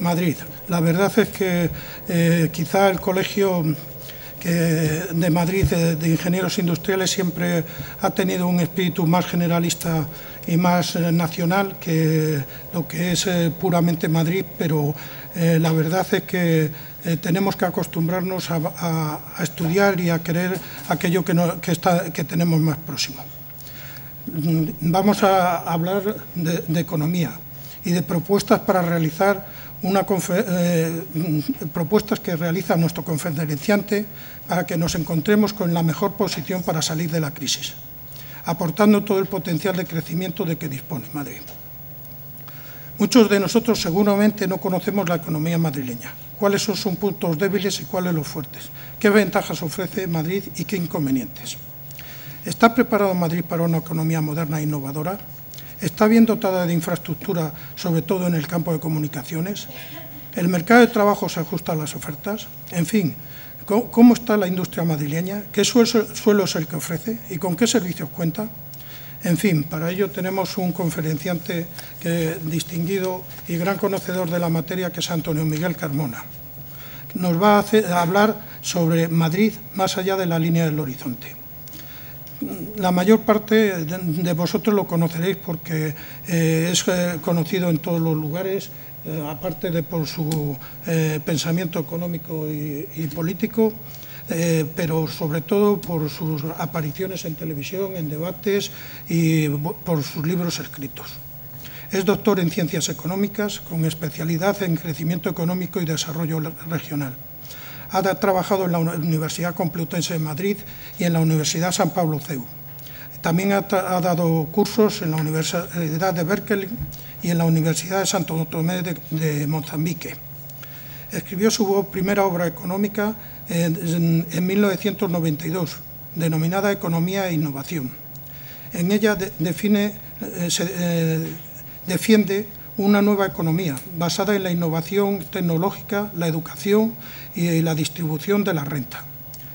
Madrid. La verdad es que eh, quizá el colegio de Madrid de, Ingenieros Industriales siempre ha tenido un espíritu más generalista y más eh, nacional que lo que es eh, puramente Madrid, pero la verdad es que tenemos que acostumbrarnos a, estudiar y a querer aquello que, que, tenemos más próximo. Mm, vamos a hablar de economía y de propuestas para realizar una eh, propuestas que realiza nuestro conferenciante para que nos encontremos con la mejor posición para salir de la crisis, aportando todo el potencial de crecimiento de que dispone Madrid. Muchos de nosotros seguramente no conocemos la economía madrileña, cuáles son sus puntos débiles y cuáles los fuertes, qué ventajas ofrece Madrid y qué inconvenientes. ¿Está preparado Madrid para una economía moderna e innovadora? ¿Está bien dotada de infraestructura, sobre todo en el campo de comunicaciones? ¿El mercado de trabajo se ajusta a las ofertas? En fin, ¿cómo está la industria madrileña? ¿Qué suelo es el que ofrece? ¿Y con qué servicios cuenta? En fin, para ello tenemos un conferenciante distinguido y gran conocedor de la materia, que es Antonio Miguel Carmona. Nos va a hablar sobre Madrid más allá de la línea del horizonte la mayor parte de vosotros lo conoceréis porque eh, es eh, conocido en todos los lugares, eh, aparte de por su pensamiento económico y, político, pero sobre todo por sus apariciones en televisión, en debates y por sus libros escritos. Es doctor en Ciencias Económicas, con especialidad en Crecimiento Económico y Desarrollo Regional ha trabajado en la Universidad Complutense de Madrid y en la Universidad San Pablo CEU. También ha, dado cursos en la Universidad de Berkeley y en la Universidad de Santo Tomé de, Mozambique. Escribió su primera obra económica en, 1992, denominada Economía e Innovación. En ella eh, eh, defiende una nueva economía basada en la innovación tecnológica, la educación y la distribución de la renta,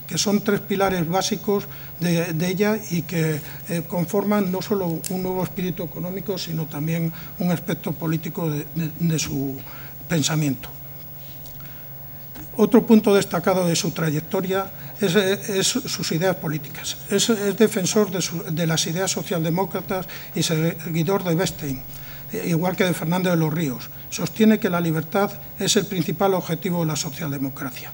que son tres pilares básicos de, ella y que eh, conforman no solo un nuevo espíritu económico, sino también un aspecto político de, su pensamiento. Otro punto destacado de su trayectoria es, sus ideas políticas. Es, defensor de, de, las ideas socialdemócratas y seguidor de Bestein, igual que de Fernando de los Ríos, sostiene que la libertad es el principal objetivo de la socialdemocracia.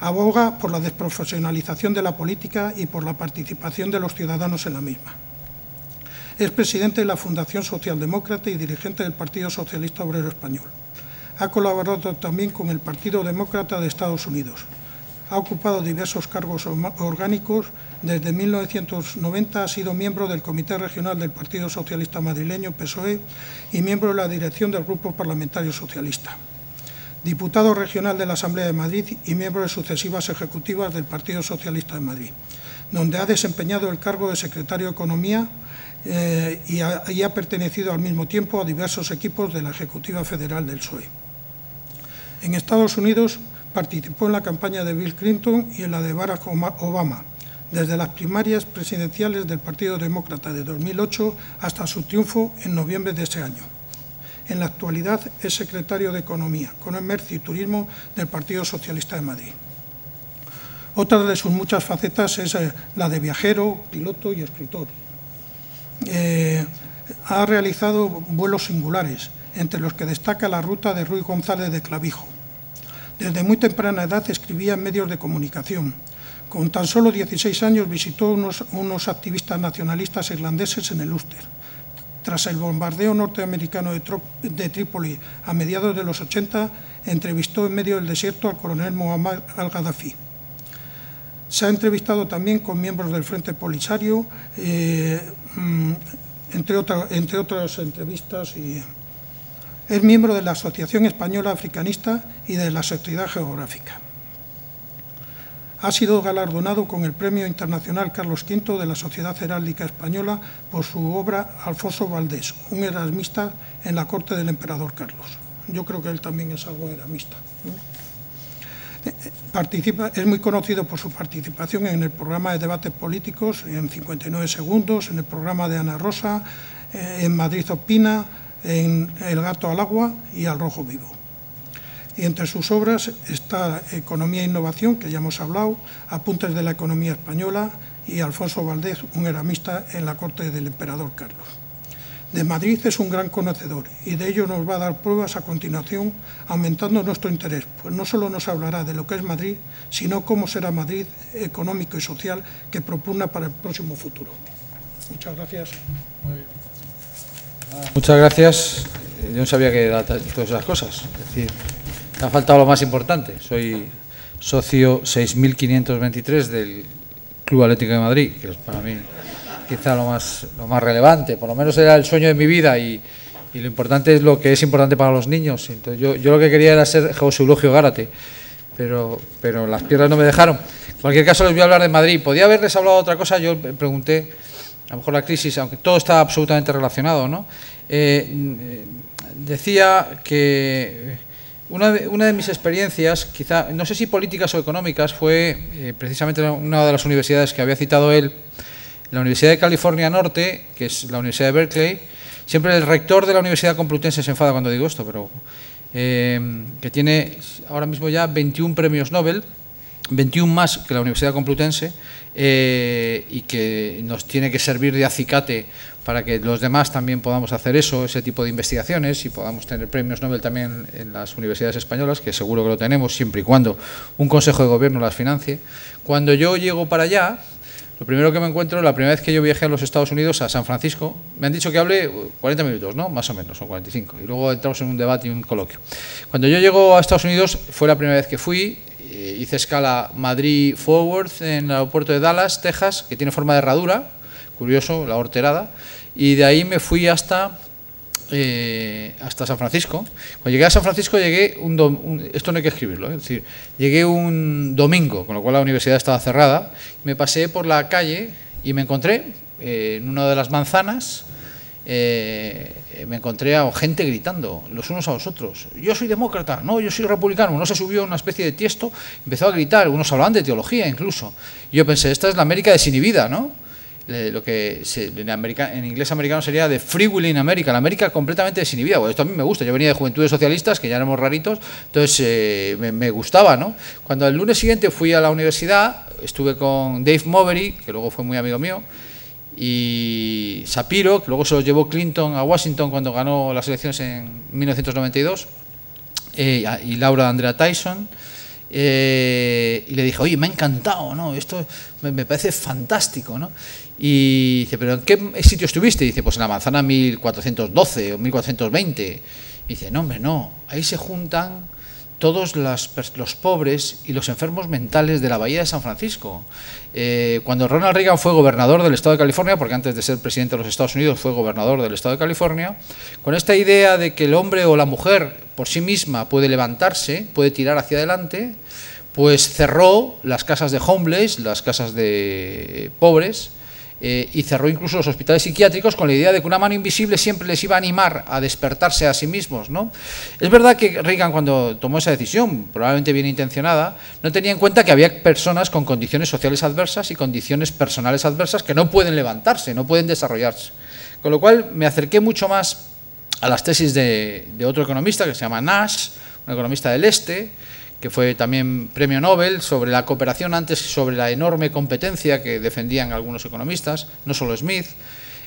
Aboga por la desprofesionalización de la política y por la participación de los ciudadanos en la misma. Es presidente de la Fundación Socialdemócrata y dirigente del Partido Socialista Obrero Español. Ha colaborado también con el Partido Demócrata de Estados Unidos, ha ocupado diversos cargos orgánicos. Desde 1990 ha sido miembro del Comité Regional del Partido Socialista Madrileño, PSOE, y miembro de la dirección del Grupo Parlamentario Socialista. Diputado regional de la Asamblea de Madrid y miembro de sucesivas ejecutivas del Partido Socialista de Madrid, donde ha desempeñado el cargo de secretario de Economía eh, y, ha, pertenecido al mismo tiempo a diversos equipos de la Ejecutiva Federal del PSOE. En Estados Unidos Participó en la campaña de Bill Clinton y en la de Barack Obama, desde las primarias presidenciales del Partido Demócrata de 2008 hasta su triunfo en noviembre de ese año. En la actualidad es secretario de Economía, Comercio y Turismo del Partido Socialista de Madrid. Otra de sus muchas facetas es eh, la de viajero, piloto y escritor. Eh, ha realizado vuelos singulares, entre los que destaca la ruta de Ruy González de Clavijo, desde muy temprana edad escribía en medios de comunicación. Con tan solo 16 años visitó unos, unos activistas nacionalistas irlandeses en el Ulster. Tras el bombardeo norteamericano de, de, Trípoli a mediados de los 80, entrevistó en medio del desierto al coronel Muhammad al-Gaddafi. Se ha entrevistado también con miembros del Frente Polisario, eh, mm, entre, entre otras entrevistas y es miembro de la Asociación Española Africanista y de la Sociedad Geográfica. Ha sido galardonado con el Premio Internacional Carlos V de la Sociedad Heráldica Española por su obra Alfonso Valdés, un erasmista en la corte del emperador Carlos. Yo creo que él también es algo erasmista. Participa, es muy conocido por su participación en el programa de debates políticos en 59 segundos, en el programa de Ana Rosa, eh, en Madrid Opina, en El gato al agua y al rojo vivo. y entre sus obras está Economía e Innovación, que ya hemos hablado, Apuntes de la Economía Española y Alfonso Valdés, un eramista en la corte del emperador Carlos. De Madrid es un gran conocedor y de ello nos va a dar pruebas a continuación, aumentando nuestro interés, pues no solo nos hablará de lo que es Madrid, sino cómo será Madrid económico y social que propugna para el próximo futuro. Muchas gracias. Muchas gracias. Yo no sabía que era todas esas cosas. Es decir, me ha faltado lo más importante. Soy socio 6523 del Club Atlético de Madrid, que es para mí quizá lo más, lo más relevante. Por lo menos era el sueño de mi vida y, lo importante es lo que es importante para los niños. Entonces, yo, yo lo que quería era ser José Eulogio Gárate, pero, pero las piernas no me dejaron. En cualquier caso, les voy a hablar de Madrid. ¿Podía haberles hablado de otra cosa? Yo pregunté a lo mejor la crisis, aunque todo está absolutamente relacionado, ¿no? Eh, decía que una de, una de, mis experiencias, quizá, no sé si políticas o económicas, fue eh, precisamente una de las universidades que había citado él, la Universidad de California Norte, que es la Universidad de Berkeley. Siempre el rector de la Universidad Complutense se enfada cuando digo esto, pero eh, que tiene ahora mismo ya 21 premios Nobel, 21 más que la Universidad Complutense, eh, y que nos tiene que servir de acicate para que los demás también podamos hacer eso, ese tipo de investigaciones y podamos tener premios Nobel también en las universidades españolas, que seguro que lo tenemos, siempre y cuando un Consejo de Gobierno las financie. Cuando yo llego para allá, lo primero que me encuentro, la primera vez que yo viajé a los Estados Unidos, a San Francisco, me han dicho que hable 40 minutos, ¿no? Más o menos, o 45. Y luego entramos en un debate y un coloquio. Cuando yo llego a Estados Unidos, fue la primera vez que fui, eh, hice escala Madrid-Fort Worth en el aeropuerto de Dallas, Texas, que tiene forma de herradura, curioso, la horterada, y de ahí me fui hasta, eh, hasta San Francisco. Cuando llegué a San Francisco llegué un, esto no hay que escribirlo, ¿eh? es decir, llegué un domingo, con lo cual la universidad estaba cerrada, me pasé por la calle y me encontré en una de las manzanas eh, me encontré a gente gritando los unos a los otros. Yo soy demócrata, no, yo soy republicano. Uno se subió a una especie de tiesto, empezó a gritar, unos hablaban de teología incluso. Y yo pensé, esta es la América desinhibida, ¿no? lo que en, inglés americano sería de Free Will America, la América completamente desinhibida. Bueno, esto a mí me gusta, yo venía de Juventudes Socialistas, que ya éramos raritos, entonces eh, me, me, gustaba, ¿no? Cuando el lunes siguiente fui a la universidad, estuve con Dave Movery, que luego fue muy amigo mío, y Sapiro, que luego se lo llevó Clinton a Washington cuando ganó las elecciones en 1992, eh, y Laura Andrea Tyson. Eh, y le dije, oye, me ha encantado, ¿no? Esto me, parece fantástico, ¿no? Y dice, ¿pero en qué sitio estuviste? Y dice, pues en la manzana 1412 o 1420. Y dice, no, hombre, no, ahí se juntan todos los pobres y los enfermos mentales de la Bahía de San Francisco. Eh, cuando Ronald Reagan fue gobernador del Estado de California, porque antes de ser presidente de los Estados Unidos fue gobernador del Estado de California, con esta idea de que el hombre o la mujer por sí misma puede levantarse, puede tirar hacia adelante, pues cerró las casas de homeless, las casas de pobres, eh, y cerró incluso los hospitales psiquiátricos con la idea de que una mano invisible siempre les iba a animar a despertarse a sí mismos. ¿no? Es verdad que Reagan cuando tomó esa decisión, probablemente bien intencionada, no tenía en cuenta que había personas con condiciones sociales adversas y condiciones personales adversas que no pueden levantarse, no pueden desarrollarse. Con lo cual me acerqué mucho más a las tesis de, de otro economista que se llama Nash, un economista del Este, que fue también premio Nobel, sobre la cooperación antes, sobre la enorme competencia que defendían algunos economistas, no solo Smith,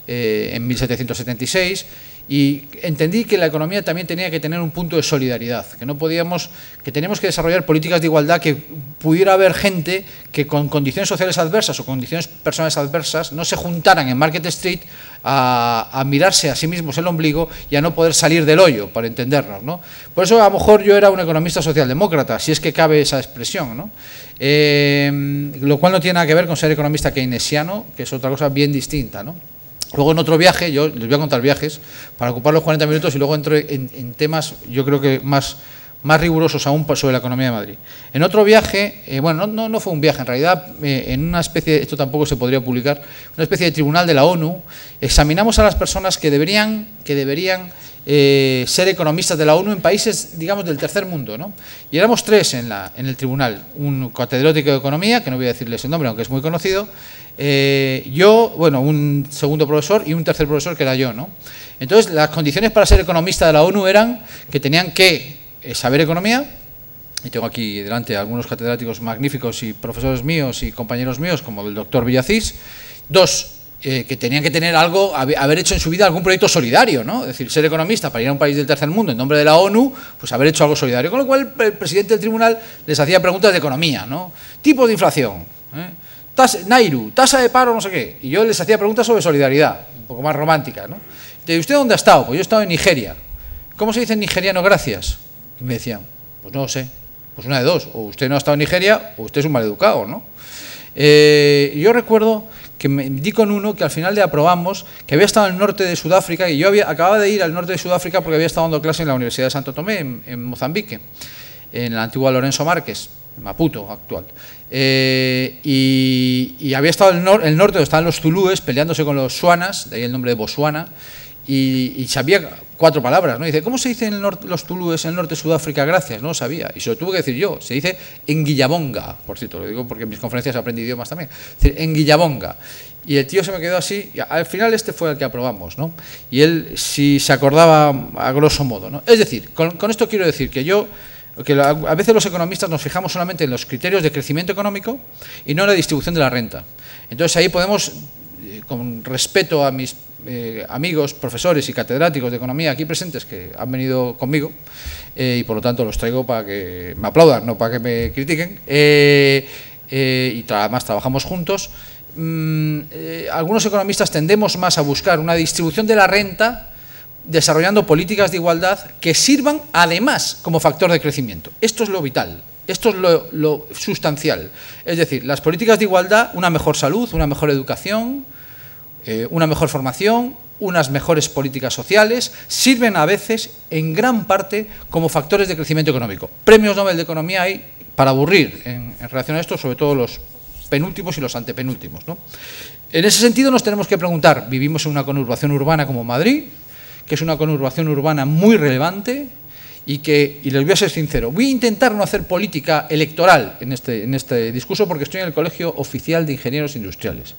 eh, en 1776, y entendí que la economía también tenía que tener un punto de solidaridad, que no podíamos, que teníamos que desarrollar políticas de igualdad que pudiera haber gente que con condiciones sociales adversas o condiciones personales adversas no se juntaran en Market Street a, mirarse a sí mismos el ombligo y a no poder salir del hoyo, para entendernos. ¿no? Por eso a lo mejor yo era un economista socialdemócrata, si es que cabe esa expresión. ¿no? Eh, lo cual no tiene nada que ver con ser economista keynesiano, que es otra cosa bien distinta. ¿no? Luego en otro viaje, yo les voy a contar viajes, para ocupar los 40 minutos y luego entro en, temas, yo creo que más, más rigurosos aún sobre la economía de Madrid. En otro viaje, eh, bueno, no, no, fue un viaje, en realidad, eh, en una especie, esto tampoco se podría publicar, una especie de tribunal de la ONU, examinamos a las personas que deberían, que deberían eh, ser economistas de la ONU en países, digamos, del tercer mundo. ¿no? Y éramos tres en, el tribunal, un catedrático de economía, que no voy a decirles el nombre, aunque es muy conocido, eh, yo, bueno, un segundo profesor y un tercer profesor que era yo. ¿no? Entonces, las condiciones para ser economista de la ONU eran que tenían que eh, saber economía, y tengo aquí delante algunos catedráticos magníficos y profesores míos y compañeros míos, como el doctor Villacís, dos, eh, que tenían que tener algo, haber hecho en su vida algún proyecto solidario, ¿no? Es decir, ser economista para ir a un país del tercer mundo en nombre de la ONU, pues haber hecho algo solidario. Con lo cual el presidente del tribunal les hacía preguntas de economía, ¿no? Tipos de inflación, ¿eh? Tasa, Nairu, tasa de paro, no sé qué. Y yo les hacía preguntas sobre solidaridad, un poco más romántica, ¿no? ¿Y usted dónde ha estado? Pues yo he estado en Nigeria. ¿Cómo se dice en nigeriano gracias? Y me decían, pues no lo sé. Pues una de dos, o usted no ha estado en Nigeria o usted es un maleducado, ¿no? Eh, yo recuerdo que me di con uno que al final le aprobamos, que había estado en el norte de Sudáfrica, y yo había, acababa de ir al norte de Sudáfrica porque había estado dando clase en la Universidad de Santo Tomé, en, Mozambique, en la antigua Lorenzo Márquez, Maputo actual. Eh, y, había estado en el, el, norte donde estaban los zulúes peleándose con los suanas, de ahí el nombre de Botswana, y, sabía cuatro palabras, ¿no? Dice, ¿cómo se dice en los tulúes en el norte de Sudáfrica? Gracias, no lo sabía. Y se lo tuve que decir yo. Se dice en Guillabonga, por cierto, lo digo porque en mis conferencias aprendí idiomas también. en Guillabonga. Y el tío se me quedó así, y al final este fue el que aprobamos, ¿no? Y él si se acordaba a grosso modo, ¿no? Es decir, con, esto quiero decir que yo, que a veces los economistas nos fijamos solamente en los criterios de crecimiento económico y no en la distribución de la renta. Entonces ahí podemos, eh, con respeto a mis eh, amigos, profesores y catedráticos de economía aquí presentes que han venido conmigo eh, y por lo tanto los traigo para que me aplaudan, no para que me critiquen. Eh, y además trabajamos juntos. Mm, algunos economistas tendemos más a buscar una distribución de la renta desarrollando políticas de igualdad que sirvan además como factor de crecimiento. Esto es lo vital. Esto es lo, lo, sustancial. Es decir, las políticas de igualdad, una mejor salud, una mejor educación, eh, una mejor formación, unas mejores políticas sociales, sirven a veces en gran parte como factores de crecimiento económico. Premios Nobel de Economía hay para aburrir en, relación a esto, sobre todo los penúltimos y los antepenúltimos. En ese sentido nos tenemos que preguntar, vivimos en una conurbación urbana como Madrid, que es una conurbación urbana muy relevante y que, y les voy a ser sincero, voy a intentar no hacer política electoral en este, en este discurso porque estoy en el Colegio Oficial de Ingenieros Industriales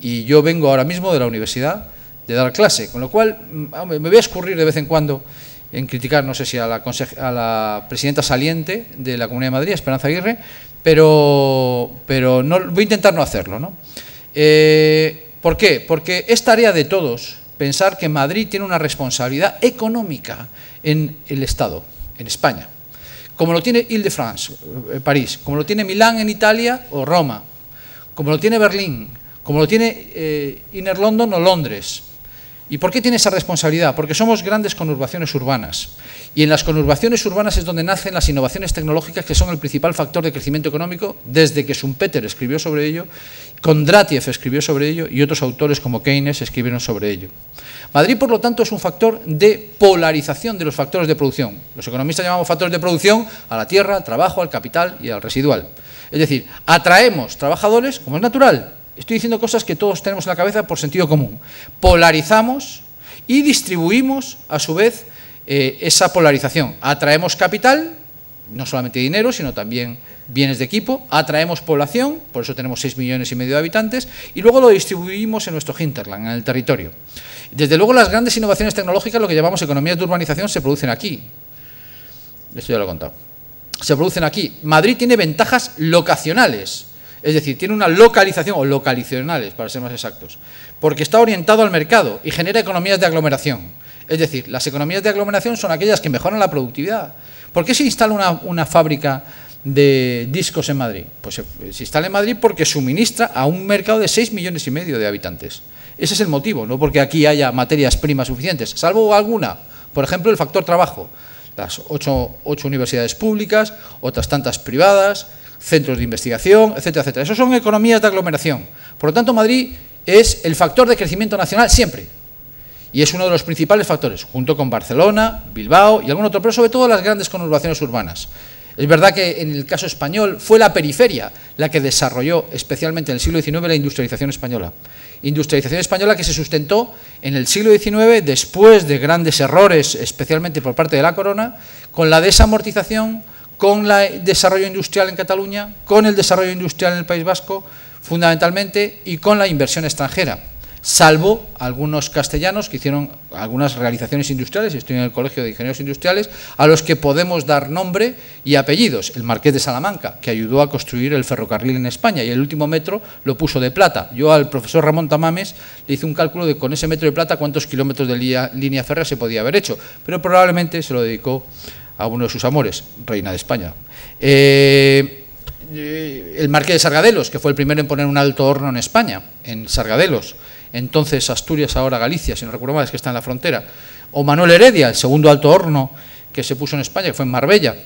y yo vengo ahora mismo de la universidad de dar clase, con lo cual mm, me voy a escurrir de vez en cuando en criticar, no sé si a la, a la presidenta saliente de la Comunidad de Madrid, Esperanza Aguirre, pero, pero no, voy a intentar no hacerlo. ¿no? Eh, ¿Por qué? Porque es tarea de todos pensar que Madrid tiene una responsabilidad económica en el Estado, en España, como lo tiene Ile-de-France, eh, París, como lo tiene Milán en Italia o Roma, como lo tiene Berlín, como lo tiene eh, Inner London o Londres. ¿Y por qué tiene esa responsabilidad? Porque somos grandes conurbaciones urbanas. Y en las conurbaciones urbanas es donde nacen las innovaciones tecnológicas que son el principal factor de crecimiento económico desde que Schumpeter escribió sobre ello, Kondratiev escribió sobre ello y otros autores como Keynes escribieron sobre ello. Madrid, por lo tanto, es un factor de polarización de los factores de producción. Los economistas llamamos factores de producción a la tierra, al trabajo, al capital y al residual. Es decir, atraemos trabajadores, como es natural, Estoy diciendo cosas que todos tenemos en la cabeza por sentido común. Polarizamos y distribuimos, a su vez, eh, esa polarización. Atraemos capital, no solamente dinero, sino también bienes de equipo, atraemos población, por eso tenemos 6 millones y medio de habitantes, y luego lo distribuimos en nuestro hinterland, en el territorio. Desde luego las grandes innovaciones tecnológicas, lo que llamamos economías de urbanización, se producen aquí. Esto ya lo he contado. Se producen aquí. Madrid tiene ventajas locacionales. Es decir, tiene una localización, o localizacionales para ser más exactos, porque está orientado al mercado y genera economías de aglomeración. Es decir, las economías de aglomeración son aquellas que mejoran la productividad. ¿Por qué se instala una, fábrica de discos en Madrid? Pues se, instala en Madrid porque suministra a un mercado de 6 millones y medio de habitantes. Ese es el motivo, no porque aquí haya materias primas suficientes, salvo alguna, por ejemplo, el factor trabajo. Las ocho, ocho universidades públicas, otras tantas privadas, centros de investigación, etcétera, etcétera. Eso son economías de aglomeración. Por lo tanto, Madrid es el factor de crecimiento nacional siempre. Y es uno de los principales factores, junto con Barcelona, Bilbao y algún otro, pero sobre todo las grandes conurbaciones urbanas. Es verdad que en el caso español fue la periferia la que desarrolló, especialmente en el siglo XIX, la industrialización española. Industrialización española que se sustentó en el siglo XIX, después de grandes errores, especialmente por parte de la corona, con la desamortización, con el desarrollo industrial en Cataluña, con el desarrollo industrial en el País Vasco, fundamentalmente, y con la inversión extranjera. salvo algunos castellanos que hicieron algunas realizaciones industriales, estoy en el Colegio de Ingenieros Industriales, a los que podemos dar nombre y apellidos. El Marqués de Salamanca, que ayudó a construir el ferrocarril en España y el último metro lo puso de plata. Yo al profesor Ramón Tamames le hice un cálculo de con ese metro de plata cuántos kilómetros de línea férrea se podía haber hecho, pero probablemente se lo dedicó a uno de sus amores, reina de España. Eh, el Marqués de Sargadelos, que fue el primero en poner un alto horno en España, en Sargadelos, entonces Asturias, ahora Galicia, si no recuerdo mal, es que está en la frontera, o Manuel Heredia, el segundo alto horno que se puso en España, que fue en Marbella,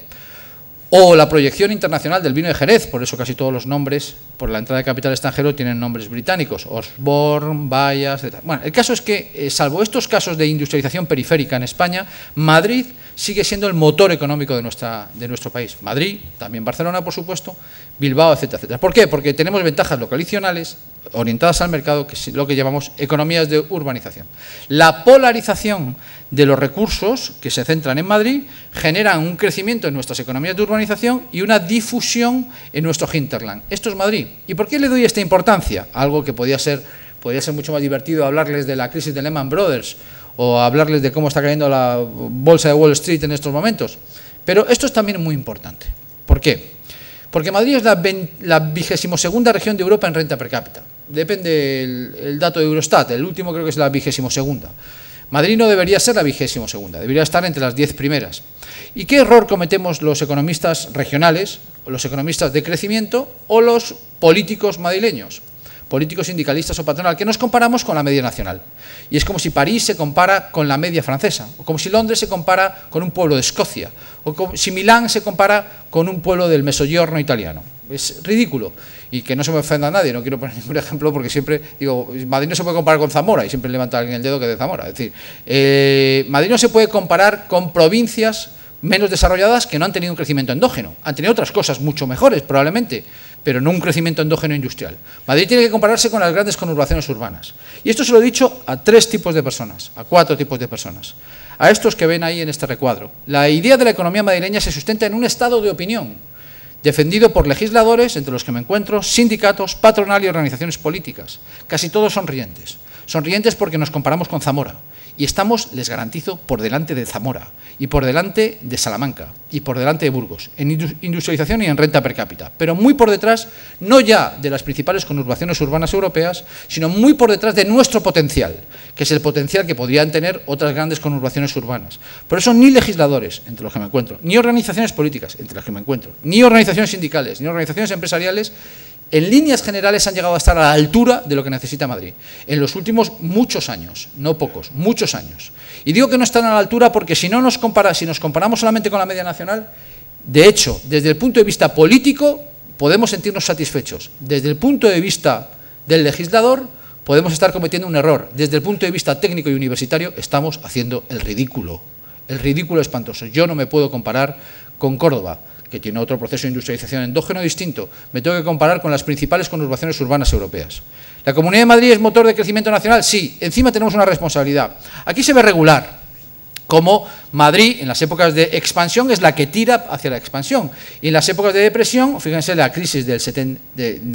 o la proyección internacional del vino de Jerez, por eso casi todos los nombres, por la entrada de capital extranjero, tienen nombres británicos, Osborne, Bayas, etc. Bueno, el caso es que, eh, salvo estos casos de industrialización periférica en España, Madrid sigue siendo el motor económico de, nuestra, de nuestro país. Madrid, también Barcelona, por supuesto, Bilbao, etcétera, etcétera. ¿Por qué? Porque tenemos ventajas localizacionales orientadas al mercado, que es lo que llamamos economías de urbanización. La polarización de los recursos que se centran en Madrid generan un crecimiento en nuestras economías de urbanización y una difusión en nuestro hinterland. Esto es Madrid. ¿Y por qué le doy esta importancia? Algo que podía ser, podría ser mucho más divertido hablarles de la crisis de Lehman Brothers o hablarles de cómo está cayendo la bolsa de Wall Street en estos momentos. Pero esto es también muy importante. ¿Por qué? Porque Madrid es la, vigésimo segunda región de Europa en renta per cápita. Depende el, dato de Eurostat, el último creo que es la vigésimo segunda. Madrid no debería ser la vigésimo segunda, debería estar entre las diez primeras. ¿Y qué error cometemos los economistas regionales, los economistas de crecimiento o los políticos madrileños? políticos sindicalistas o patronal, que nos comparamos con la media nacional. Y es como si París se compara con la media francesa, o como si Londres se compara con un pueblo de Escocia, o si Milán se compara con un pueblo del Mesogiorno italiano. Es ridículo. Y que no se me ofenda a nadie, no quiero poner ningún ejemplo porque siempre digo, Madrid no se puede comparar con Zamora, y siempre levanta alguien el dedo que de Zamora. Es decir, eh, Madrid no se puede comparar con provincias menos desarrolladas que no han tenido un crecimiento endógeno. Han tenido otras cosas mucho mejores, probablemente, pero no un crecimiento endógeno industrial. Madrid tiene que compararse con las grandes conurbaciones urbanas. Y esto se lo he dicho a tres tipos de personas, a cuatro tipos de personas. A estos que ven ahí en este recuadro. La idea de la economía madrileña se sustenta en un estado de opinión, defendido por legisladores, entre los que me encuentro, sindicatos, patronal y organizaciones políticas. Casi todos sonrientes. Sonrientes porque nos comparamos con Zamora. Y estamos, les garantizo, por delante de Zamora y por delante de Salamanca y por delante de Burgos, en industrialización y en renta per cápita, pero muy por detrás, no ya de las principales conurbaciones urbanas europeas, sino muy por detrás de nuestro potencial, que es el potencial que podrían tener otras grandes conurbaciones urbanas. Por eso ni legisladores, entre los que me encuentro, ni organizaciones políticas, entre las que me encuentro, ni organizaciones sindicales, ni organizaciones empresariales, en líneas generales han llegado a estar a la altura de lo que necesita Madrid, en los últimos muchos años, no pocos, muchos años. Y digo que no están a la altura porque si, no nos, si nos comparamos solamente con la media nacional, de hecho, desde el punto de vista político, podemos sentirnos satisfechos. Desde el punto de vista del legislador, podemos estar cometiendo un error. Desde el punto de vista técnico y universitario, estamos haciendo el ridículo. El ridículo espantoso. Yo no me puedo comparar con Córdoba que tiene otro proceso de industrialización endógeno distinto, me tengo que comparar con las principales conurbaciones urbanas europeas. ¿La Comunidad de Madrid es motor de crecimiento nacional? Sí, encima tenemos una responsabilidad. Aquí se ve regular, como Madrid en las épocas de expansión es la que tira hacia la expansión y en las épocas de depresión, fíjense la crisis del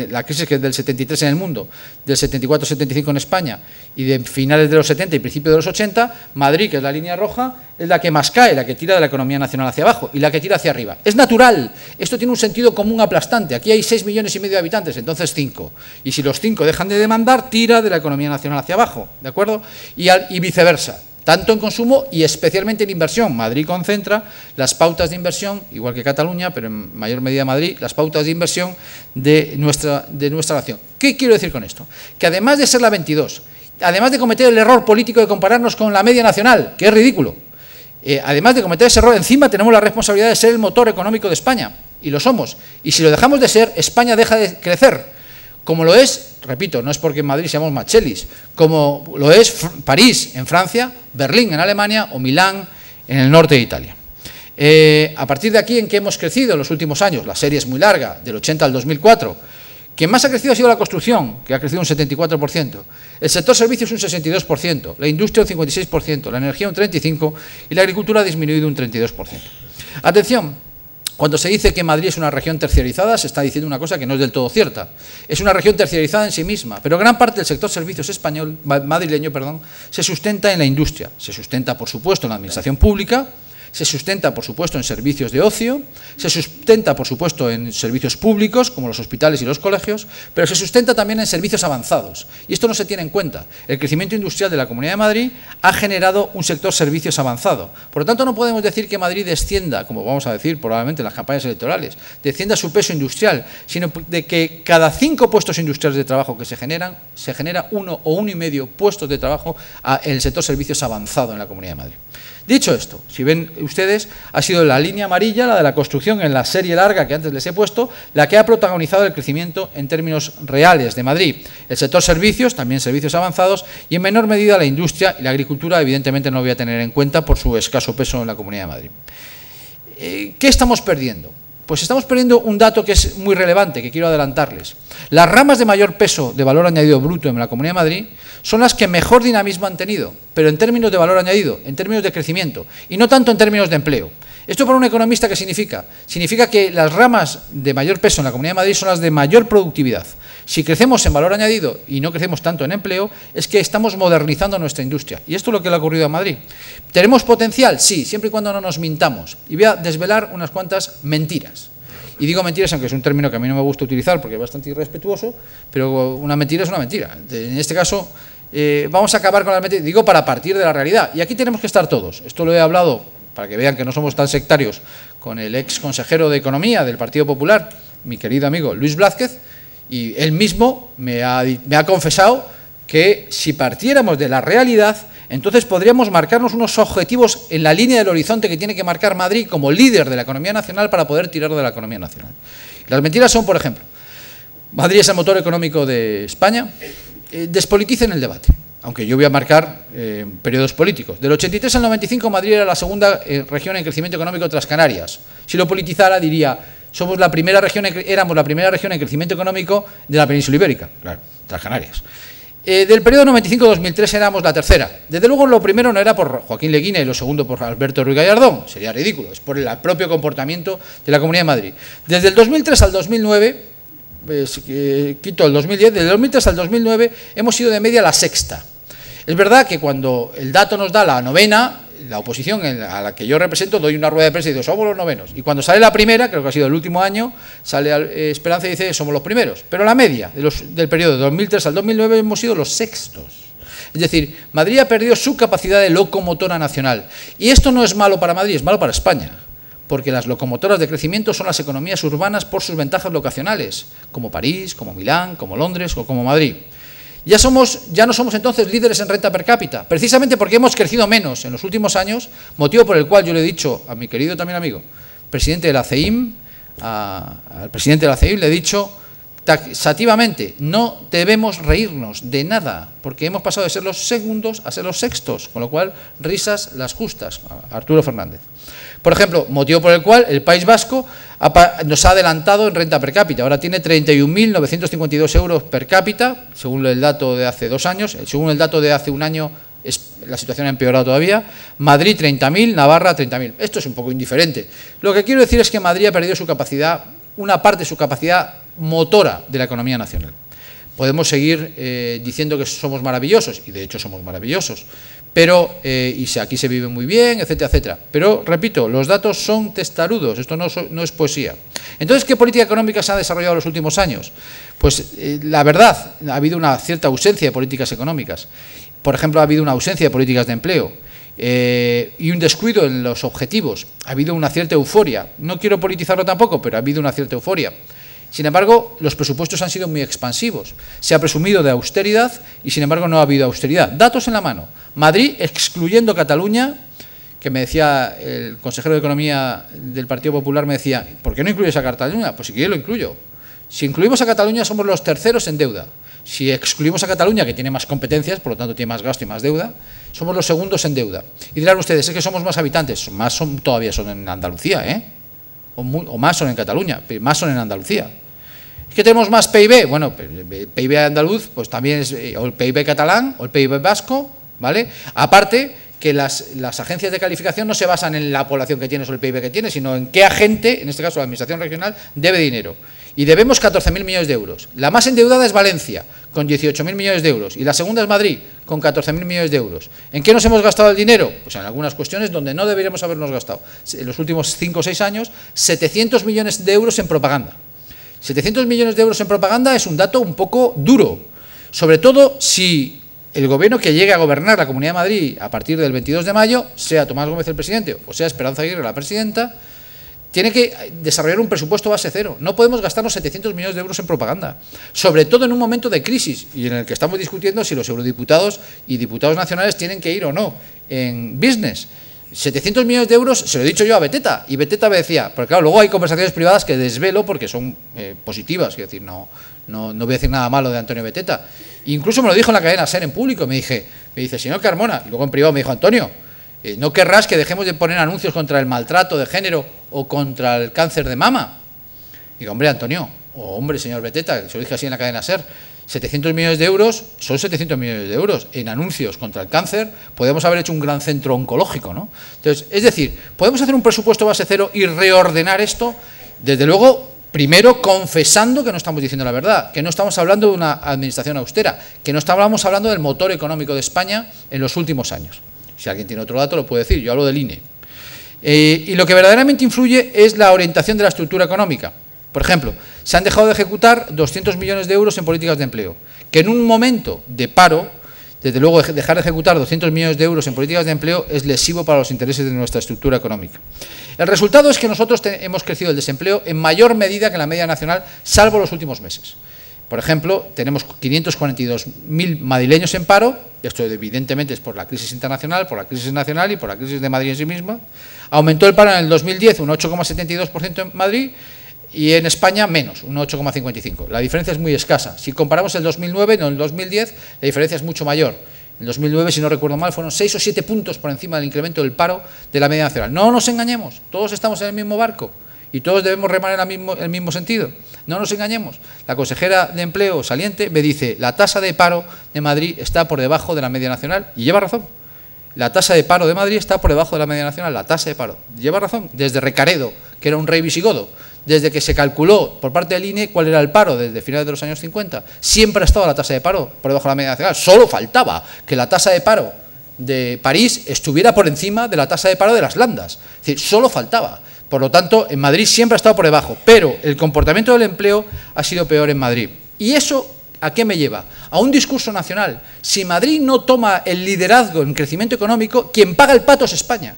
la crisis que es del 73 en el mundo, del 74-75 en España y de finales de los 70 y principios de los 80, Madrid, que es la línea roja, es la que más cae, la que tira de la economía nacional hacia abajo y la que tira hacia arriba. Es natural, esto tiene un sentido común aplastante. Aquí hay 6 millones y medio de habitantes, entonces 5. Y si los 5 dejan de demandar, tira de la economía nacional hacia abajo, ¿de acuerdo? y viceversa tanto en consumo y especialmente en inversión. Madrid concentra las pautas de inversión, igual que Cataluña, pero en mayor medida Madrid, las pautas de inversión de nuestra, de nuestra nación. ¿Qué quiero decir con esto? Que además de ser la 22, además de cometer el error político de compararnos con la media nacional, que es ridículo, eh, además de cometer ese error, encima tenemos la responsabilidad de ser el motor económico de España, y lo somos. Y si lo dejamos de ser, España deja de crecer como lo es, repito, no es porque en Madrid seamos machelis, como lo es París en Francia, Berlín en Alemania o Milán en el norte de Italia. Eh, a partir de aquí, ¿en qué hemos crecido en los últimos años? La serie es muy larga, del 80 al 2004. Quien más ha crecido ha sido la construcción, que ha crecido un 74%. El sector servicios un 62%, la industria un 56%, la energía un 35% y la agricultura ha disminuido un 32%. Atención, Cuando se dice que Madrid es una región terciarizada, se está diciendo una cosa que no es del todo cierta. Es una región terciarizada en sí misma, pero gran parte del sector servicios español, madrileño, perdón, se sustenta en la industria. Se sustenta, por supuesto, en la administración pública, se sustenta, por supuesto, en servicios de ocio, se sustenta, por supuesto, en servicios públicos, como los hospitales y los colegios, pero se sustenta también en servicios avanzados. Y esto no se tiene en cuenta. El crecimiento industrial de la Comunidad de Madrid ha generado un sector servicios avanzado. Por lo tanto, no podemos decir que Madrid descienda, como vamos a decir probablemente en las campañas electorales, descienda su peso industrial, sino de que cada cinco puestos industriales de trabajo que se generan, se genera uno o uno y medio puestos de trabajo en el sector servicios avanzado en la Comunidad de Madrid. Dicho esto, si ven ustedes, ha sido la línea amarilla, la de la construcción en la serie larga que antes les he puesto, la que ha protagonizado el crecimiento en términos reales de Madrid. El sector servicios, también servicios avanzados, y en menor medida la industria y la agricultura, evidentemente no voy a tener en cuenta por su escaso peso en la Comunidad de Madrid. Eh, ¿Qué estamos perdiendo? Pues estamos perdiendo un dato que es muy relevante, que quiero adelantarles. Las ramas de mayor peso de valor añadido bruto en la Comunidad de Madrid son las que mejor dinamismo han tenido, pero en términos de valor añadido, en términos de crecimiento, y no tanto en términos de empleo. ¿Esto para un economista qué significa? Significa que las ramas de mayor peso en la Comunidad de Madrid son las de mayor productividad. Si crecemos en valor añadido y no crecemos tanto en empleo, es que estamos modernizando nuestra industria. Y esto es lo que le ha ocurrido a Madrid. ¿Tenemos potencial? Sí, siempre y cuando no nos mintamos. Y voy a desvelar unas cuantas mentiras. Y digo mentiras, aunque es un término que a mí no me gusta utilizar porque es bastante irrespetuoso, pero una mentira es una mentira. En este caso, eh, vamos a acabar con las mentiras, digo para partir de la realidad. Y aquí tenemos que estar todos. Esto lo he hablado para que vean que no somos tan sectarios con el ex consejero de Economía del Partido Popular, mi querido amigo Luis Blázquez, y él mismo me ha, confesado que si partiéramos de la realidad, entonces podríamos marcarnos unos objetivos en la línea del horizonte que tiene que marcar Madrid como líder de la economía nacional para poder tirar de la economía nacional. Las mentiras son, por ejemplo, Madrid es el motor económico de España, eh, despoliticen el debate, aunque yo voy a marcar eh, periodos políticos. Del 83 al 95 Madrid era la segunda eh, región en crecimiento económico tras Canarias. Si lo politizara diría somos la primera región, éramos la primera región en crecimiento económico de la península ibérica, claro, tras Canarias. Eh, del periodo 95-2003 éramos la tercera. Desde luego lo primero no era por Joaquín Leguina y lo segundo por Alberto Ruiz Gallardón, sería ridículo, es por el propio comportamiento de la Comunidad de Madrid. Desde el 2003 al 2009, pues, quito el 2010, desde el 2003 al 2009 hemos sido de media la sexta. Es verdad que cuando el dato nos da la novena, la oposición a la que yo represento doy una rueda de prensa y digo, somos los novenos. Y cuando sale la primera, creo que ha sido el último año, sale eh, Esperanza y dice, somos los primeros. Pero la media del periodo de 2003 al 2009 hemos sido los sextos. Es decir, Madrid ha perdido su capacidad de locomotora nacional. Y esto no es malo para Madrid, es malo para España. Porque las locomotoras de crecimiento son las economías urbanas por sus ventajas locacionales, como París, como Milán, como Londres o como Madrid. Ya, no somos entonces líderes en renta per cápita, precisamente porque hemos crecido menos en los últimos años, motivo por el cual yo le he dicho a mi querido también amigo, presidente de la CEIM, al presidente de la CEIM le he dicho taxativamente, no debemos reírnos de nada, porque hemos pasado de ser los segundos a ser los sextos, con lo cual risas las justas, Arturo Fernández. Por ejemplo, motivo por el cual el País Vasco nos ha adelantado en renta per cápita. Ahora tiene 31.952 euros per cápita, según el dato de hace dos años. Según el dato de hace un año, la situación ha empeorado todavía. Madrid 30.000, Navarra 30.000. Esto es un poco indiferente. Lo que quiero decir es que Madrid ha perdido su capacidad, una parte de su capacidad motora de la economía nacional. Podemos seguir eh, diciendo que somos maravillosos, y de hecho somos maravillosos, pero, eh, y aquí se vive muy bien, etcétera, etcétera. Pero, repito, los datos son testarudos, esto no, es poesía. Entonces, ¿qué política económica se ha desarrollado en los últimos años? Pues, eh, la verdad, ha habido una cierta ausencia de políticas económicas. Por ejemplo, ha habido una ausencia de políticas de empleo. Eh, y un descuido en los objetivos. Ha habido una cierta euforia. No quiero politizarlo tampoco, pero ha habido una cierta euforia. Sin embargo, los presupuestos han sido muy expansivos. Se ha presumido de austeridad y, sin embargo, no ha habido austeridad. Datos en la mano. Madrid, excluyendo Cataluña, que me decía el consejero de Economía del Partido Popular, me decía, ¿por qué no incluyes a Cataluña? Pues si quiero lo incluyo. Si incluimos a Cataluña somos los terceros en deuda. Si excluimos a Cataluña, que tiene más competencias, por lo tanto tiene más gasto y más deuda, somos los segundos en deuda. Y dirán ustedes, es que somos más habitantes, más son, todavía son en Andalucía, ¿eh? O, más son en Cataluña, más son en Andalucía. ¿Es que tenemos más PIB? Bueno, PIB andaluz, pues también es eh, o el PIB catalán o el PIB vasco, ¿vale? Aparte que las, las, agencias de calificación no se basan en la población que tienes o el PIB que tienes, sino en qué agente, en este caso la Administración Regional, debe dinero. Y debemos 14.000 millones de euros. La más endeudada es Valencia, con 18.000 millones de euros. Y la segunda es Madrid, con 14.000 millones de euros. ¿En qué nos hemos gastado el dinero? Pues en algunas cuestiones donde no deberíamos habernos gastado. En los últimos 5 o 6 años, 700 millones de euros en propaganda. 700 millones de euros en propaganda es un dato un poco duro, sobre todo si el gobierno que llegue a gobernar la Comunidad de Madrid a partir del 22 de mayo, sea Tomás Gómez el presidente o sea Esperanza Aguirre la presidenta, tiene que desarrollar un presupuesto base cero. No podemos gastarnos 700 millones de euros en propaganda, sobre todo en un momento de crisis y en el que estamos discutiendo si los eurodiputados y diputados nacionales tienen que ir o no en business. 700 millones de euros, se lo he dicho yo a Beteta, y Beteta me decía, porque claro, luego hay conversaciones privadas que desvelo porque son eh, positivas, quiero decir, no, no, no, voy a decir nada malo de Antonio Beteta. Incluso me lo dijo en la cadena SER en público, me dije, me dice, señor Carmona, y luego en privado me dijo, Antonio, eh, ¿no querrás que dejemos de poner anuncios contra el maltrato de género o contra el cáncer de mama? Digo, hombre, Antonio, o hombre, señor Beteta, se lo dije así en la cadena SER, 700 millones de euros son 700 millones de euros. En anuncios contra el cáncer podemos haber hecho un gran centro oncológico, ¿no? Entonces, es decir, podemos hacer un presupuesto base cero y reordenar esto, desde luego, primero confesando que no estamos diciendo la verdad, que no estamos hablando de una administración austera, que no estamos hablando del motor económico de España en los últimos años. Si alguien tiene otro dato lo puede decir, yo hablo del INE. Eh, y lo que verdaderamente influye es la orientación de la estructura económica. Por ejemplo, se han dejado de ejecutar 200 millones de euros en políticas de empleo, que en un momento de paro, desde luego dejar de ejecutar 200 millones de euros en políticas de empleo es lesivo para los intereses de nuestra estructura económica. El resultado es que nosotros hemos crecido el desempleo en mayor medida que la media nacional, salvo los últimos meses. Por ejemplo, tenemos 542.000 madrileños en paro, esto evidentemente es por la crisis internacional, por la crisis nacional y por la crisis de Madrid en sí misma. Aumentó el paro en el 2010 un 8,72% en Madrid y en España menos, un 8,55. La diferencia es muy escasa. Si comparamos el 2009 con el 2010, la diferencia es mucho mayor. En 2009, si no recuerdo mal, fueron 6 o 7 puntos por encima del incremento del paro de la media nacional. No nos engañemos, todos estamos en el mismo barco y todos debemos remar en el mismo, el mismo sentido. No nos engañemos. La consejera de empleo saliente me dice, la tasa de paro de Madrid está por debajo de la media nacional y lleva razón. La tasa de paro de Madrid está por debajo de la media nacional, la tasa de paro. Lleva razón, desde Recaredo, que era un rey visigodo, desde que se calculó por parte del INE cuál era el paro desde finales de los años 50, siempre ha estado la tasa de paro por debajo de la media nacional. Solo faltaba que la tasa de paro de París estuviera por encima de la tasa de paro de las Landas. Es decir, solo faltaba. Por lo tanto, en Madrid siempre ha estado por debajo, pero el comportamiento del empleo ha sido peor en Madrid. ¿Y eso a qué me lleva? A un discurso nacional. Si Madrid no toma el liderazgo en crecimiento económico, quien paga el pato es España.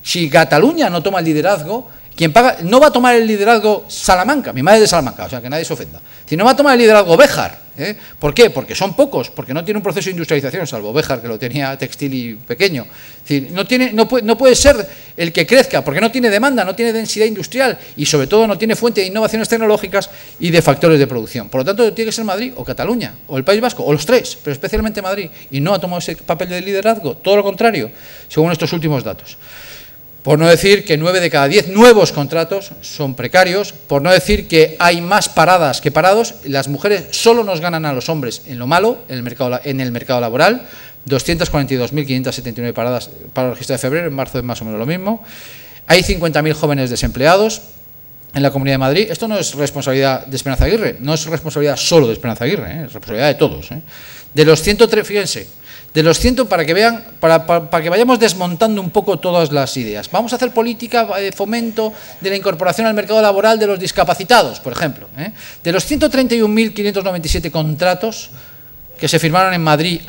Si Cataluña no toma el liderazgo, quien paga, no va a tomar el liderazgo Salamanca, mi madre es de Salamanca, o sea que nadie se ofenda. Si no va a tomar el liderazgo Béjar, ¿eh? ¿por qué? Porque son pocos, porque no tiene un proceso de industrialización, salvo Béjar, que lo tenía textil y pequeño. no, tiene, no, puede, no puede ser el que crezca, porque no tiene demanda, no tiene densidad industrial y sobre todo no tiene fuente de innovaciones tecnológicas y de factores de producción. Por lo tanto, tiene que ser Madrid o Cataluña o el País Vasco, o los tres, pero especialmente Madrid, y no ha tomado ese papel de liderazgo, todo lo contrario, según estos últimos datos. Por no decir que nueve de cada diez nuevos contratos son precarios, por no decir que hay más paradas que parados, las mujeres solo nos ganan a los hombres en lo malo, en el mercado, en el mercado laboral, 242.579 paradas para el registro de febrero, en marzo es más o menos lo mismo. Hay 50.000 jóvenes desempleados en la Comunidad de Madrid. Esto no es responsabilidad de Esperanza Aguirre, no es responsabilidad solo de Esperanza Aguirre, ¿eh? es responsabilidad de todos. ¿eh? De los 103, fíjense, de los 100 para que vean, para, para, que vayamos desmontando un poco todas las ideas. Vamos a hacer política de fomento de la incorporación al mercado laboral de los discapacitados, por ejemplo. ¿eh? De los 131.597 contratos que se firmaron en Madrid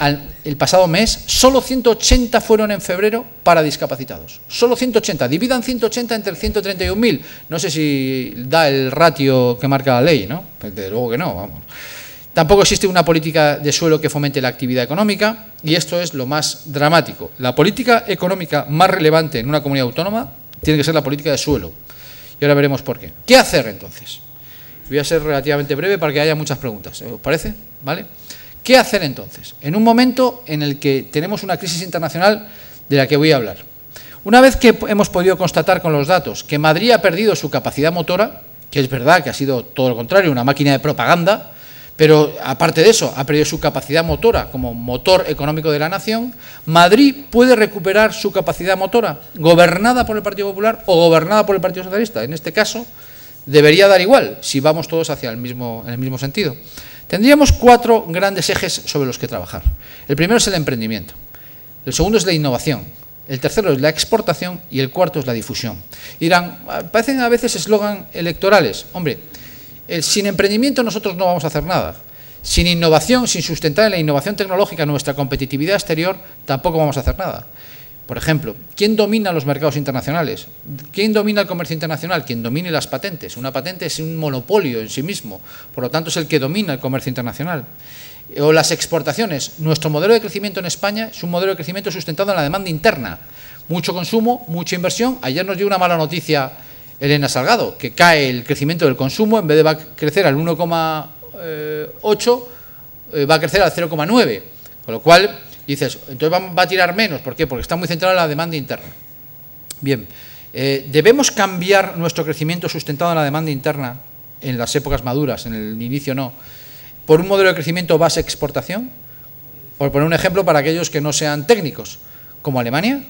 el pasado mes, solo 180 fueron en febrero para discapacitados. Solo 180. Dividan 180 entre 131.000. No sé si da el ratio que marca la ley, ¿no? Desde luego que no, vamos. Tampoco existe una política de suelo que fomente la actividad económica y esto es lo más dramático. La política económica más relevante en una comunidad autónoma tiene que ser la política de suelo. Y ahora veremos por qué. ¿Qué hacer entonces? Voy a ser relativamente breve para que haya muchas preguntas. ¿Os parece? ¿Vale? ¿Qué hacer entonces? En un momento en el que tenemos una crisis internacional de la que voy a hablar. Una vez que hemos podido constatar con los datos que Madrid ha perdido su capacidad motora, que es verdad que ha sido todo lo contrario, una máquina de propaganda, Pero aparte de eso, ha perdido su capacidad motora como motor económico de la nación. Madrid puede recuperar su capacidad motora, gobernada por el Partido Popular o gobernada por el Partido Socialista. En este caso, debería dar igual si vamos todos hacia el mismo, en el mismo sentido. Tendríamos cuatro grandes ejes sobre los que trabajar. El primero es el emprendimiento, el segundo es la innovación, el tercero es la exportación y el cuarto es la difusión. Dirán, ah, parecen a veces eslogan electorales. Hombre, sin emprendimiento nosotros no vamos a hacer nada. Sin innovación, sin sustentar en la innovación tecnológica nuestra competitividad exterior, tampoco vamos a hacer nada. Por ejemplo, ¿quién domina los mercados internacionales? ¿Quién domina el comercio internacional? Quien domine las patentes. Una patente es un monopolio en sí mismo, por lo tanto es el que domina el comercio internacional. O las exportaciones. Nuestro modelo de crecimiento en España es un modelo de crecimiento sustentado en la demanda interna. Mucho consumo, mucha inversión. Ayer nos dio una mala noticia Elena Salgado, que cae el crecimiento del consumo, en vez de crecer al 1,8, eh, va a crecer al 0,9. Con lo cual dices, entonces va, a tirar menos. ¿Por qué? Porque está muy centrado en la demanda interna. Bien, eh, ¿debemos cambiar nuestro crecimiento sustentado en la demanda interna en las épocas maduras, en el inicio no, por un modelo de crecimiento base exportación? Por poner un ejemplo para aquellos que no sean técnicos, como Alemania,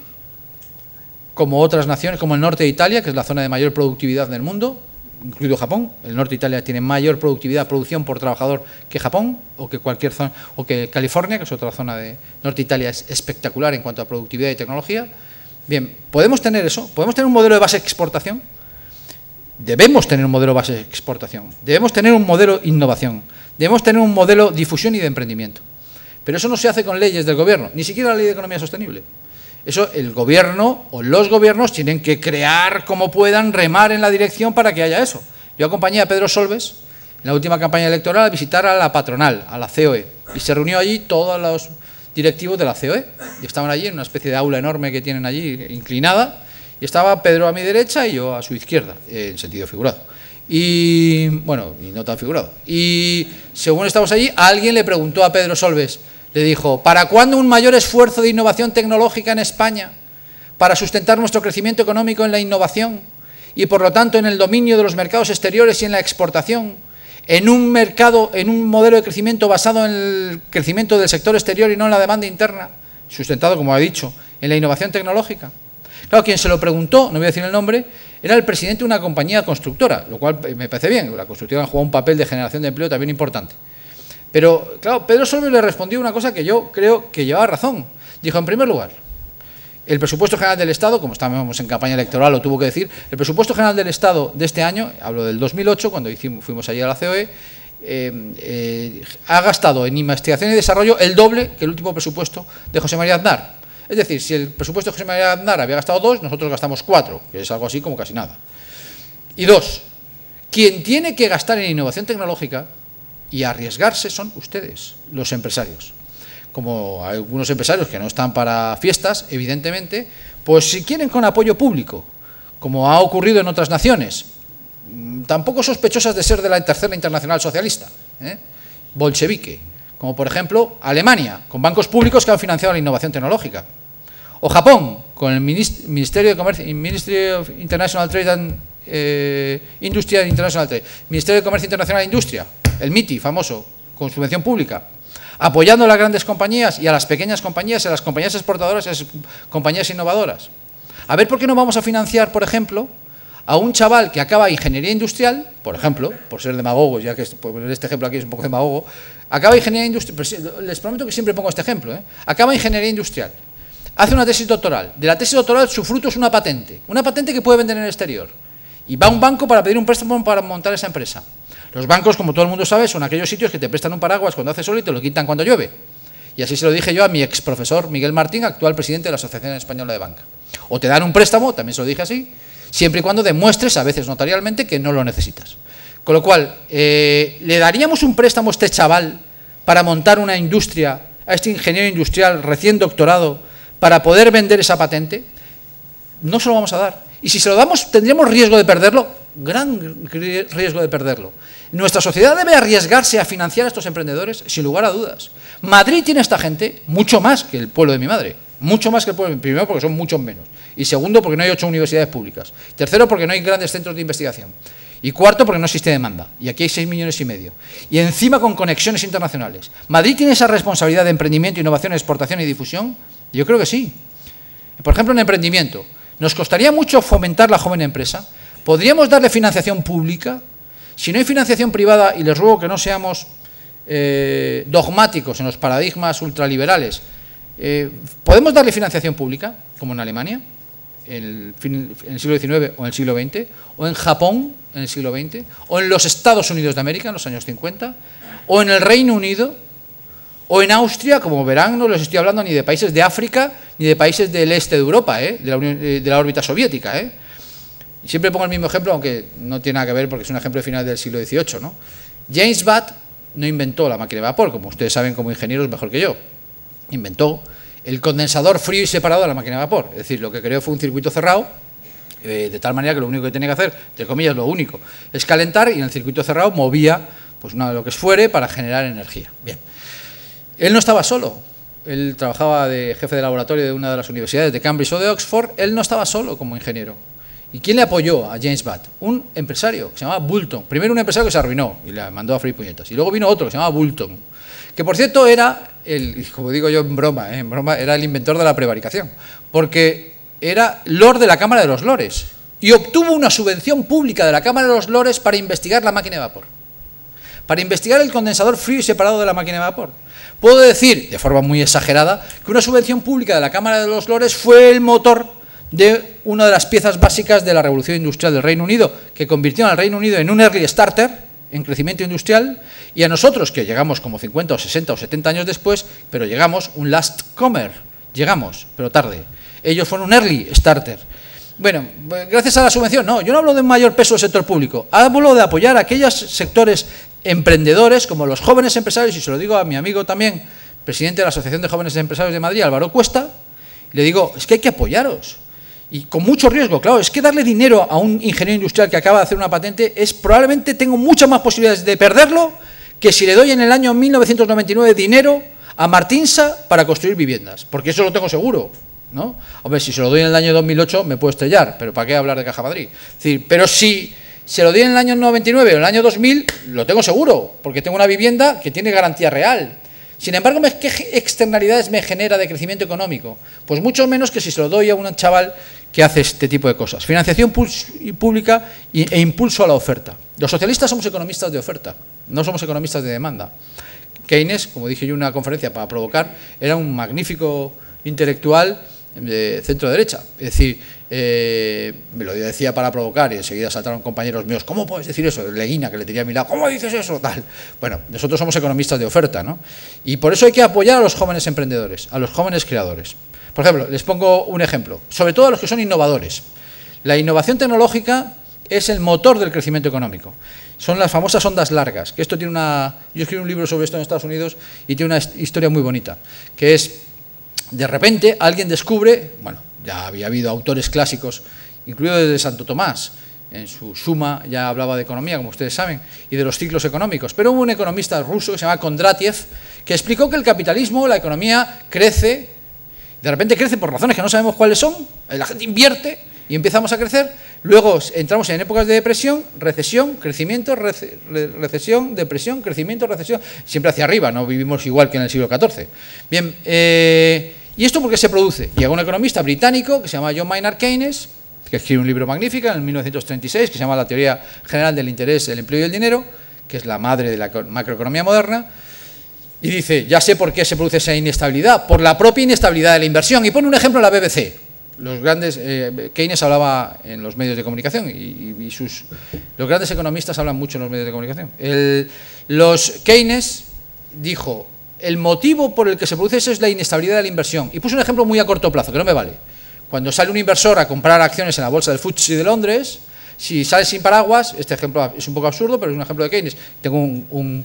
como otras naciones, como el norte de Italia, que es la zona de mayor productividad del mundo, incluido Japón. El norte de Italia tiene mayor productividad, producción por trabajador que Japón o que cualquier zona, o que California, que es otra zona de norte de Italia, es espectacular en cuanto a productividad y tecnología. Bien, ¿podemos tener eso? ¿Podemos tener un modelo de base exportación? Debemos tener un modelo de base exportación, debemos tener un modelo innovación, debemos tener un modelo difusión y de emprendimiento. Pero eso no se hace con leyes del gobierno, ni siquiera la ley de economía sostenible. Eso el gobierno o los gobiernos tienen que crear como puedan, remar en la dirección para que haya eso. Yo acompañé a Pedro Solves en la última campaña electoral a visitar a la patronal, a la COE, y se reunió allí todos los directivos de la COE, y estaban allí en una especie de aula enorme que tienen allí, inclinada, y estaba Pedro a mi derecha y yo a su izquierda, en sentido figurado. Y, bueno, y no tan figurado. Y según estamos allí, alguien le preguntó a Pedro Solves, le dijo, ¿para cuándo un mayor esfuerzo de innovación tecnológica en España para sustentar nuestro crecimiento económico en la innovación y por lo tanto en el dominio de los mercados exteriores y en la exportación, en un mercado, en un modelo de crecimiento basado en el crecimiento del sector exterior y no en la demanda interna, sustentado, como ha dicho, en la innovación tecnológica? Claro, quien se lo preguntó, no voy a decir el nombre, era el presidente de una compañía constructora, lo cual me parece bien, la constructora jugado un papel de generación de empleo también importante. Pero, claro, Pedro Solves le respondió una cosa que yo creo que llevaba razón. Dijo, en primer lugar, el presupuesto general del Estado, como estábamos en campaña electoral, lo tuvo que decir, el presupuesto general del Estado de este año, hablo del 2008, cuando hicimos, fuimos allí a la COE, eh, eh, ha gastado en investigación y desarrollo el doble que el último presupuesto de José María Aznar. Es decir, si el presupuesto de José María Aznar había gastado dos, nosotros gastamos cuatro, que es algo así como casi nada. Y dos, quien tiene que gastar en innovación tecnológica y arriesgarse son ustedes, los empresarios. Como algunos empresarios que no están para fiestas, evidentemente, pues si quieren con apoyo público, como ha ocurrido en otras naciones, mm, tampoco sospechosas de ser de la tercera internacional socialista, ¿eh? bolchevique, como por ejemplo Alemania, con bancos públicos que han financiado la innovación tecnológica, o Japón, con el Ministerio de Comercio, Ministry of International Trade and eh, International Trade, Ministerio de Comercio Internacional e Industria, el MITI famoso, con subvención pública, apoyando a las grandes compañías y a las pequeñas compañías, a las compañías exportadoras y a las compañías innovadoras. A ver por qué no vamos a financiar, por ejemplo, a un chaval que acaba ingeniería industrial, por ejemplo, por ser demagogo, ya que este ejemplo aquí es un poco demagogo, acaba ingeniería industrial, les prometo que siempre pongo este ejemplo, ¿eh? acaba ingeniería industrial, hace una tesis doctoral, de la tesis doctoral su fruto es una patente, una patente que puede vender en el exterior, y va a un banco para pedir un préstamo para montar esa empresa. Los bancos, como todo el mundo sabe, son aquellos sitios que te prestan un paraguas cuando hace sol y te lo quitan cuando llueve. Y así se lo dije yo a mi ex profesor Miguel Martín, actual presidente de la Asociación Española de Banca. O te dan un préstamo, también se lo dije así, siempre y cuando demuestres, a veces notarialmente, que no lo necesitas. Con lo cual, eh, ¿le daríamos un préstamo a este chaval para montar una industria, a este ingeniero industrial recién doctorado, para poder vender esa patente? No se lo vamos a dar. Y si se lo damos, ¿tendríamos riesgo de perderlo? Gran riesgo de perderlo. ¿Nuestra sociedad debe arriesgarse a financiar a estos emprendedores? Sin lugar a dudas. Madrid tiene esta gente mucho más que el pueblo de mi madre. Mucho más que el pueblo. Primero, porque son muchos menos. Y segundo, porque no hay ocho universidades públicas. Tercero, porque no hay grandes centros de investigación. Y cuarto, porque no existe demanda. Y aquí hay 6 millones y medio. Y encima con conexiones internacionales. ¿Madrid tiene esa responsabilidad de emprendimiento, innovación, exportación y difusión? Yo creo que sí. Por ejemplo, en emprendimiento. ¿Nos costaría mucho fomentar la joven empresa? ¿Podríamos darle financiación pública? Si no hay financiación privada, y les ruego que no seamos eh, dogmáticos en los paradigmas ultraliberales, eh, ¿podemos darle financiación pública, como en Alemania, en el, siglo XIX o en el siglo XX, o en Japón en el siglo XX, o en los Estados Unidos de América en los años 50, o en el Reino Unido, o en Austria, como verán, no les estoy hablando ni de países de África, ni de países del este de Europa, ¿eh? de, la órbita soviética. ¿eh? Siempre pongo el mismo ejemplo, aunque no tiene nada que ver porque es un ejemplo de final del siglo XVIII. ¿no? James Watt no inventó la máquina de vapor, como ustedes saben como ingenieros mejor que yo. Inventó el condensador frío y separado de la máquina de vapor. Es decir, lo que creó fue un circuito cerrado, eh, de tal manera que lo único que tenía que hacer, entre comillas, lo único, es calentar y en el circuito cerrado movía pues, de lo que fuere para generar energía. Bien. Él no estaba solo, él trabajaba de jefe de laboratorio de una de las universidades de Cambridge o de Oxford, él no estaba solo como ingeniero. ¿Y quién le apoyó a James Watt? Un empresario que se llamaba Bulton. Primero un empresario que se arruinó y le mandó a freír puñetas. Y luego vino otro que se llamaba Bulton, que por cierto era, el, como digo yo en broma, ¿eh? en broma, era el inventor de la prevaricación, porque era Lord de la Cámara de los Lores y obtuvo una subvención pública de la Cámara de los Lores para investigar la máquina de vapor, para investigar el condensador frío y separado de la máquina de vapor. Puedo decir, de forma muy exagerada, que una subvención pública de la Cámara de los Lores fue el motor de una de las piezas básicas de la revolución industrial del Reino Unido, que convirtió al Reino Unido en un early starter en crecimiento industrial, y a nosotros, que llegamos como 50 o 60 o 70 años después, pero llegamos un last comer, llegamos, pero tarde. Ellos fueron un early starter. Bueno, gracias a la subvención, no, yo no hablo de un mayor peso del sector público, hablo de apoyar a aquellos sectores emprendedores como los jóvenes empresarios, y se lo digo a mi amigo también, presidente de la Asociación de Jóvenes Empresarios de Madrid, Álvaro Cuesta, le digo, es que hay que apoyaros. Y con mucho riesgo, claro, es que darle dinero a un ingeniero industrial que acaba de hacer una patente es probablemente tengo muchas más posibilidades de perderlo que si le doy en el año 1999 dinero a Martinsa para construir viviendas, porque eso lo tengo seguro, ¿no? Hombre, si se lo doy en el año 2008 me puedo estrellar, pero ¿para qué hablar de Caja Madrid? Es decir, pero si se lo di en el año 99 o en el año 2000, lo tengo seguro, porque tengo una vivienda que tiene garantía real. Sin embargo, ¿qué externalidades me genera de crecimiento económico? Pues mucho menos que si se lo doy a un chaval que hace este tipo de cosas. Financiación pública e impulso a la oferta. Los socialistas somos economistas de oferta, no somos economistas de demanda. Keynes, como dije yo en una conferencia para provocar, era un magnífico intelectual de centro derecha. Es decir, eh, me lo decía para provocar y enseguida saltaron compañeros míos, ¿cómo puedes decir eso? Leguina, que le tenía a mi lado, ¿cómo dices eso? Tal. Bueno, nosotros somos economistas de oferta, ¿no? Y por eso hay que apoyar a los jóvenes emprendedores, a los jóvenes creadores. Por ejemplo, les pongo un ejemplo, sobre todo a los que son innovadores. La innovación tecnológica es el motor del crecimiento económico. Son las famosas ondas largas, que esto tiene una... Yo escribí un libro sobre esto en Estados Unidos y tiene una historia muy bonita, que es, de repente, alguien descubre, bueno, ya había habido autores clásicos, incluido desde Santo Tomás, en su suma ya hablaba de economía, como ustedes saben, y de los ciclos económicos. Pero hubo un economista ruso que se llama Kondratiev, que explicó que el capitalismo, la economía, crece, de repente crece por razones que no sabemos cuáles son, la gente invierte y empezamos a crecer, luego entramos en épocas de depresión, recesión, crecimiento, recesión, depresión, crecimiento, recesión, siempre hacia arriba, no vivimos igual que en el siglo XIV. Bien, eh, ¿Y esto por qué se produce? Llega un economista británico que se llama John Maynard Keynes, que escribe un libro magnífico en 1936 que se llama La teoría general del interés, el empleo y el dinero, que es la madre de la macroeconomía moderna, y dice, ya sé por qué se produce esa inestabilidad, por la propia inestabilidad de la inversión. Y pone un ejemplo en la BBC. Los grandes, eh, Keynes hablaba en los medios de comunicación y, sus, los grandes economistas hablan mucho en los medios de comunicación. los Keynes dijo, el motivo por el que se produce eso es la inestabilidad de la inversión. Y puse un ejemplo muy a corto plazo, que no me vale. Cuando sale un inversor a comprar acciones en la bolsa del FTSE de Londres, si sale sin paraguas, este ejemplo es un poco absurdo, pero es un ejemplo de Keynes. Tengo un,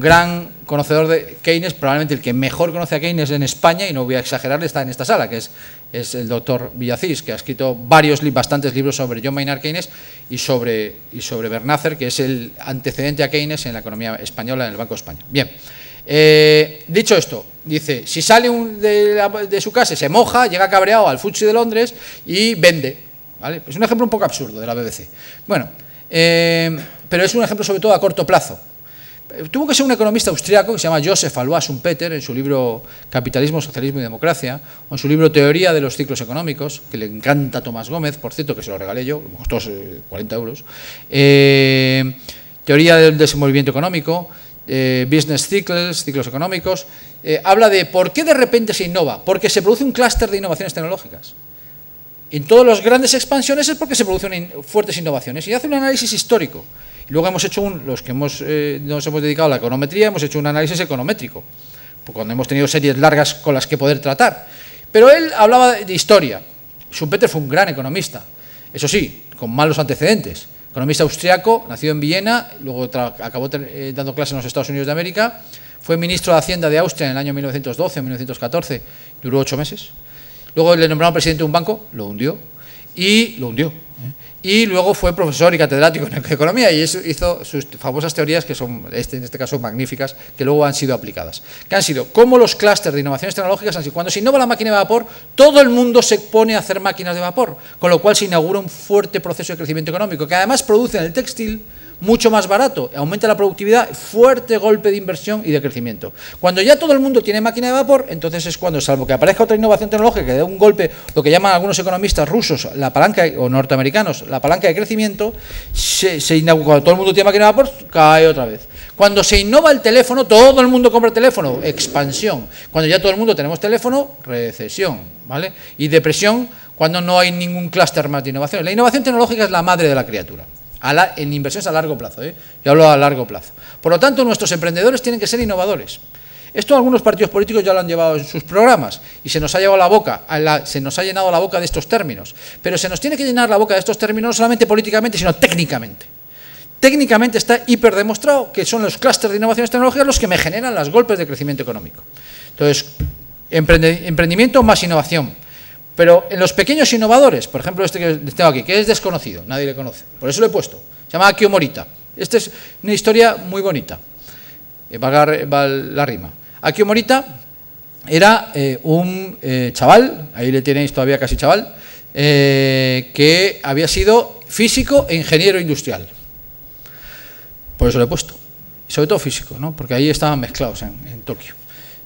gran conocedor de Keynes, probablemente el que mejor conoce a Keynes en España, y no voy a exagerarle, está en esta sala, que es, es el doctor Villacís, que ha escrito varios, bastantes libros sobre John Maynard Keynes y sobre, y sobre Bernácer, que es el antecedente a Keynes en la economía española, en el Banco de España. Bien. Eh, dicho esto, dice, si sale de, su casa, se moja, llega cabreado al Futsi de Londres y vende. ¿vale? Es un ejemplo un poco absurdo de la BBC. Bueno, Eh, pero es un ejemplo sobre todo a corto plazo. Tuvo que ser un economista austriaco que se llama Joseph Alois Schumpeter en su libro Capitalismo, Socialismo y Democracia, o en su libro Teoría de los ciclos económicos, que le encanta a Tomás Gómez, por cierto, que se lo regalé yo, costó 40 eh, euros. Teoría del desenvolvimiento económico, eh, business cycles, ciclos económicos, habla de por qué de repente se innova, porque se produce un clúster de innovaciones tecnológicas. En todas las grandes expansiones es porque se producen fuertes innovaciones y hace un análisis histórico. Luego hemos hecho un, los que eh, nos hemos dedicado a la econometría, hemos hecho un análisis econométrico, cuando hemos tenido series largas con las que poder tratar. Pero él hablaba de historia. Schumpeter fue un gran economista, eso sí, con malos antecedentes. Economista austriaco, nacido en Viena, luego acabó eh, dando clases en los Estados Unidos de América, fue ministro de Hacienda de Austria en el año 1912 o 1914, duró ocho meses. Luego le nombraron presidente de un banco, lo hundió, y lo hundió. Y luego fue profesor y catedrático en economía y hizo sus famosas teorías, que son este, en este caso magníficas, que luego han sido aplicadas. Que han sido cómo los clústeres de innovaciones tecnológicas sido, cuando se innova la máquina de vapor, todo el mundo se pone a hacer máquinas de vapor, con lo cual se inaugura un fuerte proceso de crecimiento económico, que además produce en el textil mucho más barato, aumenta la productividad, fuerte golpe de inversión y de crecimiento. Cuando ya todo el mundo tiene máquina de vapor, entonces es cuando, salvo que aparezca otra innovación tecnológica que dé un golpe, lo que llaman algunos economistas rusos, la palanca, o norteamericanos, la palanca de crecimiento, se, se cuando todo el mundo tiene máquina de vapor, cae otra vez. Cuando se innova el teléfono, todo el mundo compra teléfono, expansión. Cuando ya todo el mundo tenemos teléfono, recesión, ¿vale? Y depresión cuando no hay ningún clúster más de innovación. La innovación tecnológica es la madre de la criatura en inversiones a largo plazo. ¿eh? Yo hablo a largo plazo. Por lo tanto, nuestros emprendedores tienen que ser innovadores. Esto algunos partidos políticos ya lo han llevado en sus programas y se nos ha llevado la boca, se nos ha llenado la boca de estos términos. Pero se nos tiene que llenar la boca de estos términos no solamente políticamente, sino técnicamente. Técnicamente está hiper demostrado que son los clústeres de innovaciones tecnológicas los que me generan los golpes de crecimiento económico. Entonces, emprendimiento más innovación pero en los pequeños innovadores, por ejemplo este que tengo aquí, que es desconocido, nadie le conoce, por eso lo he puesto, se llama Akio Morita. Esta es una historia muy bonita, eh, va la rima. Akio Morita era eh, un eh, chaval, ahí le tenéis todavía casi chaval, que había sido físico e ingeniero industrial. Por eso lo he puesto. Sobre todo físico, ¿no? porque ahí estaban mezclados en, en Tokio.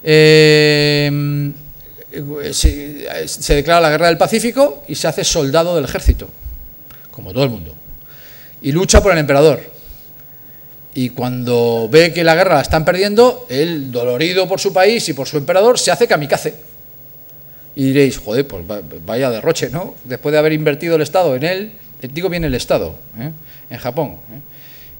Eh, se, declara la guerra del Pacífico y se hace soldado del ejército, como todo el mundo, y lucha por el emperador. Y cuando ve que la guerra la están perdiendo, él, dolorido por su país y por su emperador, se hace kamikaze. Y diréis, joder, pues vaya derroche, ¿no? Después de haber invertido el Estado en él, digo bien el Estado, ¿eh? en Japón. ¿eh?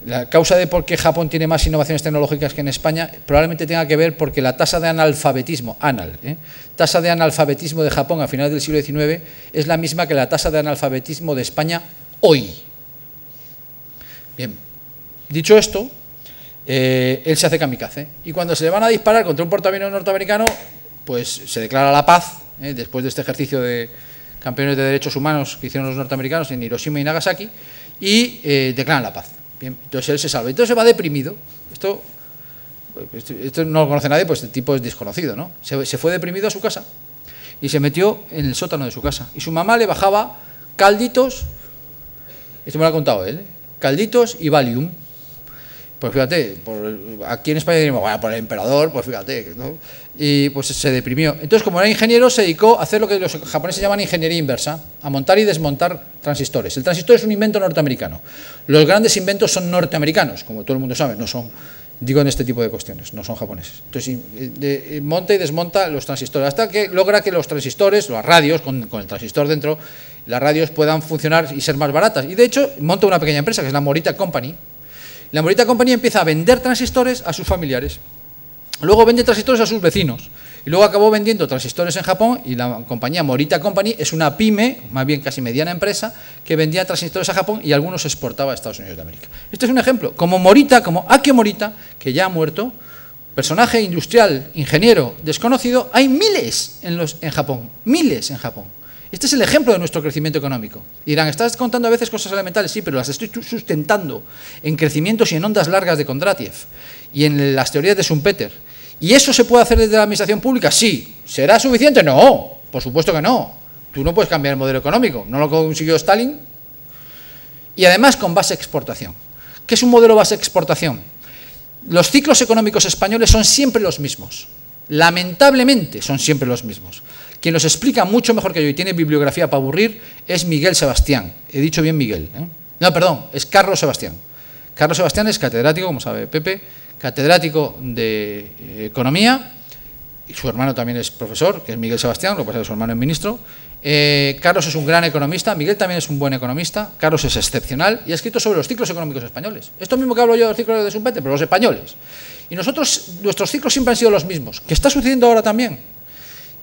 La causa de por qué Japón tiene más innovaciones tecnológicas que en España probablemente tenga que ver porque la tasa de analfabetismo, anal, ¿eh? tasa de analfabetismo de Japón a finales del siglo XIX es la misma que la tasa de analfabetismo de España hoy. Bien, dicho esto, eh, él se hace kamikaze y cuando se le van a disparar contra un portaaviones norteamericano, pues se declara la paz, ¿eh? después de este ejercicio de campeones de derechos humanos que hicieron los norteamericanos en Hiroshima y Nagasaki, y declaran la paz entonces él se salva. Entonces se va deprimido. Esto, esto no lo conoce nadie, pues el tipo es desconocido, ¿no? Se, se, fue deprimido a su casa y se metió en el sótano de su casa. Y su mamá le bajaba calditos, esto me lo ha contado él, ¿eh? calditos y Valium. Pues fíjate, aquí en España diríamos, bueno, por el emperador, pues fíjate, y pues se deprimió. Entonces, como era ingeniero, se dedicó a hacer lo que los japoneses llaman ingeniería inversa, a montar y desmontar transistores. El transistor es un invento norteamericano. Los grandes inventos son norteamericanos, como todo el mundo sabe, no son, digo en este tipo de cuestiones, no son japoneses. Entonces, monta y desmonta los transistores, hasta que logra que los transistores, las radios, con, con el transistor dentro, las radios puedan funcionar y ser más baratas. Y de hecho, monta una pequeña empresa, que es la Morita Company, la Morita Compañía empieza a vender transistores a sus familiares. Luego vende transistores a sus vecinos. Y luego acabó vendiendo transistores en Japón y la compañía Morita Company es una pyme, más bien casi mediana empresa, que vendía transistores a Japón y algunos exportaba a Estados Unidos de América. Este es un ejemplo. Como Morita, como Akio Morita, que ya ha muerto, personaje industrial, ingeniero, desconocido, hay miles en, los, en Japón, miles en Japón. Este es el ejemplo de nuestro crecimiento económico. Dirán, estás contando a veces cosas elementales, sí, pero las estoy sustentando en crecimientos y en ondas largas de Kondratiev y en las teorías de Schumpeter. ¿Y eso se puede hacer desde la administración pública? Sí. ¿Será suficiente? No, por supuesto que no. Tú no puedes cambiar el modelo económico. ¿No lo consiguió Stalin? y además con base exportación. ¿Qué es un modelo base exportación? Los ciclos económicos españoles son siempre los mismos. Lamentablemente son siempre los mismos. Quien los explica mucho mejor que yo y tiene bibliografía para aburrir es Miguel Sebastián. He dicho bien Miguel. ¿eh? No, perdón, es Carlos Sebastián. Carlos Sebastián es catedrático, como sabe Pepe, catedrático de eh, Economía, y su hermano también es profesor, que es Miguel Sebastián, lo que pasa es que su hermano es ministro. Eh, Carlos es un gran economista, Miguel también es un buen economista, Carlos es excepcional y ha escrito sobre los ciclos económicos españoles. Esto mismo que hablo yo de los ciclos de Sumpete, pero los españoles. Y nosotros, nuestros ciclos siempre han sido los mismos, que está sucediendo ahora también,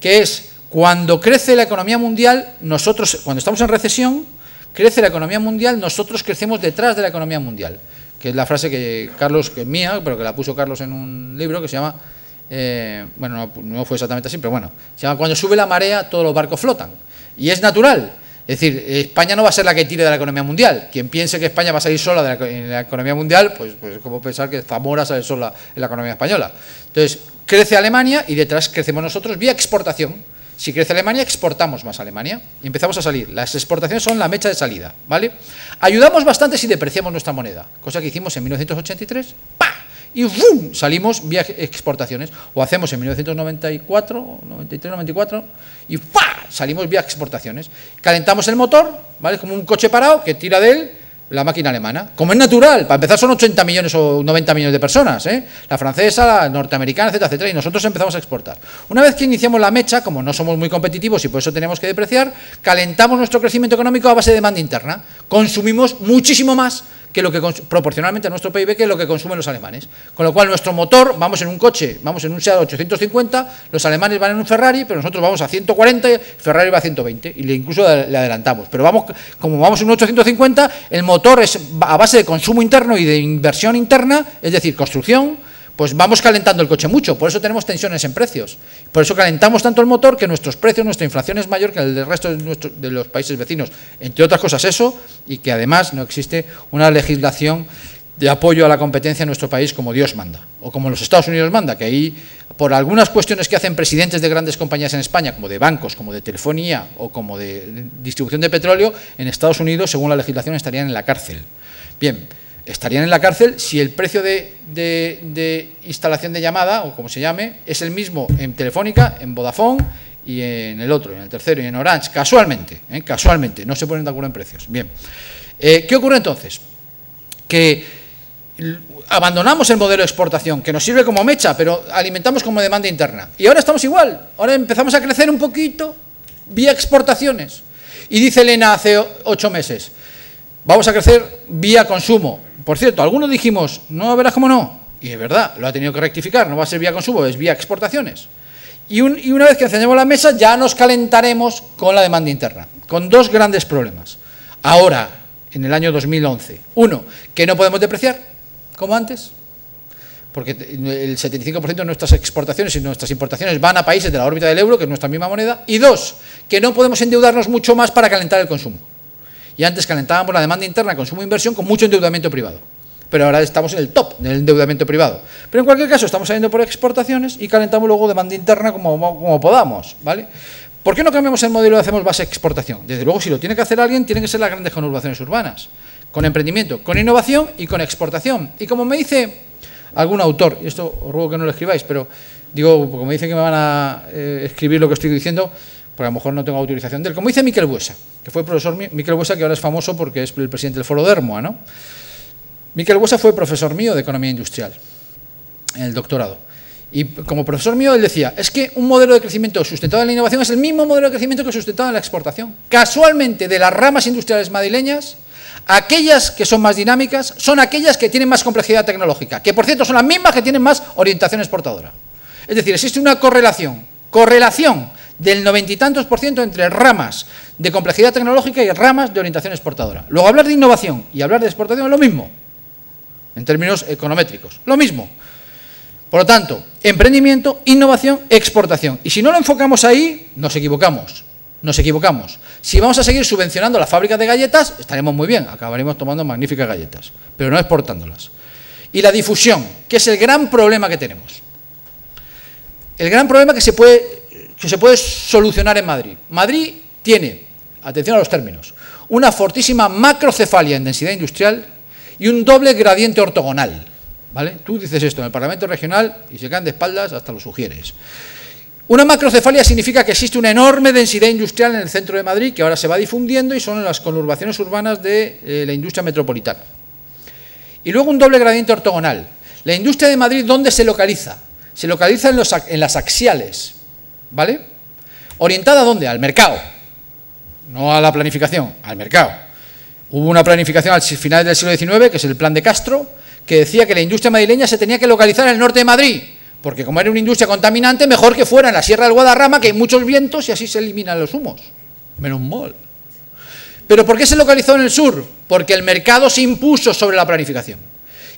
que es cuando crece la economía mundial, nosotros, cuando estamos en recesión, crece la economía mundial, nosotros crecemos detrás de la economía mundial que es la frase que Carlos, que es mía, pero que la puso Carlos en un libro que se llama, eh, bueno, no, fue exactamente así, pero bueno, se llama Cuando sube la marea todos los barcos flotan. Y es natural. Es decir, España no va a ser la que tire de la economía mundial. Quien piense que España va a salir sola de la, en la economía mundial, pues, pues es como pensar que Zamora sale sola en la economía española. Entonces, crece Alemania y detrás crecemos nosotros vía exportación. Si crece Alemania, exportamos más a Alemania y empezamos a salir. Las exportaciones son la mecha de salida, ¿vale? Ayudamos bastante si depreciamos nuestra moneda, cosa que hicimos en 1983, ¡pa! Y ¡bum! salimos vía exportaciones. O hacemos en 1994, 93, 94, y ¡pa! salimos vía exportaciones. Calentamos el motor, ¿vale? Como un coche parado que tira de él la máquina alemana. Como es natural, para empezar son 80 millones o 90 millones de personas, ¿eh? la francesa, la norteamericana, etcétera, etcétera, y nosotros empezamos a exportar. Una vez que iniciamos la mecha, como no somos muy competitivos y por eso tenemos que depreciar, calentamos nuestro crecimiento económico a base de demanda interna. Consumimos muchísimo más que lo que proporcionalmente a nuestro PIB que lo que consumen los alemanes. Con lo cual nuestro motor, vamos en un coche, vamos en un SEAT 850, los alemanes van en un Ferrari, pero nosotros vamos a 140, Ferrari va a 120 y le incluso le adelantamos. Pero vamos, como vamos en un 850, el motor es a base de consumo interno y de inversión interna, es decir, construcción, pues vamos calentando el coche mucho, por eso tenemos tensiones en precios. Por eso calentamos tanto el motor que nuestros precios, nuestra inflación es mayor que el del resto de, los países vecinos. Entre otras cosas eso, y que además no existe una legislación de apoyo a la competencia en nuestro país como Dios manda, o como los Estados Unidos manda, que ahí, por algunas cuestiones que hacen presidentes de grandes compañías en España, como de bancos, como de telefonía o como de distribución de petróleo, en Estados Unidos, según la legislación, estarían en la cárcel. Bien, estarían en la cárcel si el precio de, instalación de llamada, o como se llame, es el mismo en Telefónica, en Vodafone y en el otro, en el tercero y en Orange, casualmente, ¿eh? casualmente, no se ponen de acuerdo en precios. Bien, eh, ¿qué ocurre entonces? Que abandonamos el modelo de exportación, que nos sirve como mecha, pero alimentamos como demanda interna. Y ahora estamos igual, ahora empezamos a crecer un poquito vía exportaciones. Y dice Elena hace ocho meses, vamos a crecer vía consumo. Por cierto, algunos dijimos, no, verás cómo no. Y es verdad, lo ha tenido que rectificar, no va a ser vía consumo, es vía exportaciones. Y, una vez que encendemos la mesa, ya nos calentaremos con la demanda interna, con dos grandes problemas. Ahora, en el año 2011, uno, que no podemos depreciar, como antes, porque el 75% de nuestras exportaciones y nuestras importaciones van a países de la órbita del euro, que es nuestra misma moneda, y dos, que no podemos endeudarnos mucho más para calentar el consumo. Y antes calentábamos la demanda interna, consumo e inversión con mucho endeudamiento privado. Pero ahora estamos en el top del endeudamiento privado. Pero en cualquier caso estamos saliendo por exportaciones y calentamos luego demanda interna como, podamos, ¿vale? ¿Por qué no cambiamos el modelo y hacemos base exportación? Desde luego, si lo tiene que hacer alguien, tienen que ser las grandes conurbaciones urbanas, con emprendimiento, con innovación y con exportación. Y como me dice algún autor, y esto os ruego que no lo escribáis, pero digo, como me dice que me van a eh, escribir lo que estoy diciendo, porque a lo mejor no tengo autorización de él, como dice Miquel Buesa, que fue profesor Miquel Buesa que ahora es famoso porque es el presidente del Foro de Hermoa, ¿no? Miquel Buesa fue profesor mío de Economía Industrial, en el doctorado. Y como profesor mío, él decía, es que un modelo de crecimiento sustentado en la innovación es el mismo modelo de crecimiento que sustentado en la exportación. Casualmente, de las ramas industriales madrileñas, aquellas que son más dinámicas son aquellas que tienen más complejidad tecnológica, que por cierto son las mismas que tienen más orientación exportadora. Es decir, existe una correlación, correlación del noventa y tantos por ciento entre ramas de complejidad tecnológica y ramas de orientación exportadora. Luego hablar de innovación y hablar de exportación es lo mismo, en términos econométricos, lo mismo. Por lo tanto, emprendimiento, innovación, exportación. Y si no lo enfocamos ahí, nos equivocamos. Nos equivocamos. Si vamos a seguir subvencionando las fábricas de galletas, estaremos muy bien, acabaremos tomando magníficas galletas, pero no exportándolas. Y la difusión, que es el gran problema que tenemos. El gran problema que se puede que se puede solucionar en Madrid. Madrid tiene, atención a los términos, una fortísima macrocefalia en densidad industrial y un doble gradiente ortogonal. ¿Vale? Tú dices esto en el Parlamento Regional y se caen de espaldas hasta lo sugieres. Una macrocefalia significa que existe una enorme densidad industrial en el centro de Madrid que ahora se va difundiendo y son las conurbaciones urbanas de eh, la industria metropolitana. Y luego un doble gradiente ortogonal. La industria de Madrid, ¿dónde se localiza? Se localiza en, en las axiales, ¿vale? ¿Orientada a dónde? Al mercado, no a la planificación, al mercado. Hubo una planificación al final del siglo XIX, que es el plan de Castro, que decía que la industria madrileña se tenía que localizar en el norte de Madrid, porque como era una industria contaminante, mejor que fuera en la Sierra del Guadarrama, que hay muchos vientos y así se eliminan los humos. Menos mal. ¿Pero por qué se localizó en el sur? Porque el mercado se impuso sobre la planificación.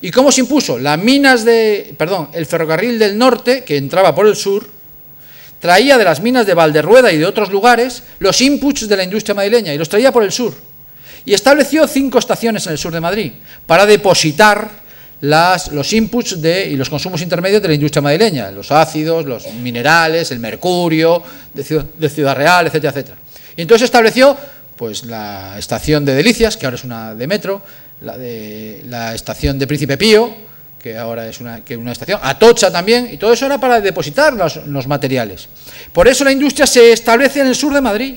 ¿Y cómo se impuso? Las minas de, perdón, el ferrocarril del norte, que entraba por el sur, traía de las minas de Valderrueda y de otros lugares los inputs de la industria madrileña y los traía por el sur. Y estableció cinco estaciones en el sur de Madrid para depositar los inputs de, y los consumos intermedios de la industria madrileña, los ácidos, los minerales, el mercurio, de Ciudad, Real, etcétera, etcétera. Y entonces estableció pues, la estación de Delicias, que ahora es una de metro, la, de, la estación de Príncipe Pío, que ahora es una, estación, Atocha también, y todo eso era para depositar los materiales. Por eso la industria se establece en el sur de Madrid,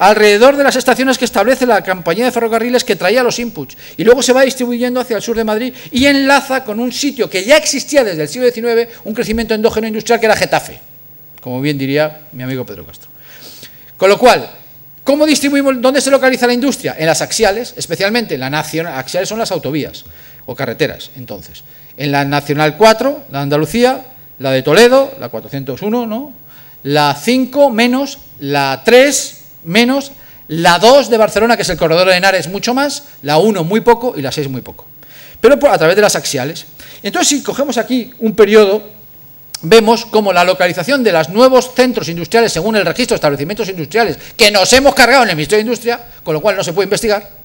alrededor de las estaciones que establece la compañía de ferrocarriles que traía los inputs y luego se va distribuyendo hacia el sur de Madrid y enlaza con un sitio que ya existía desde el siglo XIX, un crecimiento endógeno industrial que era Getafe, como bien diría mi amigo Pedro Castro. Con lo cual, ¿cómo distribuimos, dónde se localiza la industria? En las axiales, especialmente en la nacional, axiales son las autovías o carreteras, entonces. En la Nacional 4, la Andalucía, la de Toledo, la 401, ¿no? La 5 menos la 3 menos, la 2 de Barcelona, que es el corredor de Henares, mucho más, la 1 muy poco y la 6 muy poco. Pero a través de las axiales. Entonces, si cogemos aquí un periodo, vemos como la localización de los nuevos centros industriales, según el registro de establecimientos industriales, que nos hemos cargado en el Ministerio de Industria, con lo cual no se puede investigar,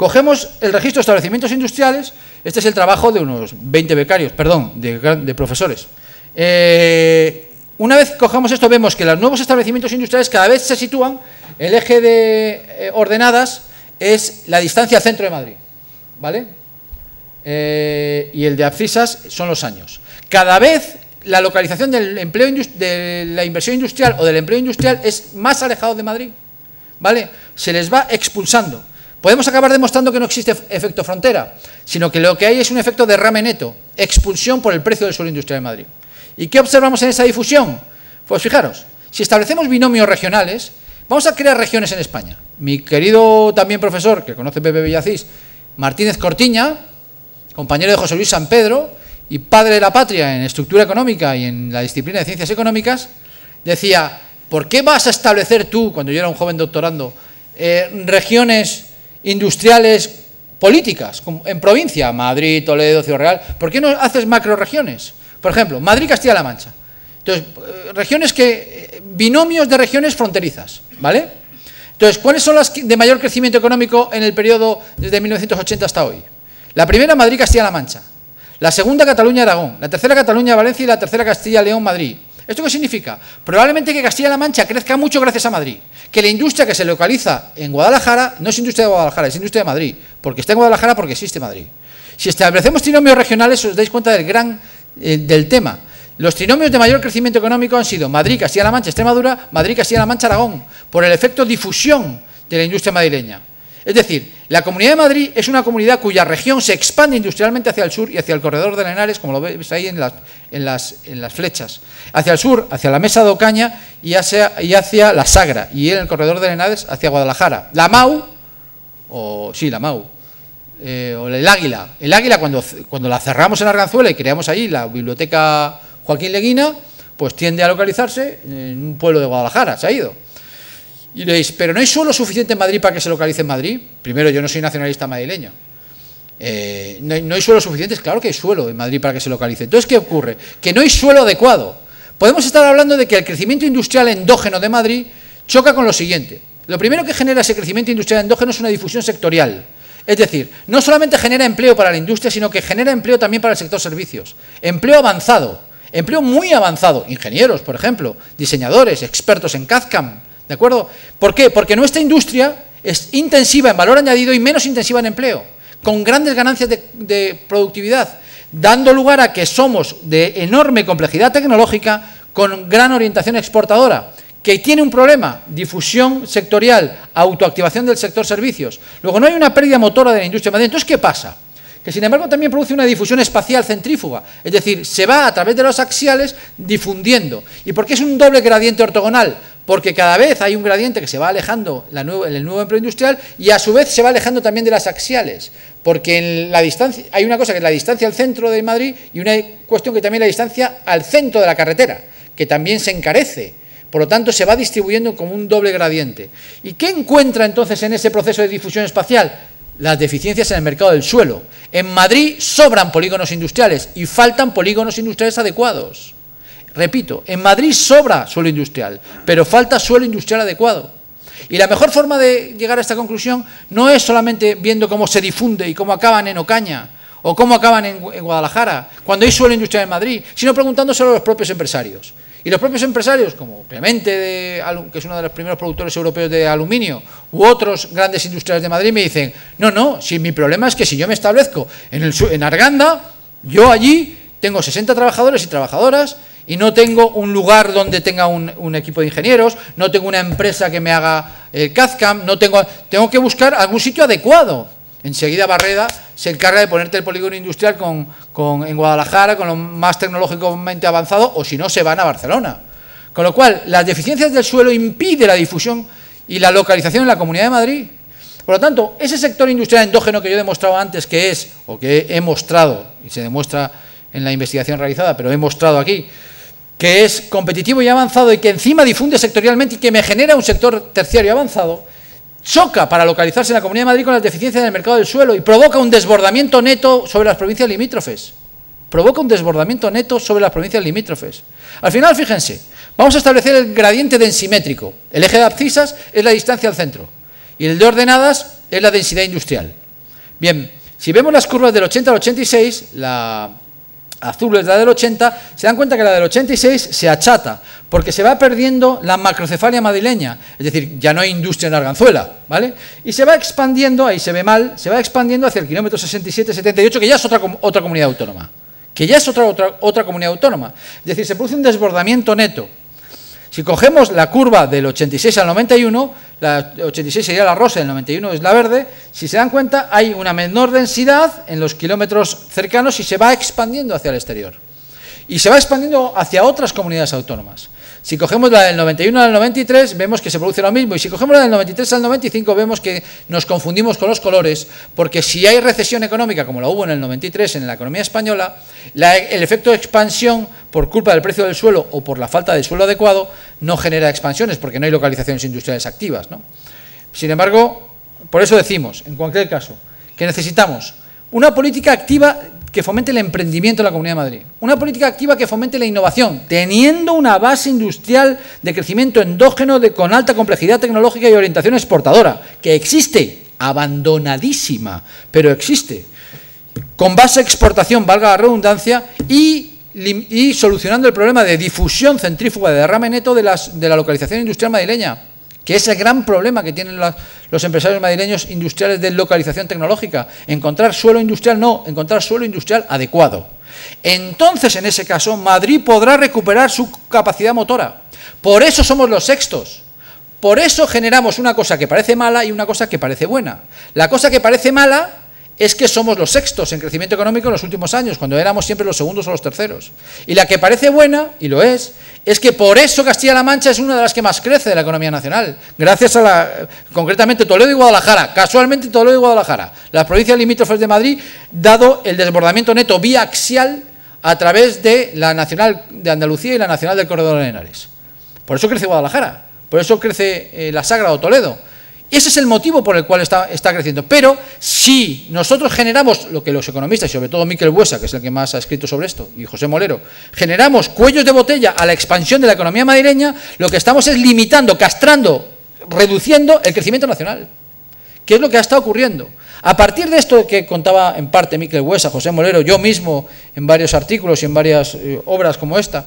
cogemos el registro de establecimientos industriales, este es el trabajo de unos 20 becarios, perdón, de, profesores, eh, una vez cogemos esto, vemos que los nuevos establecimientos industriales cada vez se sitúan, el eje de eh, ordenadas es la distancia al centro de Madrid, ¿vale? Eh, y el de abscisas son los años. Cada vez la localización del empleo de la inversión industrial o del empleo industrial es más alejado de Madrid, ¿vale? Se les va expulsando. Podemos acabar demostrando que no existe efecto frontera, sino que lo que hay es un efecto derrame neto, expulsión por el precio del suelo industrial de Madrid. ¿Y qué observamos en esa difusión? Pues fijaros, si establecemos binomios regionales, vamos a crear regiones en España. Mi querido también profesor, que conoce Pepe Villacís, Martínez Cortiña, compañero de José Luis San Pedro y padre de la patria en estructura económica y en la disciplina de ciencias económicas, decía, ¿por qué vas a establecer tú, cuando yo era un joven doctorando, eh, regiones industriales políticas en provincia, Madrid, Toledo, Ciudad Real? ¿Por qué no haces macroregiones? Por ejemplo, Madrid-Castilla-La Mancha. Entonces, eh, regiones que, eh, binomios de regiones fronterizas, ¿vale? Entonces, ¿cuáles son las de mayor crecimiento económico en el periodo desde 1980 hasta hoy? La primera, Madrid-Castilla-La Mancha. La segunda, Cataluña-Aragón. La tercera, Cataluña-Valencia y la tercera, Castilla-León-Madrid. ¿Esto qué significa? Probablemente que Castilla-La Mancha crezca mucho gracias a Madrid. Que la industria que se localiza en Guadalajara no es industria de Guadalajara, es industria de Madrid. Porque está en Guadalajara porque existe Madrid. Si establecemos trinomios regionales, os dais cuenta del gran eh, del tema. Los trinomios de mayor crecimiento económico han sido Madrid, Castilla-La Mancha, Extremadura, Madrid, Castilla-La Mancha, Aragón, por el efecto difusión de la industria madrileña. Es decir, la Comunidad de Madrid es una comunidad cuya región se expande industrialmente hacia el sur y hacia el corredor de Henares, como lo veis ahí en las, flechas. Hacia el sur, hacia la Mesa de Ocaña y hacia, y hacia la Sagra, y en el corredor de Henares hacia Guadalajara. La MAU, o sí, la MAU, eh, o el águila. El águila, cuando, cuando la cerramos en Arganzuela y creamos ahí la biblioteca Joaquín Leguina, pues tiende a localizarse en un pueblo de Guadalajara, se ha ido. Y pero no hay suelo suficiente en Madrid para que se localice en Madrid. Primero, yo no soy nacionalista madrileño. Eh, no, hay, no, hay, suelo suficiente, claro que hay suelo en Madrid para que se localice. Entonces, ¿qué ocurre? Que no hay suelo adecuado. Podemos estar hablando de que el crecimiento industrial endógeno de Madrid choca con lo siguiente. Lo primero que genera ese crecimiento industrial endógeno es una difusión sectorial. Es decir, no solamente genera empleo para la industria, sino que genera empleo también para el sector servicios. Empleo avanzado, empleo muy avanzado, ingenieros, por ejemplo, diseñadores, expertos en CAD-CAM, ¿de acuerdo? ¿Por qué? Porque nuestra industria es intensiva en valor añadido y menos intensiva en empleo, con grandes ganancias de, productividad, dando lugar a que somos de enorme complejidad tecnológica con gran orientación exportadora, que tiene un problema, difusión sectorial, autoactivación del sector servicios. Luego no hay una pérdida motora de la industria madrileña. Entonces, ¿qué pasa? que sin embargo también produce una difusión espacial centrífuga, es decir, se va a través de los axiales difundiendo. ¿Y por qué es un doble gradiente ortogonal? Porque cada vez hay un gradiente que se va alejando el nuevo empleo industrial y a su vez se va alejando también de las axiales, porque en la distancia hay una cosa que es la distancia al centro de Madrid y una cuestión que también es la distancia al centro de la carretera, que también se encarece. Por lo tanto, se va distribuyendo como un doble gradiente. ¿Y qué encuentra entonces en ese proceso de difusión espacial? las deficiencias en el mercado del suelo. En Madrid sobran polígonos industriales y faltan polígonos industriales adecuados. Repito, en Madrid sobra suelo industrial, pero falta suelo industrial adecuado. Y la mejor forma de llegar a esta conclusión no es solamente viendo cómo se difunde y cómo acaban en Ocaña o cómo acaban en, Guadalajara, cuando hay suelo industrial en Madrid, sino preguntándoselo a los propios empresarios. Y los propios empresarios, como Clemente, que es uno de los primeros productores europeos de aluminio, u otros grandes industriales de Madrid, me dicen, no, no, si mi problema es que si yo me establezco en, el, en Arganda, yo allí tengo 60 trabajadores y trabajadoras y no tengo un lugar donde tenga un, equipo de ingenieros, no tengo una empresa que me haga el CADCAM, no tengo, tengo que buscar algún sitio adecuado. Enseguida Barreda se encarga de ponerte el polígono industrial con, en Guadalajara, con lo más tecnológicamente avanzado, o si no, se van a Barcelona. Con lo cual, las deficiencias del suelo impiden la difusión y la localización en la Comunidad de Madrid. Por lo tanto, ese sector industrial endógeno que yo he demostrado antes que es, o que he mostrado, y se demuestra en la investigación realizada, pero he mostrado aquí, que es competitivo y avanzado y que encima difunde sectorialmente y que me genera un sector terciario avanzado, choca para localizarse en la Comunidad de Madrid con las deficiencias del mercado del suelo y provoca un desbordamiento neto sobre las provincias limítrofes. Provoca un desbordamiento neto sobre las provincias limítrofes. Al final, fíjense, vamos a establecer el gradiente densimétrico. El eje de abscisas es la distancia al centro y el de ordenadas es la densidad industrial. Bien, si vemos las curvas del 80 al 86, la azul es la del 80, se dan cuenta que la del 86 se achata, porque se va perdiendo la macrocefalia madrileña, es decir, ya no hay industria en Arganzuela, ¿vale? Y se va expandiendo, ahí se ve mal, se va expandiendo hacia el kilómetro 67-78, que ya es otra, otra comunidad autónoma, que ya es otra, otra, otra comunidad autónoma. Es decir, se produce un desbordamiento neto. Si cogemos la curva del 86 al 91, la 86 sería la rosa, el 91 es la verde, si se dan cuenta hay una menor densidad en los kilómetros cercanos y se va expandiendo hacia el exterior. Y se va expandiendo hacia otras comunidades autónomas. Si cogemos la del 91 al 93, vemos que se produce lo mismo. Y si cogemos la del 93 al 95, vemos que nos confundimos con los colores, porque si hay recesión económica, como la hubo en el 93 en la economía española, el efecto de expansión por culpa del precio del suelo o por la falta de suelo adecuado no genera expansiones, porque no hay localizaciones industriales activas. Sin embargo, por eso decimos, en cualquier caso, que necesitamos una política activa que fomente el emprendimiento en la Comunidad de Madrid. Una política activa que fomente la innovación, teniendo una base industrial de crecimiento endógeno de, con alta complejidad tecnológica y orientación exportadora, que existe, abandonadísima, pero existe. Con base exportación, valga la redundancia, y, solucionando el problema de difusión centrífuga de derrame neto de, de la localización industrial madrileña que es el gran problema que tienen los empresarios madrileños industriales de localización tecnológica. Encontrar suelo industrial, no, encontrar suelo industrial adecuado. Entonces, en ese caso, Madrid podrá recuperar su capacidad motora. Por eso somos los sextos. Por eso generamos una cosa que parece mala y una cosa que parece buena. La cosa que parece mala es que somos los sextos en crecimiento económico en los últimos años, cuando éramos siempre los segundos o los terceros. Y la que parece buena, y lo es, es que por eso Castilla-La Mancha es una de las que más crece de la economía nacional, gracias a la, concretamente Toledo y Guadalajara, casualmente Toledo y Guadalajara, las provincias limítrofes de Madrid, dado el desbordamiento neto vía axial a través de la Nacional de Andalucía y la Nacional del Corredor de Henares. Por eso crece Guadalajara, por eso crece eh, la Sagra o Toledo, ese es el motivo por el cual está, creciendo. Pero si nosotros generamos, lo que los economistas, y sobre todo Miquel Buesa, que es el que más ha escrito sobre esto, y José Molero, generamos cuellos de botella a la expansión de la economía madrileña, lo que estamos es limitando, castrando, reduciendo el crecimiento nacional. ¿Qué es lo que ha estado ocurriendo? A partir de esto que contaba en parte Miquel Buesa, José Molero, yo mismo en varios artículos y en varias eh, obras como esta,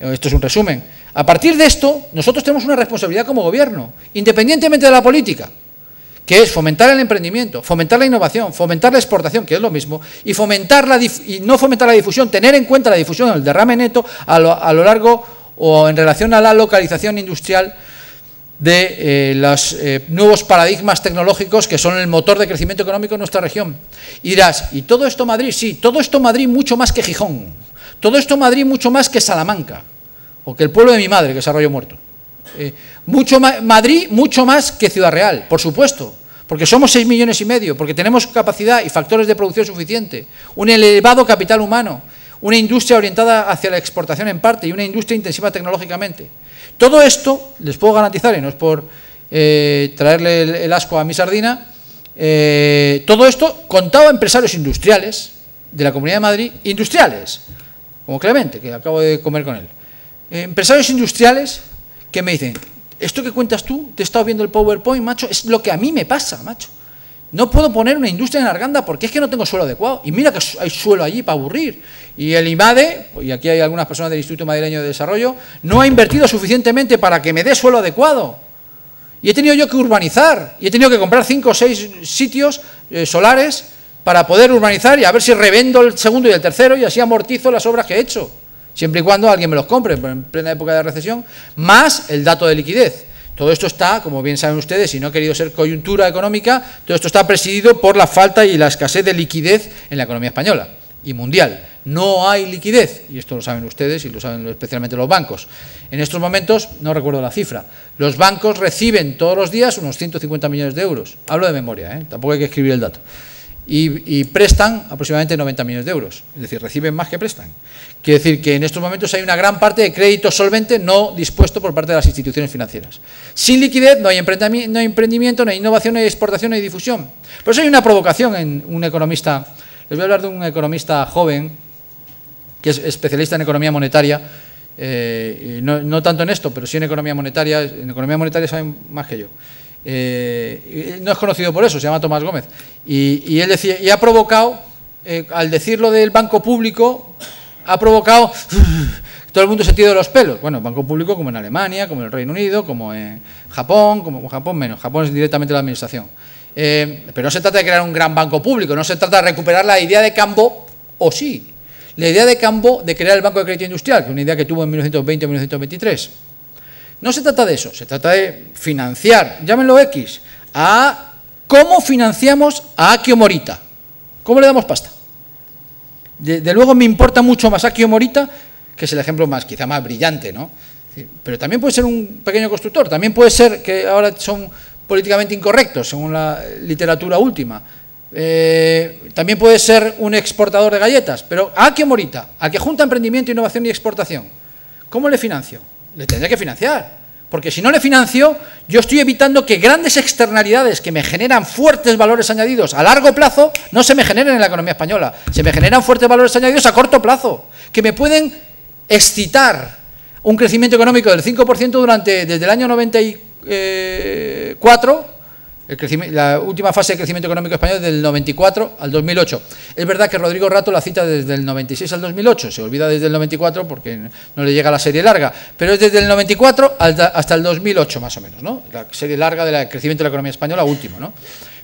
eh, esto es un resumen, a partir de esto, nosotros tenemos una responsabilidad como gobierno, independientemente de la política. que es fomentar el emprendimiento, fomentar la innovación, fomentar la exportación, que es lo mismo, y fomentar la y no fomentar la difusión, tener en cuenta la difusión, el derrame neto a lo, largo o en relación a la localización industrial de eh, los eh, nuevos paradigmas tecnológicos que son el motor de crecimiento económico en nuestra región. Y dirás, ¿y todo esto Madrid? Sí, todo esto Madrid mucho más que Gijón, todo esto Madrid mucho más que Salamanca, o que el pueblo de mi madre, que es Arroyo Muerto. Eh, Madrid mucho más que Ciudad Real, por supuesto, porque somos 6 millones y medio, porque tenemos capacidad y factores de producción suficiente, un elevado capital humano, una industria orientada hacia la exportación en parte y una industria intensiva tecnológicamente. Todo esto, les puedo garantizar, y no es por eh, traerle el, asco a mi sardina, eh, todo esto contaba empresarios industriales de la Comunidad de Madrid, industriales, como Clemente, que acabo de comer con él. Eh, empresarios industriales que me dicen, esto que cuentas tú, te he estado viendo el PowerPoint, macho, es lo que a mí me pasa, macho. No puedo poner una industria en Arganda porque es que no tengo suelo adecuado. Y mira que hay suelo allí para aburrir. Y el IMADE, y aquí hay algunas personas del Instituto Madrileño de Desarrollo, no ha invertido suficientemente para que me dé suelo adecuado. Y he tenido yo que urbanizar. Y he tenido que comprar cinco o seis sitios eh, solares para poder urbanizar y a ver si revendo el segundo y el tercero y así amortizo las obras que he hecho. Siempre y cuando alguien me los compre en plena época de recesión, más el dato de liquidez. Todo esto está, como bien saben ustedes, y no ha querido ser coyuntura económica, todo esto está presidido por la falta y la escasez de liquidez en la economía española y mundial. No hay liquidez, y esto lo saben ustedes y lo saben especialmente los bancos. En estos momentos, no recuerdo la cifra, los bancos reciben todos los días unos 150 millones de euros. Hablo de memoria, ¿eh? tampoco hay que escribir el dato y, prestan aproximadamente 90 millones de euros, es decir, reciben más que prestan. Quiere decir que en estos momentos hay una gran parte de crédito solvente no dispuesto por parte de las instituciones financieras. Sin liquidez no hay emprendimiento, no hay, emprendimiento, no hay innovación, no hay exportación, no hay difusión. Por eso hay una provocación en un economista, les voy a hablar de un economista joven, que es especialista en economía monetaria, eh, no, no tanto en esto, pero sí en economía monetaria, en economía monetaria saben más que yo. Eh, no es conocido por eso, se llama Tomás Gómez. Y, él decía, y ha provocado, eh, al decirlo del banco público, ha provocado todo el mundo sentido de los pelos. Bueno, banco público como en Alemania, como en el Reino Unido, como en Japón, como Japón menos, Japón es directamente la administración. Eh, pero no se trata de crear un gran banco público, no se trata de recuperar la idea de Cambo, o sí, la idea de Cambo de crear el Banco de Crédito Industrial, que es una idea que tuvo en 1920 1923 no se trata de eso, se trata de financiar, llámenlo X, a cómo financiamos a Akio Morita. ¿Cómo le damos pasta? De, luego me importa mucho más Akio Morita, que es el ejemplo más, quizá más brillante, ¿no? Pero también puede ser un pequeño constructor, también puede ser que ahora son políticamente incorrectos, según la literatura última. Eh, también puede ser un exportador de galletas, pero a Morita, al que junta emprendimiento, innovación y exportación, ¿cómo le financio? le tendré que financiar. Porque si no le financio, yo estoy evitando que grandes externalidades que me generan fuertes valores añadidos a largo plazo no se me generen en la economía española. Se me generan fuertes valores añadidos a corto plazo, que me pueden excitar un crecimiento económico del 5% durante desde el año 94 la última fase de crecimiento económico español del 94 al 2008. Es verdad que Rodrigo Rato la cita desde el 96 al 2008, se olvida desde el 94 porque no le llega la serie larga, pero es desde el 94 hasta el 2008 más o menos, ¿no? la serie larga del crecimiento de la economía española último. ¿no?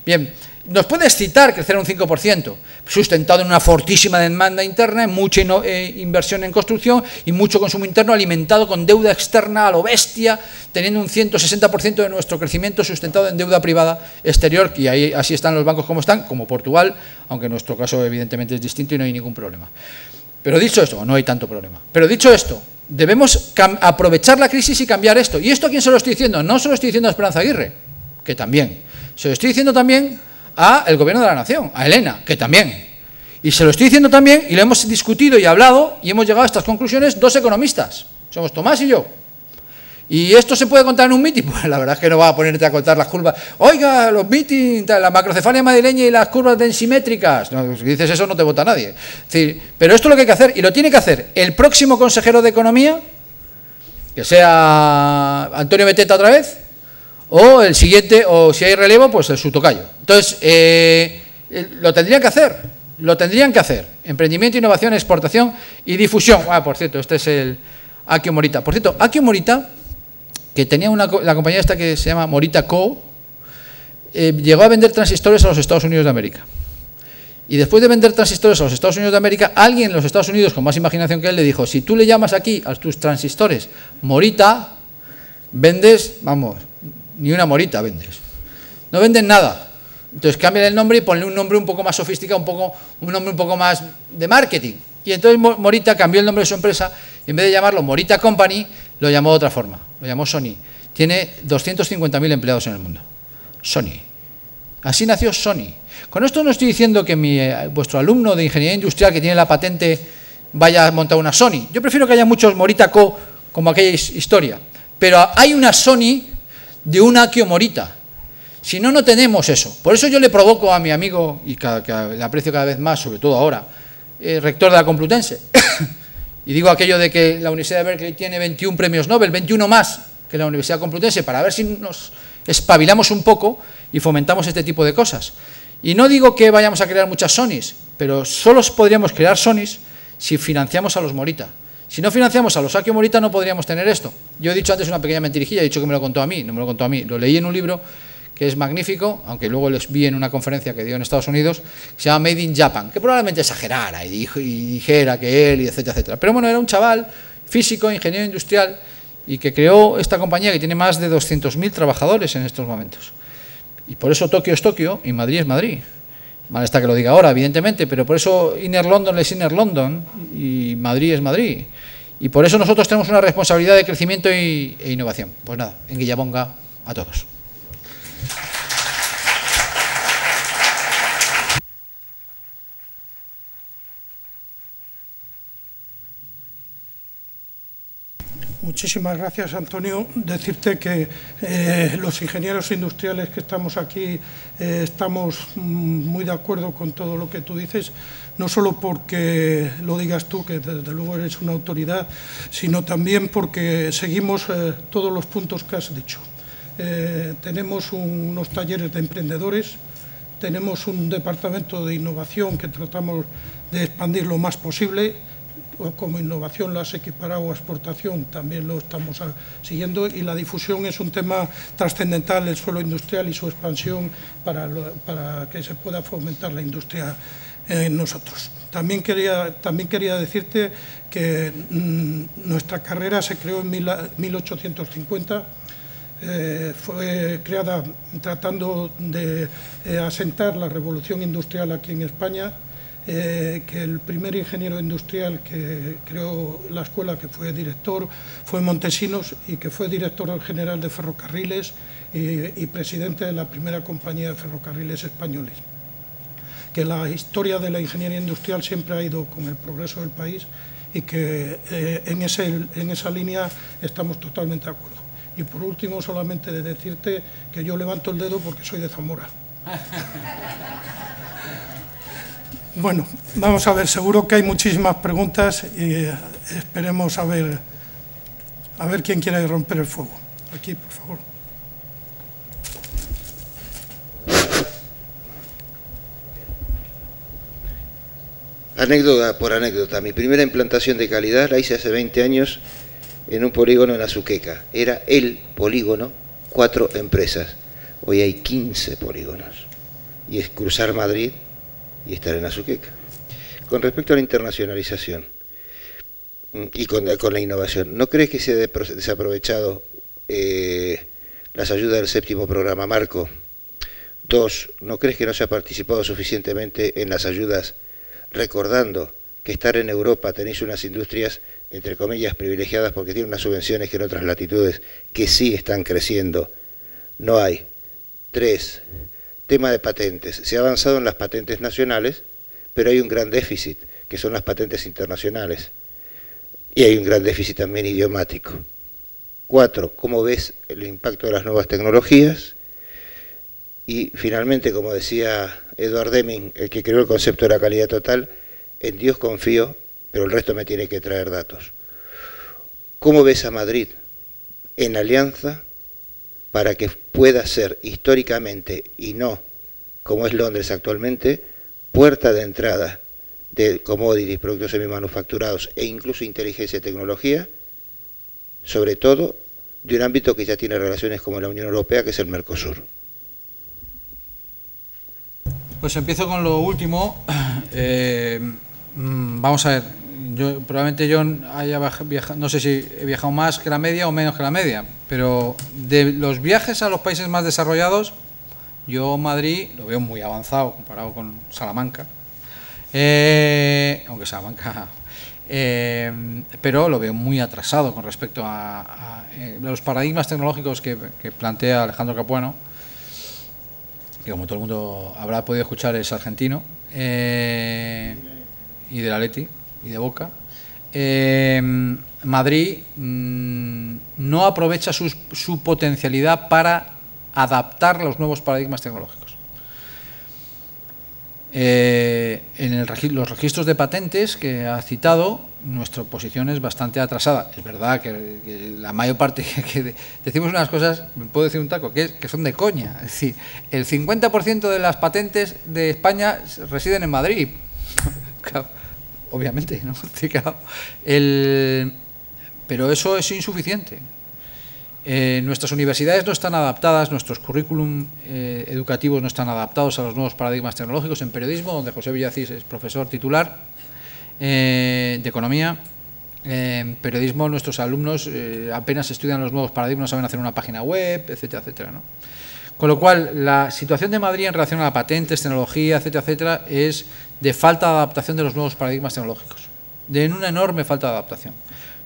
Bien, nos puede excitar crecer un 5%, sustentado en una fortísima demanda interna, mucha eh, inversión en construcción y mucho consumo interno alimentado con deuda externa a lo bestia, teniendo un 160% de nuestro crecimiento sustentado en deuda privada exterior, y ahí así están los bancos como están, como Portugal, aunque en nuestro caso evidentemente es distinto y no hay ningún problema. Pero dicho esto, no hay tanto problema. Pero dicho esto, debemos aprovechar la crisis y cambiar esto. ¿Y esto a quién se lo estoy diciendo? No se lo estoy diciendo a Esperanza Aguirre, que también. Se lo estoy diciendo también a el gobierno de la nación, a Elena, que también. Y se lo estoy diciendo también, y lo hemos discutido y hablado, y hemos llegado a estas conclusiones dos economistas. Somos Tomás y yo. ¿Y esto se puede contar en un mitin? Pues la verdad es que no va a ponerte a contar las curvas. Oiga, los meetings, la macrocefalia madrileña y las curvas densimétricas. No, si dices eso no te vota nadie. pero esto es lo que hay que hacer, y lo tiene que hacer el próximo consejero de Economía, que sea Antonio Beteta otra vez, o el siguiente, o si hay relevo, pues el su tocayo. Entonces, eh, eh, lo tendrían que hacer, lo tendrían que hacer. Emprendimiento, innovación, exportación y difusión. Ah, por cierto, este es el Akio Morita. Por cierto, Akio Morita, que tenía una, la compañía esta que se llama Morita Co., eh, llegó a vender transistores a los Estados Unidos de América. Y después de vender transistores a los Estados Unidos de América, alguien en los Estados Unidos con más imaginación que él le dijo, si tú le llamas aquí a tus transistores morita, vendes, vamos, ni una morita vendes. No venden nada. Entonces cambia el nombre y ponle un nombre un poco más sofisticado, un, poco, un nombre un poco más de marketing. Y entonces Morita cambió el nombre de su empresa, y en vez de llamarlo Morita Company, lo llamó de otra forma, lo llamó Sony. Tiene 250.000 empleados en el mundo. Sony. Así nació Sony. Con esto no estoy diciendo que mi, eh, vuestro alumno de ingeniería industrial que tiene la patente vaya a montar una Sony. Yo prefiero que haya muchos Morita Co. como aquella historia. Pero hay una Sony de una Akio Morita. Si no, no tenemos eso. Por eso yo le provoco a mi amigo, y que, le aprecio cada vez más, sobre todo ahora, eh, rector de la Complutense, y digo aquello de que la Universidad de Berkeley tiene 21 premios Nobel, 21 más que la Universidad Complutense, para ver si nos espabilamos un poco y fomentamos este tipo de cosas. Y no digo que vayamos a crear muchas Sonys, pero solo podríamos crear Sonys si financiamos a los Morita. Si no financiamos a los Akio Morita no podríamos tener esto. Yo he dicho antes una pequeña mentirijilla, he dicho que me lo contó a mí, no me lo contó a mí, lo leí en un libro que es magnífico, aunque luego les vi en una conferencia que dio en Estados Unidos, se llama Made in Japan, que probablemente exagerara y, dijo, y dijera que él, y etcétera, etcétera. Pero bueno, era un chaval físico, ingeniero industrial, y que creó esta compañía que tiene más de 200.000 trabajadores en estos momentos. Y por eso Tokio es Tokio y Madrid es Madrid. Mal está que lo diga ahora, evidentemente, pero por eso Inner London es Inner London y Madrid es Madrid. Y por eso nosotros tenemos una responsabilidad de crecimiento e innovación. Pues nada, en Guillabonga a todos. Muchísimas gracias, Antonio. Decirte que eh, los ingenieros industriales que estamos aquí eh, estamos muy de acuerdo con todo lo que tú dices, no solo porque lo digas tú, que desde luego eres una autoridad, sino también porque seguimos eh, todos los puntos que has dicho. tenemos unos talleres de emprendedores, tenemos un departamento de innovación que tratamos de expandir lo más posible como innovación las equiparado a exportación, también lo estamos siguiendo y la difusión es un tema trascendental el suelo industrial y su expansión para, para que se pueda fomentar la industria en nosotros. También quería, también quería decirte que mm, nuestra carrera se creó en 1850, eh, fue creada tratando de eh, asentar la revolución industrial aquí en España, eh, que el primer ingeniero industrial que creó la escuela, que fue director, fue Montesinos y que fue director general de ferrocarriles y, presidente de la primera compañía de ferrocarriles españoles. Que la historia de la ingeniería industrial siempre ha ido con el progreso del país y que eh, en, ese, en esa línea estamos totalmente de acuerdo. Y por último, solamente de decirte que yo levanto el dedo porque soy de Zamora. Bueno, vamos a ver, seguro que hay muchísimas preguntas y eh, esperemos a ver, a ver quién quiere romper el fuego. Aquí, por favor. Anécdota por anécdota. Mi primera implantación de calidad la hice hace 20 años en un polígono en Azuqueca. Era el polígono, cuatro empresas. Hoy hay 15 polígonos. Y es cruzar Madrid y estar en Azuqueca. Con respecto a la internacionalización mm, y con, la innovación, ¿no crees que se ha desaprovechado eh, las ayudas del séptimo programa Marco? Dos, ¿no crees que no se ha participado suficientemente en las ayudas recordando que estar en Europa tenéis unas industrias, entre comillas, privilegiadas porque tienen unas subvenciones que en otras latitudes que sí están creciendo no hay? Tres, Tema de patentes. Se ha avanzado en las patentes nacionales, pero hay un gran déficit, que son las patentes internacionales. Y hay un gran déficit también idiomático. Cuatro, ¿cómo ves el impacto de las nuevas tecnologías? Y finalmente, como decía Edward Deming, el que creó el concepto de la calidad total, en Dios confío, pero el resto me tiene que traer datos. ¿Cómo ves a Madrid en alianza para que pueda ser históricamente y no como es Londres actualmente, puerta de entrada de commodities, productos semimanufacturados e incluso inteligencia y tecnología, sobre todo de un ámbito que ya tiene relaciones como la Unión Europea, que es el Mercosur. Pues empiezo con lo último. Eh, mm, vamos a ver, yo, probablemente yo haya viajado, no sé si he viajado más que la media o menos que la media, pero de los viajes a los países más desarrollados, yo Madrid lo veo muy avanzado comparado con Salamanca, eh, aunque Salamanca, eh, pero lo veo muy atrasado con respecto a, eh, los paradigmas tecnológicos que, plantea Alejandro Capuano, que como todo el mundo habrá podido escuchar es argentino, y de la Leti y de Boca. Madrid mm, no aprovecha su potencialidad para adaptar los nuevos paradigmas tecnológicos. Eh, en los registros de patentes que ha citado, nuestra posición es bastante atrasada. Es verdad que, la mayor parte que decimos unas cosas, me puedo decir un taco, que, que son de coña. Es decir, el 50% de las patentes de España residen en Madrid. obviamente, ¿no? pero eso es insuficiente. Eh, nuestras universidades no están adaptadas, nuestros currículum eh, educativos no están adaptados a los nuevos paradigmas tecnológicos en periodismo, donde José Villacís es profesor titular eh, de economía. En periodismo nuestros alumnos apenas estudian los nuevos paradigmas, no saben hacer una página web, etcétera, etcétera. Con lo cual, la situación de Madrid en relación a patentes, tecnología, etcétera, etcétera, es de falta de adaptación de los nuevos paradigmas tecnológicos, de una enorme falta de adaptación.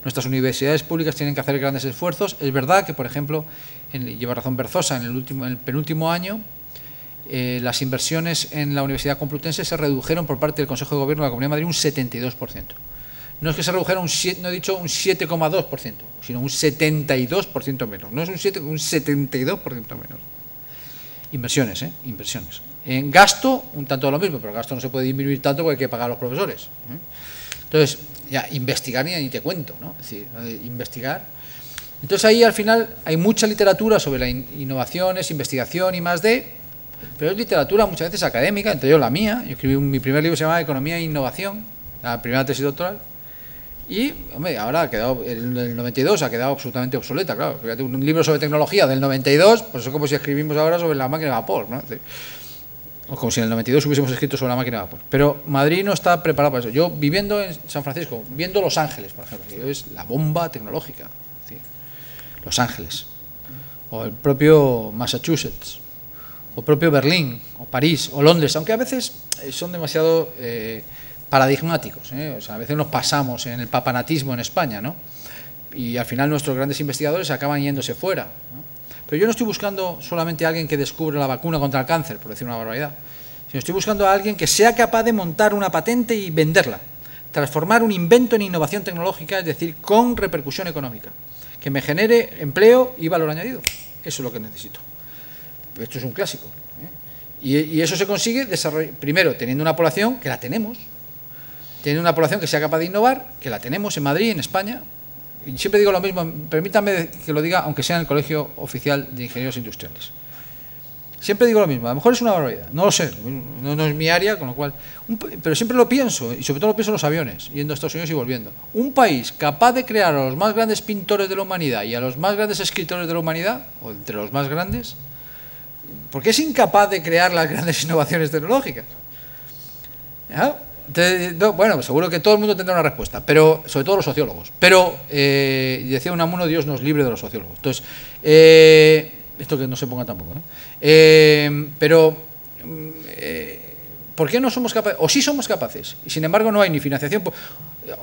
Nuestras universidades públicas tienen que hacer grandes esfuerzos. Es verdad que, por ejemplo, lleva razón Berzosa, en el, último, el penúltimo año, eh, las inversiones en la Universidad Complutense se redujeron por parte del Consejo de Gobierno de la Comunidad de Madrid un 72%. No es que se redujera un no he dicho un 7,2%, sino un 72% menos. No es un 7, un 72% menos. Inversiones, ¿eh? Inversiones. En gasto, un tanto lo mismo, pero gasto no se puede disminuir tanto porque hay que pagar a los profesores. ¿eh? Entonces, ya, investigar ni, te cuento, ¿no? Es decir, investigar. Entonces ahí al final hay mucha literatura sobre las innovaciones, investigación y más de, pero es literatura muchas veces académica, entre ellos la mía. Yo escribí mi primer libro se llama Economía e Innovación, la primera tesis doctoral. Y, hombre, ahora ha quedado, el, 92 ha quedado absolutamente obsoleta, claro. Fíjate, un libro sobre tecnología del 92, pues es como si escribimos ahora sobre la máquina de vapor, ¿no? o como si en el 92 hubiésemos escrito sobre la máquina de vapor. Pero Madrid no está preparado para eso. Yo viviendo en San Francisco, viendo Los Ángeles, por ejemplo, es la bomba tecnológica. Los Ángeles, o el propio Massachusetts, o propio Berlín, o París, o Londres, aunque a veces eh, son demasiado eh, paradigmáticos. ¿eh? O sea, a veces nos pasamos en el papanatismo en España, ¿no? Y al final nuestros grandes investigadores acaban yéndose fuera. ¿no? Pero yo no estoy buscando solamente a alguien que descubra la vacuna contra el cáncer, por decir una barbaridad, sino estoy buscando a alguien que sea capaz de montar una patente y venderla, transformar un invento en innovación tecnológica, es decir, con repercusión económica, que me genere empleo y valor añadido. Eso es lo que necesito. esto es un clásico. ¿eh? Y, eso se consigue primero teniendo una población, que la tenemos, teniendo una población que sea capaz de innovar, que la tenemos en Madrid, en España, y siempre digo lo mismo, permítame que lo diga, aunque sea en el Colegio Oficial de Ingenieros Industriales. Siempre digo lo mismo, a lo mejor es una barbaridad, no lo sé, no, es mi área, con lo cual, pero siempre lo pienso, y sobre todo lo pienso en los aviones, yendo a Estados Unidos y volviendo. Un país capaz de crear a los más grandes pintores de la humanidad y a los más grandes escritores de la humanidad, o entre los más grandes, ¿por qué es incapaz de crear las grandes innovaciones tecnológicas? Bueno, seguro que todo el mundo tendrá una respuesta, pero sobre todo los sociólogos. Pero, eh, decía Unamuno, Dios nos libre de los sociólogos. Entonces, eh, esto que no se ponga tampoco. ¿eh? pero, ¿por qué no somos capaces? O sí somos capaces, y sin embargo no hay ni financiación.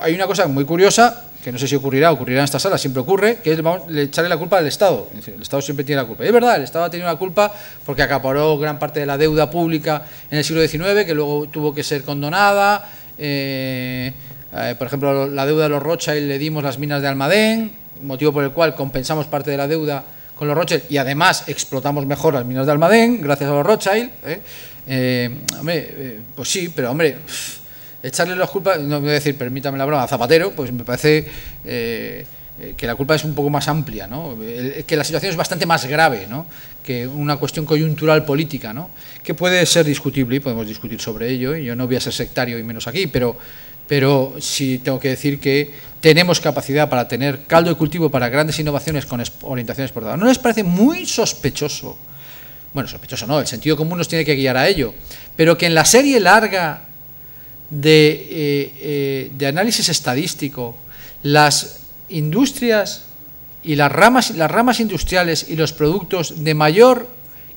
Hay una cosa muy curiosa, que no sé si ocurrirá, ocurrirá en esta sala, siempre ocurre, que es echarle la culpa al Estado. El Estado siempre tiene la culpa. Y es verdad, el Estado ha tenido la culpa porque acaparó gran parte de la deuda pública en el siglo XIX, que luego tuvo que ser condonada. Eh, eh, por ejemplo, la deuda de los Rothschild le dimos las minas de Almadén, motivo por el cual compensamos parte de la deuda con los Rothschild y además explotamos mejor las minas de Almadén gracias a los Rothschild. ¿eh? Hombre, pues sí, pero hombre echarle las culpas, no voy a decir, permítame la broma, a Zapatero, pues me parece eh, eh, que la culpa es un poco más amplia, ¿no? que la situación es bastante más grave ¿no? que una cuestión coyuntural política, ¿no? que puede ser discutible y podemos discutir sobre ello, y yo no voy a ser sectario y menos aquí, pero, pero sí tengo que decir que tenemos capacidad para tener caldo de cultivo para grandes innovaciones con orientación exportadora. ¿No les parece muy sospechoso? Bueno, sospechoso no, el sentido común nos tiene que guiar a ello, pero que en la serie larga de, eh, eh, de análisis estadístico, las industrias y las ramas, las ramas industriales y los productos de mayor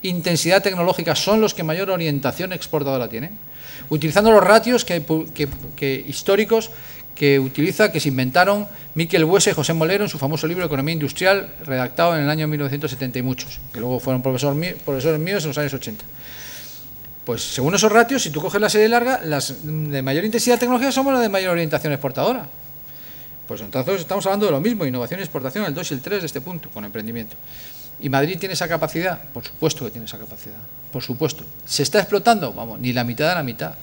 intensidad tecnológica son los que mayor orientación exportadora tienen, utilizando los ratios que, históricos que utiliza, que se inventaron Miquel Buese y José Molero en su famoso libro Economía Industrial, redactado en el año 1970 y muchos, que luego fueron profesores míos en los años 80. Pues según esos ratios, si tú coges la serie larga, las de mayor intensidad tecnológica somos las de mayor orientación exportadora. Pues entonces estamos hablando de lo mismo, innovación y exportación, el 2 y el 3 de este punto, con emprendimiento. ¿Y Madrid tiene esa capacidad? Por supuesto que tiene esa capacidad, por supuesto. ¿Se está explotando? Vamos, ni la mitad de la mitad.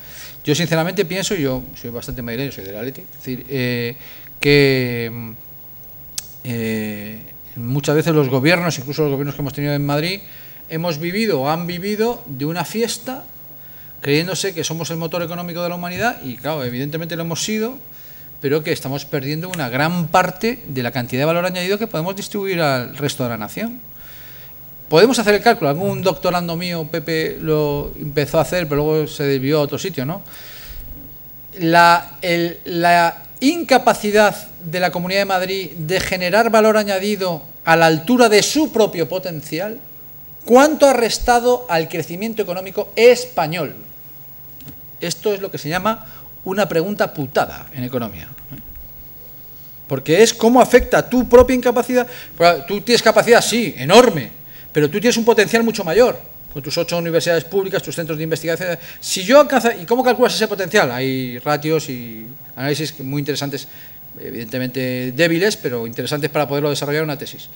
Yo sinceramente pienso, yo soy bastante madrileño, soy de la Leti, es decir, eh, que eh, muchas veces los gobiernos, incluso los gobiernos que hemos tenido en Madrid, hemos vivido o han vivido de una fiesta creyéndose que somos el motor económico de la humanidad y claro, evidentemente lo hemos sido, pero que estamos perdiendo una gran parte de la cantidad de valor añadido que podemos distribuir al resto de la nación. Podemos hacer el cálculo, algún doctorando mío, Pepe, lo empezó a hacer, pero luego se desvió a otro sitio, ¿no? La, la incapacidad de la Comunidad de Madrid de generar valor añadido a la altura de su propio potencial, ¿cuánto ha restado al crecimiento económico español? Esto es lo que se llama una pregunta putada en economía. Porque es cómo afecta tu propia incapacidad. Tú tienes capacidad, sí, enorme, pero tú tienes un potencial mucho mayor, con tus ocho universidades públicas, tus centros de investigación. Si yo alcanzo, ¿y cómo calculas ese potencial? Hay ratios y análisis muy interesantes, evidentemente débiles, pero interesantes para poderlo desarrollar una tesis.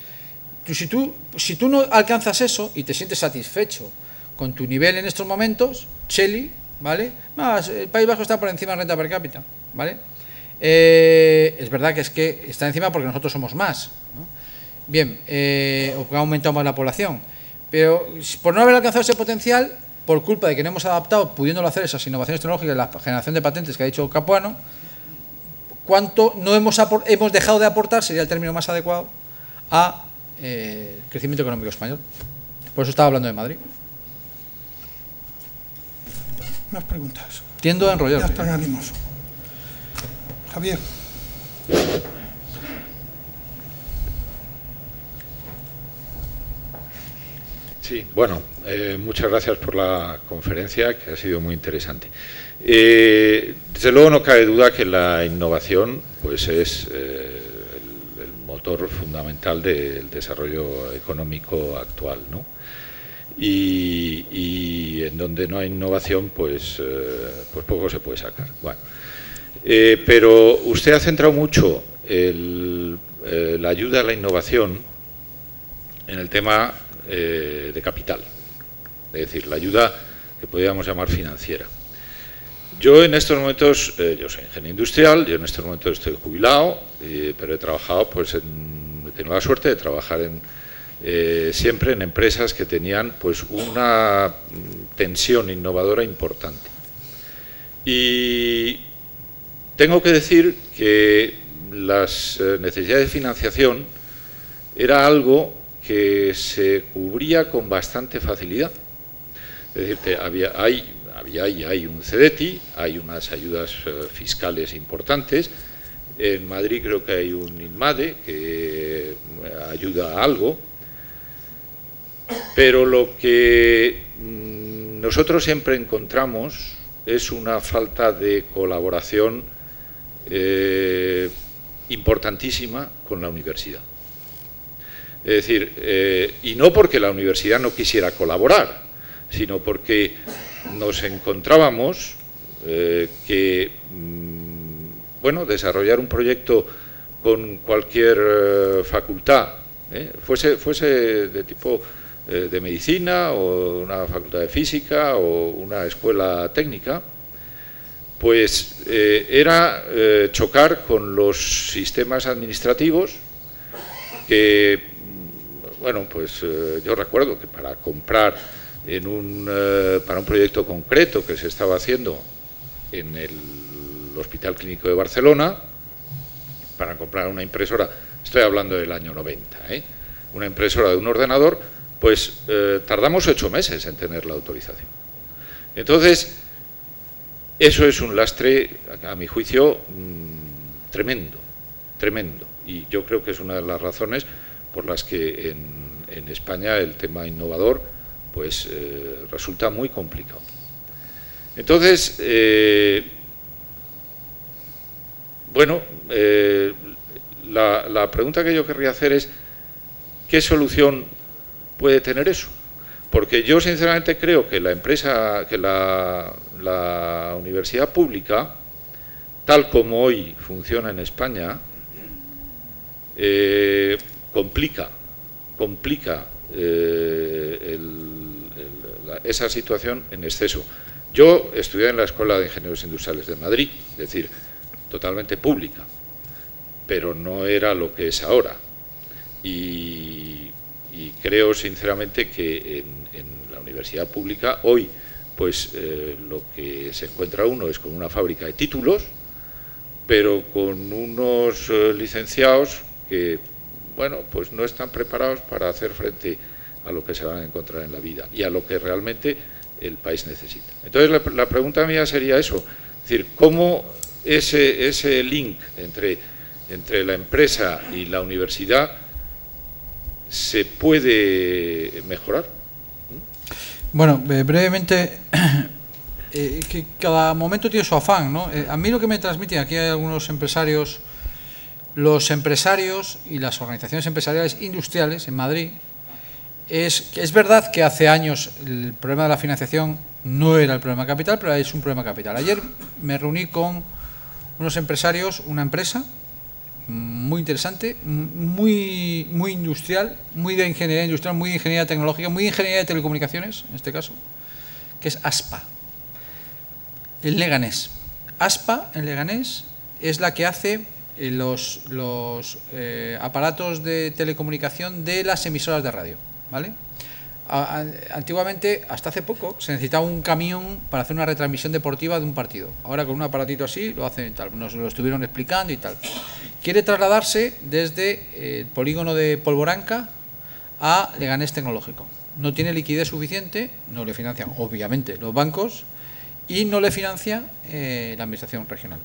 si, tú, si tú no alcanzas eso y te sientes satisfecho con tu nivel en estos momentos, Cheli, ¿vale? Más, el País Vasco está por encima de renta per cápita, ¿vale? Eh, es verdad que es que está encima porque nosotros somos más, Bien, eh, o que ha aumentado más la población. Pero por no haber alcanzado ese potencial, por culpa de que no hemos adaptado, pudiéndolo hacer esas innovaciones tecnológicas, la generación de patentes que ha dicho Capuano, cuánto no hemos, hemos dejado de aportar, sería el término más adecuado, a eh, crecimiento económico español. Por eso estaba hablando de Madrid. Más preguntas. Tiendo a enrollar. Ya animoso. Javier. Sí, bueno, eh, muchas gracias por la conferencia, que ha sido muy interesante. Eh, desde luego no cabe duda que la innovación pues es eh, el, motor fundamental del desarrollo económico actual, ¿no? Y, en donde no hay innovación, pues, pues poco se puede sacar. Bueno, pero usted ha centrado mucho la ayuda a la innovación en el tema eh, de capital, es decir, la ayuda que podríamos llamar financiera. Yo en estos momentos, eh, yo soy ingeniero industrial, yo en estos momentos estoy jubilado, eh, pero he trabajado, pues en, he tenido la suerte de trabajar en, siempre en empresas que tenían pues una tensión innovadora importante. Y tengo que decir que las necesidades de financiación era algo que se cubría con bastante facilidad. Es decir, hay un CEDETI, hay unas ayudas eh, fiscales importantes. En Madrid creo que hay un INMADE que eh, ayuda a algo. Pero lo que mm, nosotros siempre encontramos es una falta de colaboración eh, importantísima con la universidad. Es decir, eh, y no porque la universidad no quisiera colaborar, sino porque nos encontrábamos eh, que, mm, bueno, desarrollar un proyecto con cualquier eh, facultad, fuese, fuese de tipo de medicina o una facultad de física o una escuela técnica, pues era chocar con los sistemas administrativos que bueno, pues eh, yo recuerdo que para comprar en un, eh, para un proyecto concreto que se estaba haciendo en el Hospital Clínico de Barcelona, para comprar una impresora, estoy hablando del año 90, ¿eh? una impresora de un ordenador, pues eh, tardamos ocho meses en tener la autorización. Entonces, eso es un lastre, a mi juicio, mm, tremendo, tremendo. Y yo creo que es una de las razones por las que en, España el tema innovador pues eh, resulta muy complicado. Entonces, eh, bueno, la, la pregunta que yo querría hacer es, ¿qué solución puede tener eso. Porque yo sinceramente creo que la empresa, que la, universidad pública, tal como hoy funciona en España, eh, complica, complica eh, esa situación en exceso. Yo estudié en la Escuela de Ingenieros Industriales de Madrid, es decir, totalmente pública, pero no era lo que es ahora. Y creo sinceramente que en, la universidad pública hoy pues eh, lo que se encuentra uno es con una fábrica de títulos, pero con unos eh, licenciados que, bueno, pues no están preparados para hacer frente a lo que se van a encontrar en la vida y a lo que realmente el país necesita. Entonces la, la pregunta mía sería eso, es decir, ¿cómo ese, ese link entre, entre la empresa y la universidad se puede mejorar? Bueno, eh, brevemente, eh, que cada momento tiene su afán, ¿no? Eh, a mí lo que me transmite, aquí hay algunos empresarios, los empresarios y las organizaciones empresariales industriales en Madrid, es es verdad que hace años el problema de la financiación no era el problema capital, pero es un problema capital. Ayer me reuní con unos empresarios, una empresa, muy interesante, muy, muy industrial, muy de ingeniería industrial, muy de ingeniería tecnológica, muy de ingeniería de telecomunicaciones, en este caso, que es ASPA, el Leganés. ASPA, en Leganés, es la que hace eh, los, eh, aparatos de telecomunicación de las emisoras de radio, ¿vale? Antiguamente, hasta hace poco, se necesitaba un camión para hacer una retransmisión deportiva de un partido. Ahora con un aparatito así lo hacen y tal. Nos lo estuvieron explicando y tal. Quiere trasladarse desde el polígono de Polvoranca a Leganés Tecnológico. No tiene liquidez suficiente, no le financian, obviamente, los bancos y no le financia eh, la administración regional.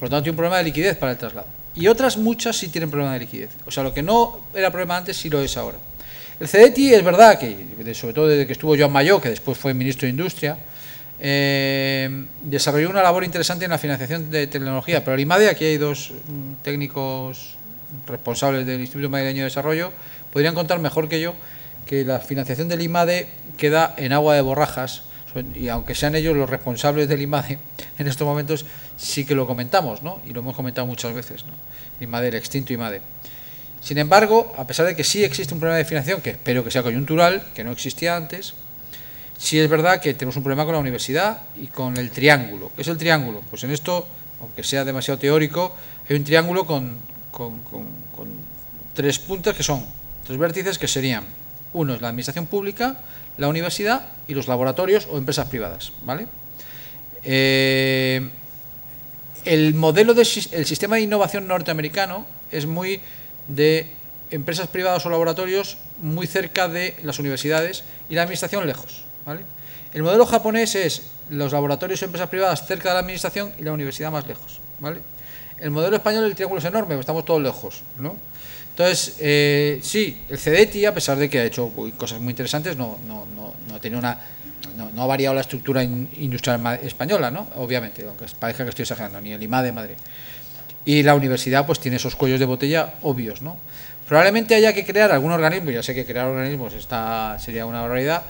Por lo tanto, tiene un problema de liquidez para el traslado. Y otras muchas sí tienen problema de liquidez. O sea, lo que no era problema antes sí lo es ahora. El CEDETI es verdad que, sobre todo desde que estuvo Joan Mayo, que después fue ministro de Industria, eh, desarrolló una labor interesante en la financiación de tecnología, pero el IMADE, aquí hay dos mm, técnicos responsables del Instituto Madrileño de Desarrollo, podrían contar mejor que yo que la financiación del IMADE queda en agua de borrajas, y aunque sean ellos los responsables del IMADE, en estos momentos sí que lo comentamos, ¿no? y lo hemos comentado muchas veces, ¿no? IMADE, el extinto IMADE. Sin embargo, a pesar de que sí existe un problema de financiación, que espero que sea coyuntural, que no existía antes, sí es verdad que tenemos un problema con la universidad y con el triángulo. ¿Qué es el triángulo? Pues en esto, aunque sea demasiado teórico, hay un triángulo con, tres puntas que son, tres vértices que serían, uno es la administración pública, la universidad y los laboratorios o empresas privadas. ¿vale? Eh, el modelo del sistema de innovación norteamericano es muy de empresas privadas o laboratorios muy cerca de las universidades y la administración lejos. El modelo japonés es los laboratorios o empresas privadas cerca de la administración y la universidad más lejos. ¿vale? El modelo español, el triángulo es enorme, estamos todos lejos. ¿no? Entonces, eh, sí, el CEDETI, a pesar de que ha hecho cosas muy interesantes, no, no, no, no una, no, ha variado la estructura industrial española, ¿no? obviamente, aunque parezca que estoy exagerando, ni el IMA de Madrid y la universidad pues tiene esos cuellos de botella obvios, ¿no? Probablemente haya que crear algún organismo, ya sé que crear organismos está, sería una barbaridad,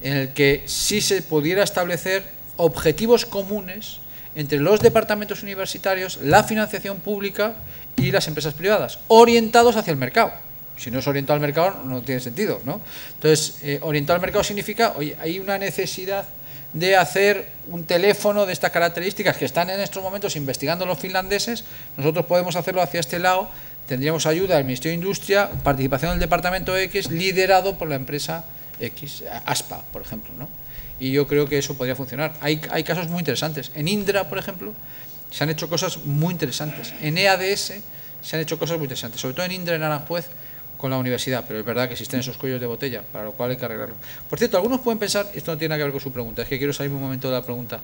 en el que sí se pudiera establecer objetivos comunes entre los departamentos universitarios, la financiación pública y las empresas privadas, orientados hacia el mercado. Si no es orientado al mercado, no tiene sentido, ¿no? Entonces, eh, orientado al mercado significa, oye, hay una necesidad de hacer un teléfono de estas características que están en estos momentos investigando los finlandeses, nosotros podemos hacerlo hacia este lado, tendríamos ayuda del Ministerio de Industria, participación del Departamento X, liderado por la empresa X, ASPA, por ejemplo. ¿no? Y yo creo que eso podría funcionar. Hay, hay casos muy interesantes. En Indra, por ejemplo, se han hecho cosas muy interesantes. En EADS se han hecho cosas muy interesantes, sobre todo en Indra, en Aranjuez, con la universidad, pero es verdad que existen esos cuellos de botella, para lo cual hay que arreglarlo. Por cierto, algunos pueden pensar, esto no tiene nada que ver con su pregunta, es que quiero salir un momento de la pregunta.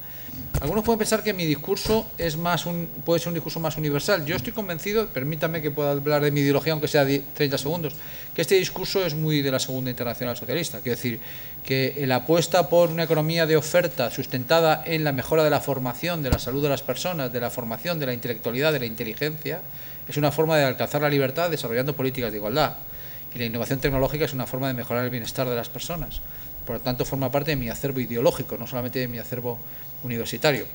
Algunos pueden pensar que mi discurso es más un, puede ser un discurso más universal. Yo estoy convencido, permítame que pueda hablar de mi ideología, aunque sea 30 segundos, que este discurso es muy de la Segunda Internacional Socialista. Quiero decir, que la apuesta por una economía de oferta sustentada en la mejora de la formación, de la salud de las personas, de la formación, de la intelectualidad, de la inteligencia, es una forma de alcanzar la libertad desarrollando políticas de igualdad. Y la innovación tecnológica es una forma de mejorar el bienestar de las personas. Por lo tanto, forma parte de mi acervo ideológico, no solamente de mi acervo universitario.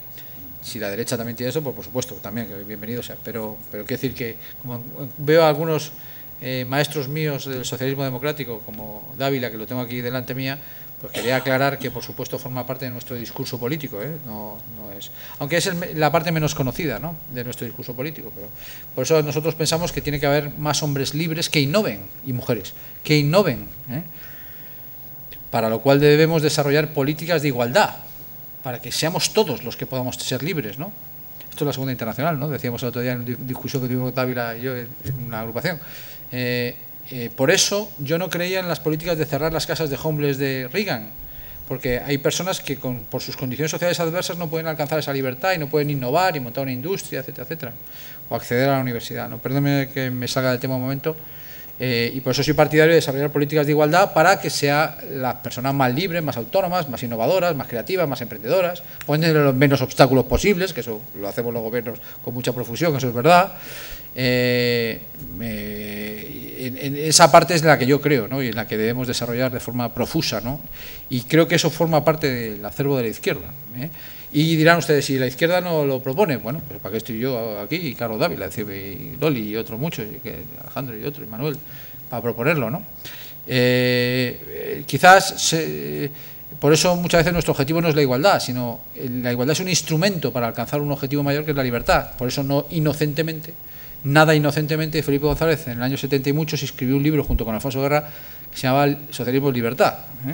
Si la derecha también tiene eso, pues por supuesto, también, que bienvenido sea. Pero, quiero decir que, como veo a algunos eh, maestros míos del socialismo democrático, como Dávila, que lo tengo aquí delante mía, pues quería aclarar que, por supuesto, forma parte de nuestro discurso político, ¿eh? no, no, es, aunque es la parte menos conocida ¿no? de nuestro discurso político. Pero por eso nosotros pensamos que tiene que haber más hombres libres que innoven y mujeres que innoven, ¿eh? para lo cual debemos desarrollar políticas de igualdad, para que seamos todos los que podamos ser libres, ¿no? Esto es la Segunda Internacional, ¿no? Decíamos el otro día en un discurso que tuvimos Dávila y yo en una agrupación. Eh, eh, por eso yo no creía en las políticas de cerrar las casas de homeless de Reagan, porque hay personas que por sus condiciones sociales adversas no pueden alcanzar esa libertad y no pueden innovar y montar una industria, etcétera, etcétera, o acceder a la universidad. ¿no? Perdóneme que me salga del tema un momento. Eh, y por eso soy partidario de desarrollar políticas de igualdad para que sean las personas más libres, más autónomas, más innovadoras, más creativas, más emprendedoras, tener los menos obstáculos posibles, que eso lo hacemos los gobiernos con mucha profusión, eso es verdad, eh, en, esa parte es la que yo creo y en la que debemos desarrollar de forma profusa. Y creo que eso forma parte del acervo de la izquierda. ¿eh? Y dirán ustedes, si la izquierda no lo propone, bueno, pues para qué estoy yo aquí, y Carlos Dávila, y Loli y otros muchos, Alejandro y otro, y Manuel, para proponerlo. ¿no? Eh, quizás por eso muchas veces nuestro objetivo no es la igualdad, sino la igualdad es un instrumento para alcanzar un objetivo mayor que es la libertad. Por eso no inocentemente nada inocentemente, Felipe González en el año 70 y muchos escribió un libro junto con Alfonso Guerra que se llamaba Socialismo y Libertad, ¿eh?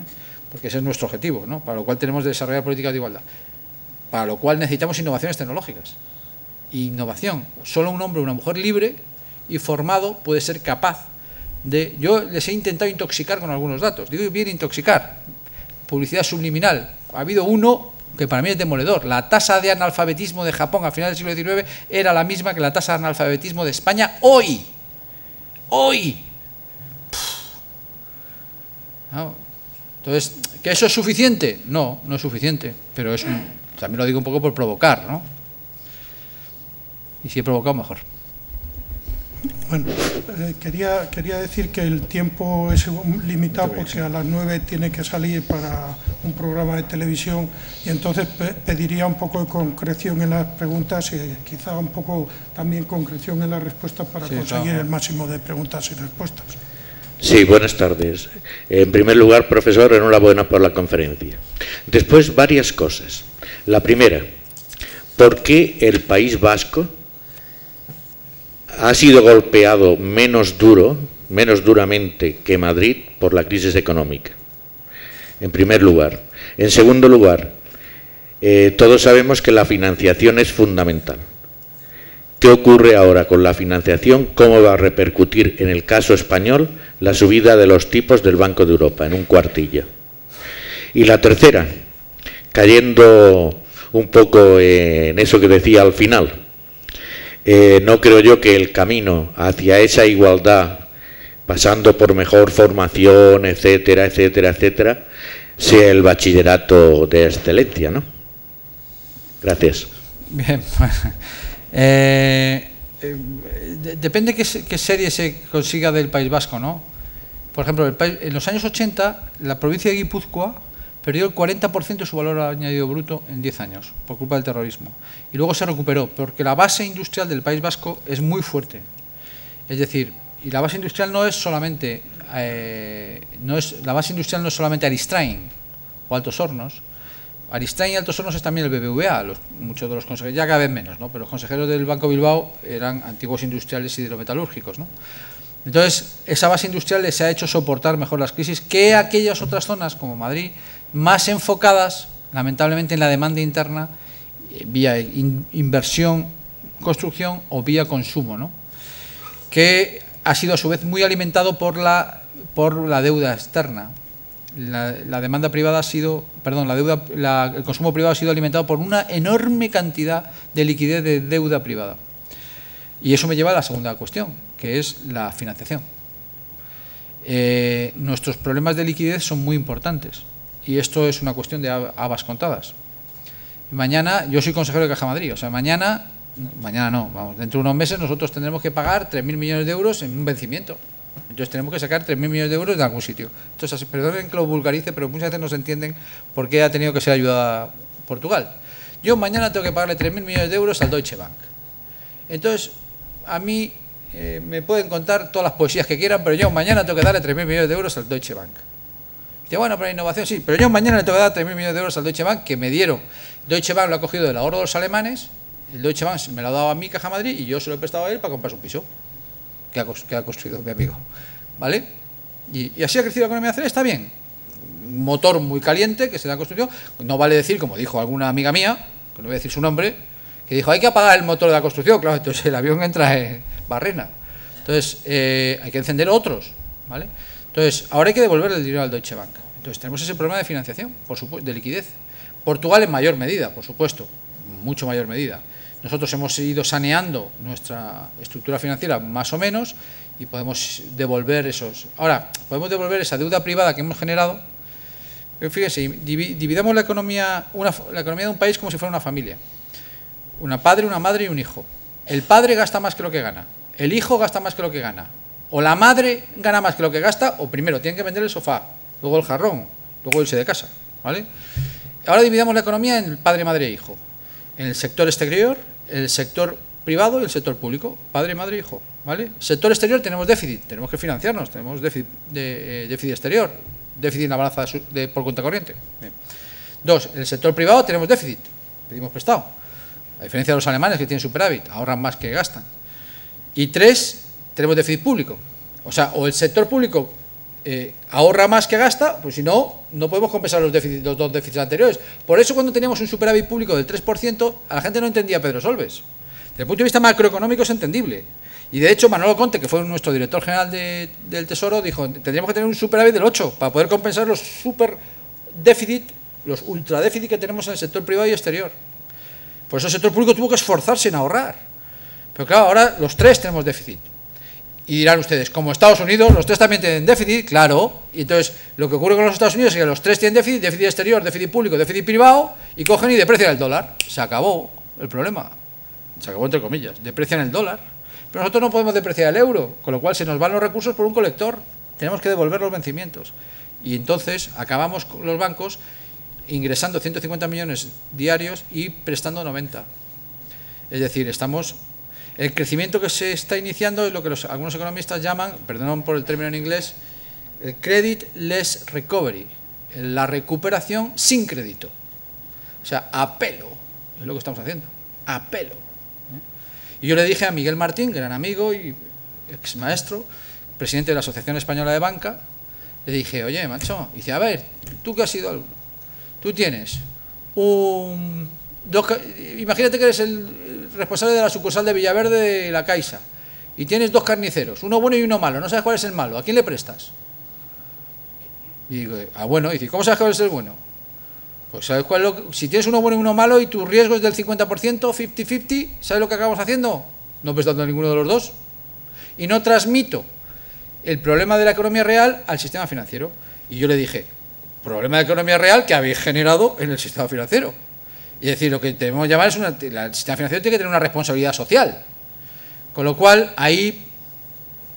porque ese es nuestro objetivo, ¿no? para lo cual tenemos que desarrollar políticas de igualdad, para lo cual necesitamos innovaciones tecnológicas. Innovación, solo un hombre o una mujer libre y formado puede ser capaz de... Yo les he intentado intoxicar con algunos datos, digo bien intoxicar, publicidad subliminal, ha habido uno que para mí es demoledor. La tasa de analfabetismo de Japón a finales del siglo XIX era la misma que la tasa de analfabetismo de España hoy. Hoy. Entonces, ¿que eso es suficiente? No, no es suficiente, pero es también lo digo un poco por provocar, ¿no? Y si he provocado, mejor. Bueno, eh, quería, quería decir que el tiempo es limitado porque a las nueve tiene que salir para un programa de televisión y entonces pediría un poco de concreción en las preguntas y quizá un poco también concreción en las respuestas para conseguir el máximo de preguntas y respuestas. Sí, buenas tardes. En primer lugar, profesor, enhorabuena por la conferencia. Después, varias cosas. La primera, ¿por qué el País Vasco ha sido golpeado menos duro, menos duramente que Madrid por la crisis económica. En primer lugar. En segundo lugar, eh, todos sabemos que la financiación es fundamental. ¿Qué ocurre ahora con la financiación? ¿Cómo va a repercutir en el caso español la subida de los tipos del Banco de Europa en un cuartillo? Y la tercera, cayendo un poco en eso que decía al final, eh, no creo yo que el camino hacia esa igualdad, pasando por mejor formación, etcétera, etcétera, etcétera, sea el bachillerato de excelencia, ¿no? Gracias. Bien. Eh, eh, depende qué, qué, serie se consiga del País Vasco, ¿no? Por ejemplo, en los años 80, la provincia de Guipúzcoa perdió el 40% de su valor añadido bruto en 10 años por culpa del terrorismo. Y luego se recuperó, porque la base industrial del País Vasco es muy fuerte. Es decir, y la base industrial no es solamente eh, no es la base industrial no es solamente Aristrain o Altos Hornos. Aristrain y Altos Hornos es también el BBVA, muchos de los consejeros, ya cada vez menos, ¿no? pero los consejeros del Banco Bilbao eran antiguos industriales hidrometalúrgicos. ¿no? Entonces, esa base industrial les ha hecho soportar mejor las crisis que aquellas otras zonas como Madrid, más enfocadas, lamentablemente, en la demanda interna, eh, vía inversión, construcción o vía consumo, ¿no? que ha sido a su vez muy alimentado por la, por la deuda externa. La, demanda privada ha sido, perdón, la deuda, la- el consumo privado ha sido alimentado por una enorme cantidad de liquidez de deuda privada. Y eso me lleva a la segunda cuestión, que es la financiación. Eh, nuestros problemas de liquidez son muy importantes y esto es una cuestión de hab- habas contadas. Mañana, yo soy consejero de Caja Madrid, o sea, mañana, mañana no, vamos, dentro de unos meses nosotros tendremos que pagar 3.000 millones de euros en un vencimiento. Entonces tenemos que sacar 3.000 millones de euros de algún sitio. Entonces, perdonen que lo vulgarice, pero muchas veces no se entienden por qué ha tenido que ser ayudada Portugal. Yo mañana tengo que pagarle 3.000 millones de euros al Deutsche Bank. Entonces, a mí eh, me pueden contar todas las poesías que quieran, pero yo mañana tengo que darle 3.000 millones de euros al Deutsche Bank. Dice, bueno, para innovación sí, pero yo mañana le tengo que dar 3.000 millones de euros al Deutsche Bank que me dieron. Deutsche Bank lo ha cogido del ahorro de los alemanes, el Deutsche Bank me lo ha dado a mí, Caja Madrid, y yo se lo he prestado a él para comprarse un piso que ha, ha construido mi amigo. ¿Vale? Y, así ha crecido la economía nacional, está bien. Un motor muy caliente que se da construcción. No vale decir, como dijo alguna amiga mía, que no voy a decir su nombre, que dijo, hay que apagar el motor de la construcción. Claro, entonces el avión entra en barrena. Entonces, eh, hay que encender otros. ¿Vale? Entonces, ahora hay que devolver el dinero al Deutsche Bank. Entonces, tenemos ese problema de financiación, por supuesto, de liquidez. Portugal en mayor medida, por supuesto, mucho mayor medida. Nosotros hemos ido saneando nuestra estructura financiera más o menos y podemos devolver esos. Ahora, podemos devolver esa deuda privada que hemos generado. Divi- dividamos la economía, una, la economía de un país como si fuera una familia. Una padre, una madre y un hijo. El padre gasta más que lo que gana. El hijo gasta más que lo que gana. O la madre gana más que lo que gasta, o primero tienen que vender el sofá, luego el jarrón, luego irse de casa. ¿vale? Ahora dividamos la economía en padre, madre e hijo. En el sector exterior, el sector privado y el sector público. Padre, madre e hijo. ¿vale? Sector exterior tenemos déficit, tenemos que financiarnos, tenemos déficit, eh, exterior, déficit en la balanza de por cuenta corriente. Dos, en el sector privado tenemos déficit, pedimos prestado. A diferencia de los alemanes que tienen superávit, ahorran más que gastan. Y tres, tenemos déficit público. O sea, o el sector público eh, ahorra más que gasta, pues si no, no podemos compensar los, déficits, los dos déficits anteriores. Por eso cuando teníamos un superávit público del 3%, a la gente no entendía Pedro Solves. Desde el punto de vista macroeconómico es entendible. Y de hecho, Manolo Conte, que fue nuestro director general de- del Tesoro, dijo, tendríamos que tener un superávit del 8 para poder compensar los super déficit, los ultradéficit que tenemos en el sector privado y exterior. Por eso el sector público tuvo que esforzarse en ahorrar. Pero claro, ahora los tres tenemos déficit. Y dirán ustedes, como Estados Unidos, los tres también tienen déficit, claro. Y entonces, lo que ocurre con los Estados Unidos es que los tres tienen déficit, déficit exterior, déficit público, déficit privado, y cogen y deprecian el dólar. Se acabó el problema. Se acabó entre comillas. Deprecian el dólar. Pero nosotros no podemos depreciar el euro, con lo cual se nos van los recursos por un colector. Tenemos que devolver los vencimientos. Y entonces acabamos con los bancos ingresando 150 millones diarios y prestando 90. Es decir, estamos el crecimiento que se está iniciando es lo que algunos economistas llaman, perdón por el término en inglés, el credit less recovery, la recuperación sin crédito. O sea, a pelo, es lo que estamos haciendo, a pelo. ¿eh? Y yo le dije a Miguel Martín, gran amigo y ex maestro, presidente de la Asociación Española de Banca, le dije, oye, macho, y dice, a ver, tú que has sido alumno, tú tienes un... imagínate que eres el responsable de la sucursal de Villaverde de la Caixa y tienes dos carniceros, uno bueno y uno malo, no sabes cuál es el malo, ¿a quién le prestas? Y digo, ah, bueno, y dice, ¿cómo sabes cuál es el bueno? Pues sabes cuál lo si tienes uno bueno y uno malo y tu riesgo es del 50%, 50-50, ¿sabes lo que acabamos haciendo? No prestando a ninguno de los dos. Y no transmito el problema de la economía real al sistema financiero. Y yo le dije, problema de economía real que habéis generado en el sistema financiero. Y decir, lo que debemos llamar es una, la- el sistema financiero tiene que tener una responsabilidad social. Con lo cual, ahí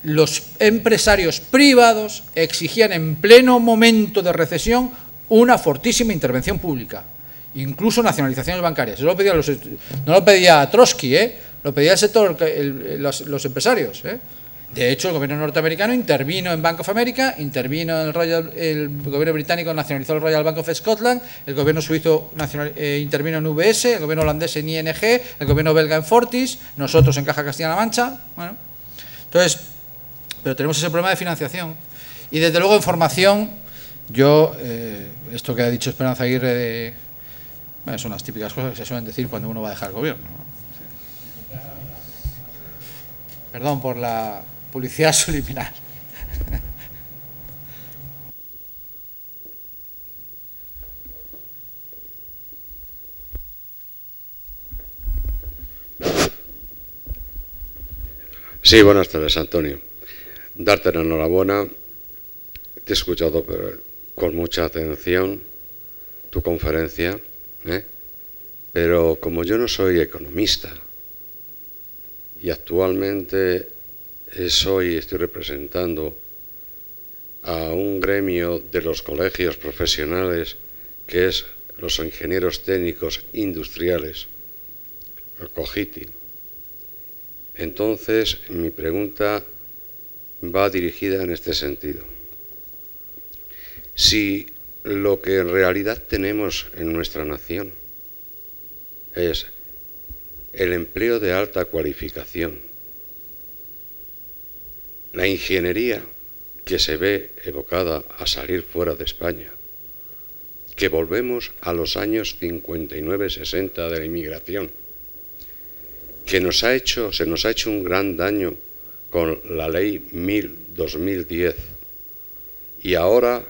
los empresarios privados exigían en pleno momento de recesión una fortísima intervención pública, incluso nacionalizaciones bancarias. Eso lo pedían los no lo pedía Trotsky, ¿eh? lo pedía el sector, los, los empresarios. ¿eh? De hecho, el gobierno norteamericano intervino en Bank of America, intervino en el, Royal- el gobierno británico nacionalizó el Royal Bank of Scotland, el gobierno suizo nacional- eh, intervino en UBS, el gobierno holandés en ING, el gobierno belga en Fortis, nosotros en Caja Castilla-La Mancha. Bueno, entonces, pero tenemos ese problema de financiación. Y desde luego en formación, yo, eh, esto que ha dicho Esperanza Aguirre de... Bueno, son las típicas cosas que se suelen decir cuando uno va a dejar el gobierno. ¿no? Perdón por la Publicidad subliminal. Sí, buenas tardes, Antonio. Darte la enhorabuena. Te he escuchado con mucha atención tu conferencia, ¿eh? pero como yo no soy economista y actualmente soy, estoy representando a un gremio de los colegios profesionales que es los ingenieros técnicos industriales, el COGITI, entonces, mi pregunta va dirigida en este sentido. Si lo que en realidad tenemos en nuestra nación es el empleo de alta cualificación, la ingeniería que se ve evocada a salir fuera de España, que volvemos a los años 59-60 de la inmigración, que nos ha hecho, se nos ha hecho un gran daño con la ley 1000-2010 y ahora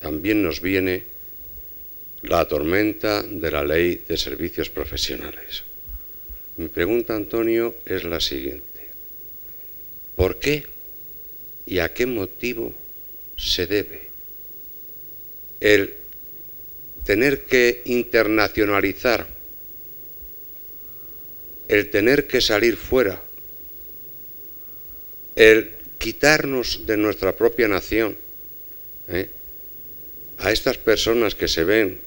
también nos viene la tormenta de la ley de servicios profesionales. Mi pregunta, Antonio, es la siguiente. ¿Por qué y a qué motivo se debe el tener que internacionalizar el tener que salir fuera, el quitarnos de nuestra propia nación ¿eh? a estas personas que se ven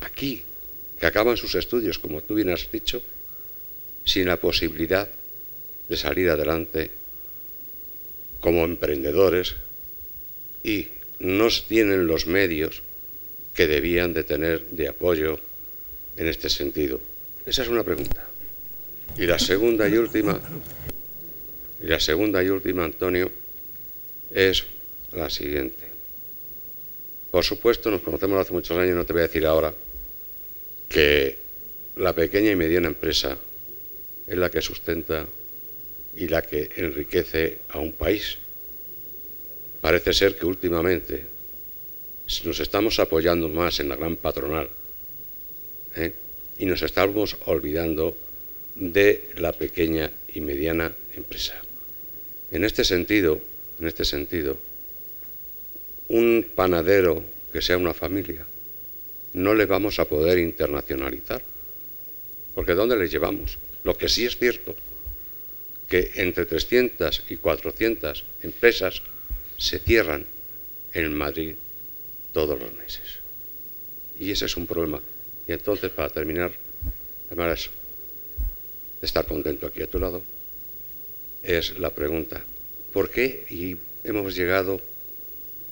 aquí, que acaban sus estudios, como tú bien has dicho, sin la posibilidad de salir adelante como emprendedores y no tienen los medios que debían de tener de apoyo en este sentido. Esa es una pregunta. Y la segunda y última, y la segunda y última, Antonio, es la siguiente. Por supuesto, nos conocemos hace muchos años, no te voy a decir ahora que la pequeña y mediana empresa es la que sustenta y la que enriquece a un país. Parece ser que últimamente nos estamos apoyando más en la gran patronal ¿eh? y nos estamos olvidando de la pequeña y mediana empresa. En este sentido, en este sentido, un panadero que sea una familia, no le vamos a poder internacionalizar, porque ¿dónde le llevamos? Lo que sí es cierto, que entre 300 y 400 empresas se cierran en Madrid todos los meses. Y ese es un problema. Y entonces, para terminar, además, estar contento aquí a tu lado, es la pregunta, ¿por qué y hemos llegado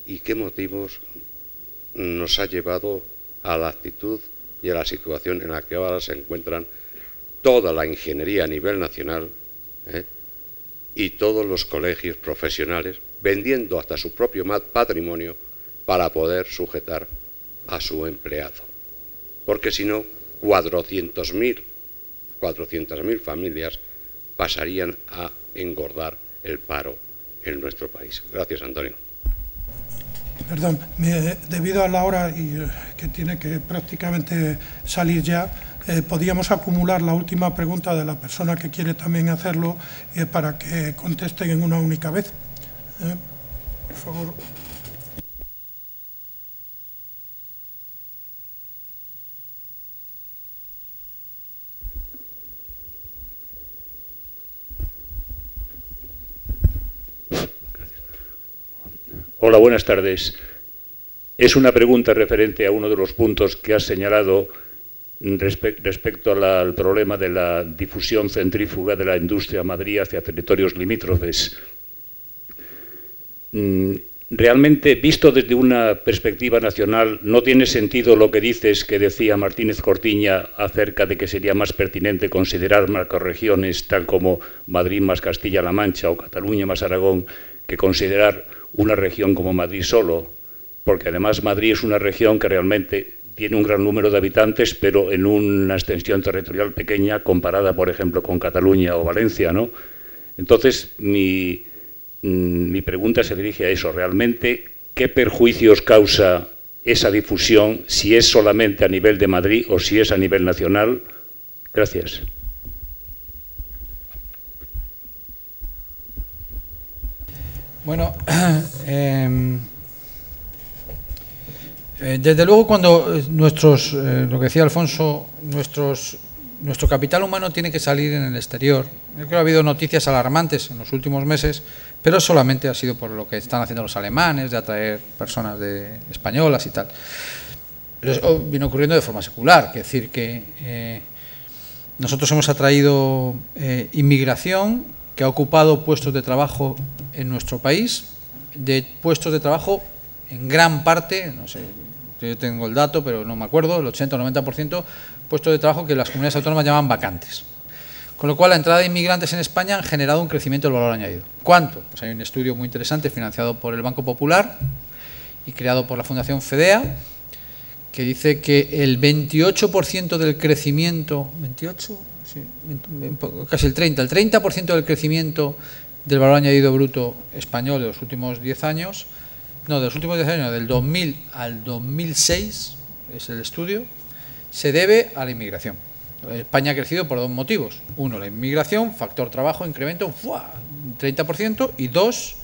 y qué motivos nos ha llevado a la actitud y a la situación en la que ahora se encuentran toda la ingeniería a nivel nacional eh, y todos los colegios profesionales vendiendo hasta su propio patrimonio para poder sujetar a su empleado. Porque si no, 400.000 400.000 familias pasarían a engordar el paro en nuestro país. Gracias, Antonio. Perdón, debido a la hora y eh, que tiene que prácticamente salir ya, eh, podíamos acumular la última pregunta de la persona que quiere también hacerlo eh, para que contesten en una única vez. por favor. Hola, buenas tardes. Es una pregunta referente a uno de los puntos que has señalado respecto al problema de la difusión centrífuga de la industria Madrid hacia territorios limítrofes. Mm, realmente, visto desde una perspectiva nacional, no tiene sentido lo que dices que decía Martínez Cortiña acerca de que sería más pertinente considerar macroregiones tal como Madrid más Castilla-La Mancha o Cataluña más Aragón que considerar una región como Madrid solo, porque además Madrid es una región que realmente tiene un gran número de habitantes, pero en una extensión territorial pequeña comparada, por ejemplo, con Cataluña o Valencia, ¿no? Entonces, mi, mm, mi pregunta se dirige a eso. ¿Realmente qué perjuicios causa esa difusión, si es solamente a nivel de Madrid o si es a nivel nacional? Gracias. Bueno, em, eh, desde luego cuando eh, nuestros, eh, lo que decía Alfonso, nuestros, nuestro capital humano tiene que salir en el exterior. Creo que ha habido noticias alarmantes en los últimos meses, pero solamente ha sido por lo que están haciendo los alemanes, de atraer personas de, españolas y tal. Eso viene ocurriendo de forma secular, es decir, que nosotros hemos atraído inmigración que ha ocupado puestos de trabajo en nuestro país, de puestos de trabajo en gran parte, no sé, yo tengo el dato, pero no me acuerdo, el 80 o 90%, puestos de trabajo que las comunidades autónomas llaman vacantes. Con lo cual, la entrada de inmigrantes en España han generado un crecimiento del valor añadido. ¿Cuánto? Pues hay un estudio muy interesante financiado por el Banco Popular y creado por la Fundación FEDEA, que dice que el 28% del crecimiento, 28, sí, casi el 30, el 30% del crecimiento del valor añadido bruto español de los últimos 10 años, no, de los últimos 10 años, del 2000 al 2006, es el estudio, se debe a la inmigración. España ha crecido por dos motivos. Uno, la inmigración, factor trabajo, incremento, un 30%, y dos,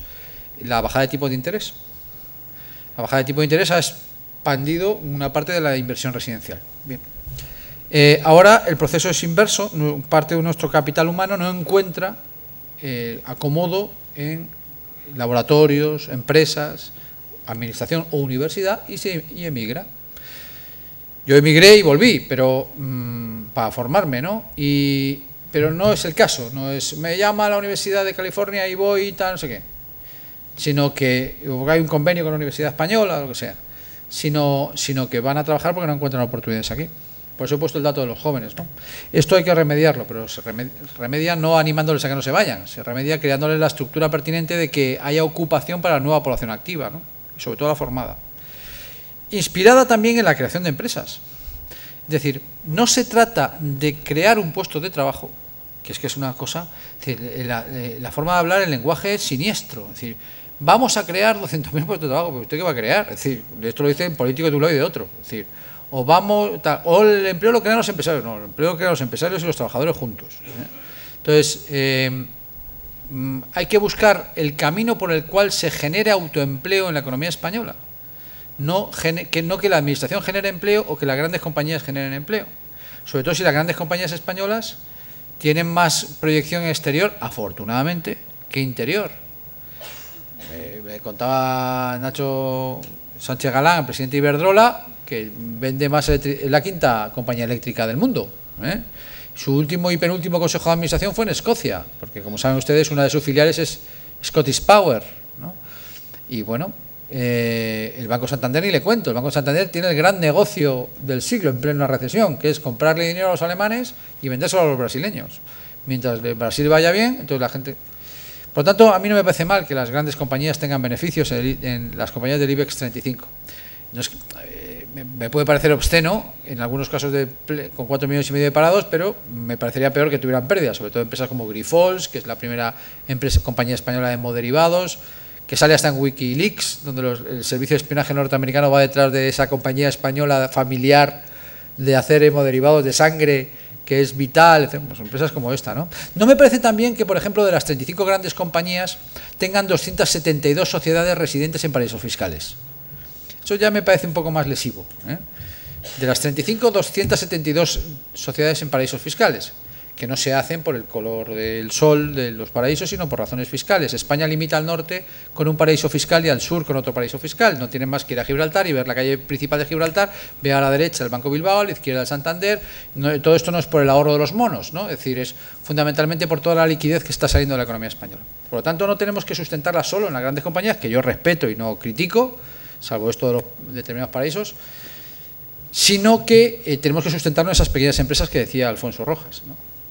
la bajada de tipo de interés. La bajada de tipo de interés ha expandido una parte de la inversión residencial. Bien. Eh, ahora el proceso es inverso, parte de nuestro capital humano no encuentra eh, acomodo en laboratorios, empresas, administración o universidad y, se, emigra. Yo emigré y volví, pero mm, para formarme, ¿no? Y, pero no es el caso, no es me llama a la Universidad de California y voy y tal, no sé qué, sino que hay un convenio con la Universidad Española, lo que sea, sino, sino que van a trabajar porque no encuentran oportunidades aquí. Por eso he puesto el dato de los jóvenes. ¿no? Esto hay que remediarlo, pero se remedia no animándoles a que no se vayan, se remedia creándoles la estructura pertinente de que haya ocupación para la nueva población activa, ¿no? sobre todo la formada. Inspirada también en la creación de empresas. Es decir, no se trata de crear un puesto de trabajo, que es que es una cosa, la, la, forma de hablar, el lenguaje es siniestro. Es decir, vamos a crear 200.000 puestos de trabajo, pero ¿usted qué va a crear? Es decir, esto lo dicen políticos de un lado y de otro. Es decir, o vamos o el empleo lo crean los empresarios, no, el empleo lo crean los empresarios y los trabajadores juntos. ¿eh? Entonces, eh, mm, hay que buscar el camino por el cual se genere autoempleo en la economía española. No que, no que la administración genere empleo o que las grandes compañías generen empleo. Sobre todo si las grandes compañías españolas tienen más proyección exterior, afortunadamente, que interior. Eh, me contaba Nacho Sánchez Galán, el presidente de Iberdrola, que vende más la quinta compañía eléctrica del mundo. ¿eh? Su último y penúltimo consejo de administración fue en Escocia, porque como saben ustedes, una de sus filiales es Scottish Power. Y bueno, eh, el Banco Santander, ni le cuento, el Banco Santander tiene el gran negocio del siglo en plena recesión, que es comprarle dinero a los alemanes y vendérselo a los brasileños. Mientras Brasil vaya bien, entonces la gente... Por lo tanto, a mí no me parece mal que las grandes compañías tengan beneficios en, las compañías del IBEX 35. No es, me, puede parecer obsceno, en algunos casos de, con 4 millones y medio de parados, pero me parecería peor que tuvieran pérdidas, sobre todo empresas como Grifols, que es la primera empresa, compañía española de hemoderivados, que sale hasta en Wikileaks, donde el servicio de espionaje norteamericano va detrás de esa compañía española familiar de hacer hemoderivados de sangre, que es vital, pues empresas como esta. ¿no? no me parece también que, por ejemplo, de las 35 grandes compañías tengan 272 sociedades residentes en paraísos fiscales. Eso ya me parece un poco más lesivo. ¿eh? De las 35, 272 sociedades en paraísos fiscales, que no se hacen por el color del sol de los paraísos, sino por razones fiscales. España limita al norte con un paraíso fiscal y al sur con otro paraíso fiscal. No tienen más que ir a Gibraltar y ver la calle principal de Gibraltar, ve a la derecha el Banco Bilbao, a la izquierda el Santander. todo esto no es por el ahorro de los monos, ¿no? es decir, es fundamentalmente por toda la liquidez que está saliendo de la economía española. Por lo tanto, no tenemos que sustentarla solo en las grandes compañías, que yo respeto y no critico, salvo esto de los determinados paraísos, sino que eh, tenemos que sustentarnos en esas pequeñas empresas que decía Alfonso Rojas.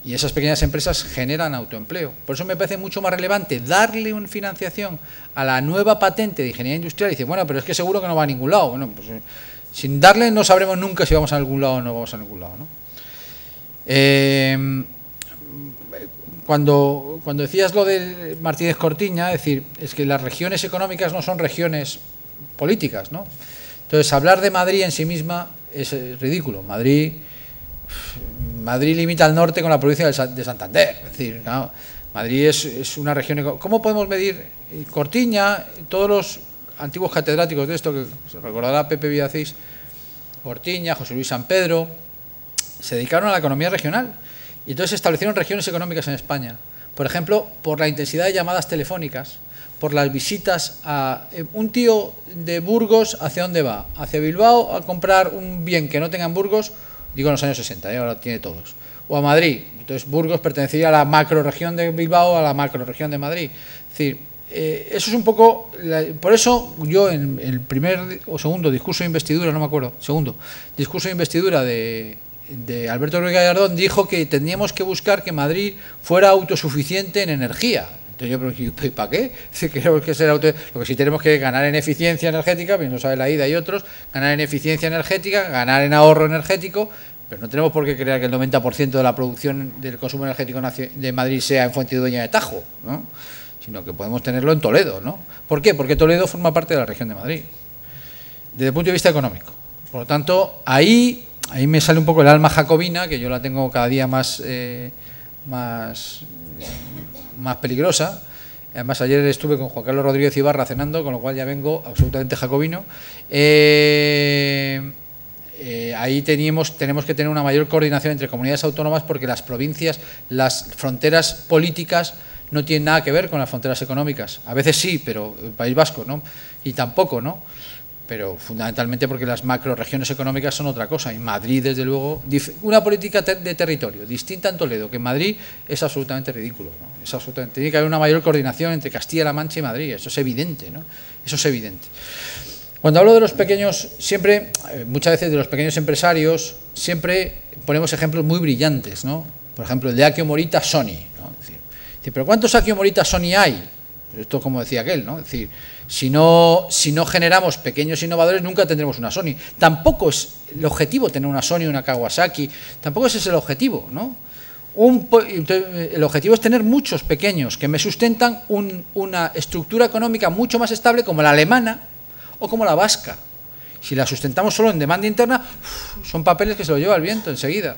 Y esas pequeñas empresas generan autoempleo. Por eso me parece mucho más relevante darle una financiación a la nueva patente de ingeniería industrial y dice, bueno, pero es que seguro que no va a ningún lado. Bueno, pues eh, sin darle no sabremos nunca si vamos a algún lado o no vamos a ningún lado. Eh, cuando, cuando decías lo de Martínez Cortiña, es decir, es que las regiones económicas no son regiones políticas, ¿no? Entonces, hablar de Madrid en sí misma es eh, ridículo. Madrid, Madrid limita al norte con la provincia de Santander. Es decir, Madrid es, una región... ¿Cómo podemos medir Cortiña, todos los antiguos catedráticos de esto, que se recordará Pepe Villacís, Cortiña, José Luis San Pedro, se dedicaron a la economía regional y entonces establecieron regiones económicas en España. Por ejemplo, por la intensidad de llamadas telefónicas, por las visitas a eh, un tío de Burgos, ¿hacia dónde va? Hacia Bilbao a comprar un bien que no tenga en Burgos, digo en los años 60, ¿eh? ahora tiene todos. O a Madrid. Entonces Burgos pertenecería a la macroregión de Bilbao, a la macroregión de Madrid. Es decir, eh, eso es un poco, por eso yo en el primer o segundo discurso de investidura, no me acuerdo, segundo, discurso de investidura de, de Alberto Ruiz Gallardón dijo que teníamos que buscar que Madrid fuera autosuficiente en energía. Entonces yo pregunté, ¿para qué? Que. Lo que sí tenemos que ganar en eficiencia energética, bien no sabe la IDA y otros, ganar en eficiencia energética, ganar en ahorro energético, pero no tenemos por qué creer que el 90% de la producción del consumo energético de Madrid sea en Fuente Dueña de Tajo, ¿no? sino que podemos tenerlo en Toledo. ¿no? ¿Por qué? Porque Toledo forma parte de la región de Madrid, desde el punto de vista económico. Por lo tanto, ahí ahí me sale un poco el alma jacobina, que yo la tengo cada día más, eh, más, más peligrosa. Además, ayer estuve con Juan Carlos Rodríguez Ibarra cenando, con lo cual ya vengo absolutamente jacobino. Eh, eh, ahí teníamos, tenemos que tener una mayor coordinación entre comunidades autónomas porque las provincias, las fronteras políticas no tienen nada que ver con las fronteras económicas. A veces sí, pero el País Vasco, ¿no? Y tampoco, ¿no? Pero fundamentalmente porque las macroregiones económicas son otra cosa. Y Madrid, desde luego, una política de territorio distinta en Toledo que en Madrid es absolutamente ridículo. Es absolutamente, tiene que haber una mayor coordinación entre Castilla-La Mancha y Madrid, eso es evidente, ¿no? Eso es evidente. Cuando hablo de los pequeños, siempre, eh, muchas veces de los pequeños empresarios, siempre ponemos ejemplos muy brillantes, ¿no? Por ejemplo, el de Akio Morita Sony. ¿no? pero ¿cuántos Akio Morita Sony hay? Esto como decía aquel, ¿no? Es decir, si no, si no generamos pequeños innovadores, nunca tendremos una Sony. Tampoco es el objetivo tener una Sony, una Kawasaki, tampoco ese es el objetivo, ¿no? el objetivo es tener muchos pequeños que me sustentan una estructura económica mucho más estable como la alemana o como la vasca. Si la sustentamos solo en demanda interna, son papeles que se lo lleva el viento enseguida.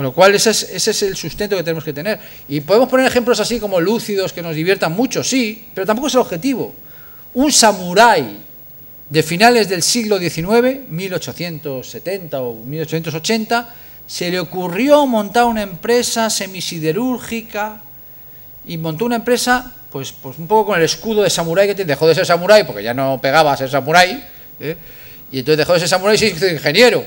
Con lo cual ese es, ese es el sustento que tenemos que tener. Y podemos poner ejemplos así como lúcidos que nos diviertan mucho, sí, pero tampoco es el objetivo un samurái de finales del siglo XIX, 1870 o 1880, se le ocurrió montar una empresa semisiderúrgica y montó una empresa pues, pues un poco con el escudo de samurái que tiene. Dejó de ser samurái porque ya no pegaba a ser samurái, ¿eh? y entonces dejó de ser samurái y se hizo ingeniero,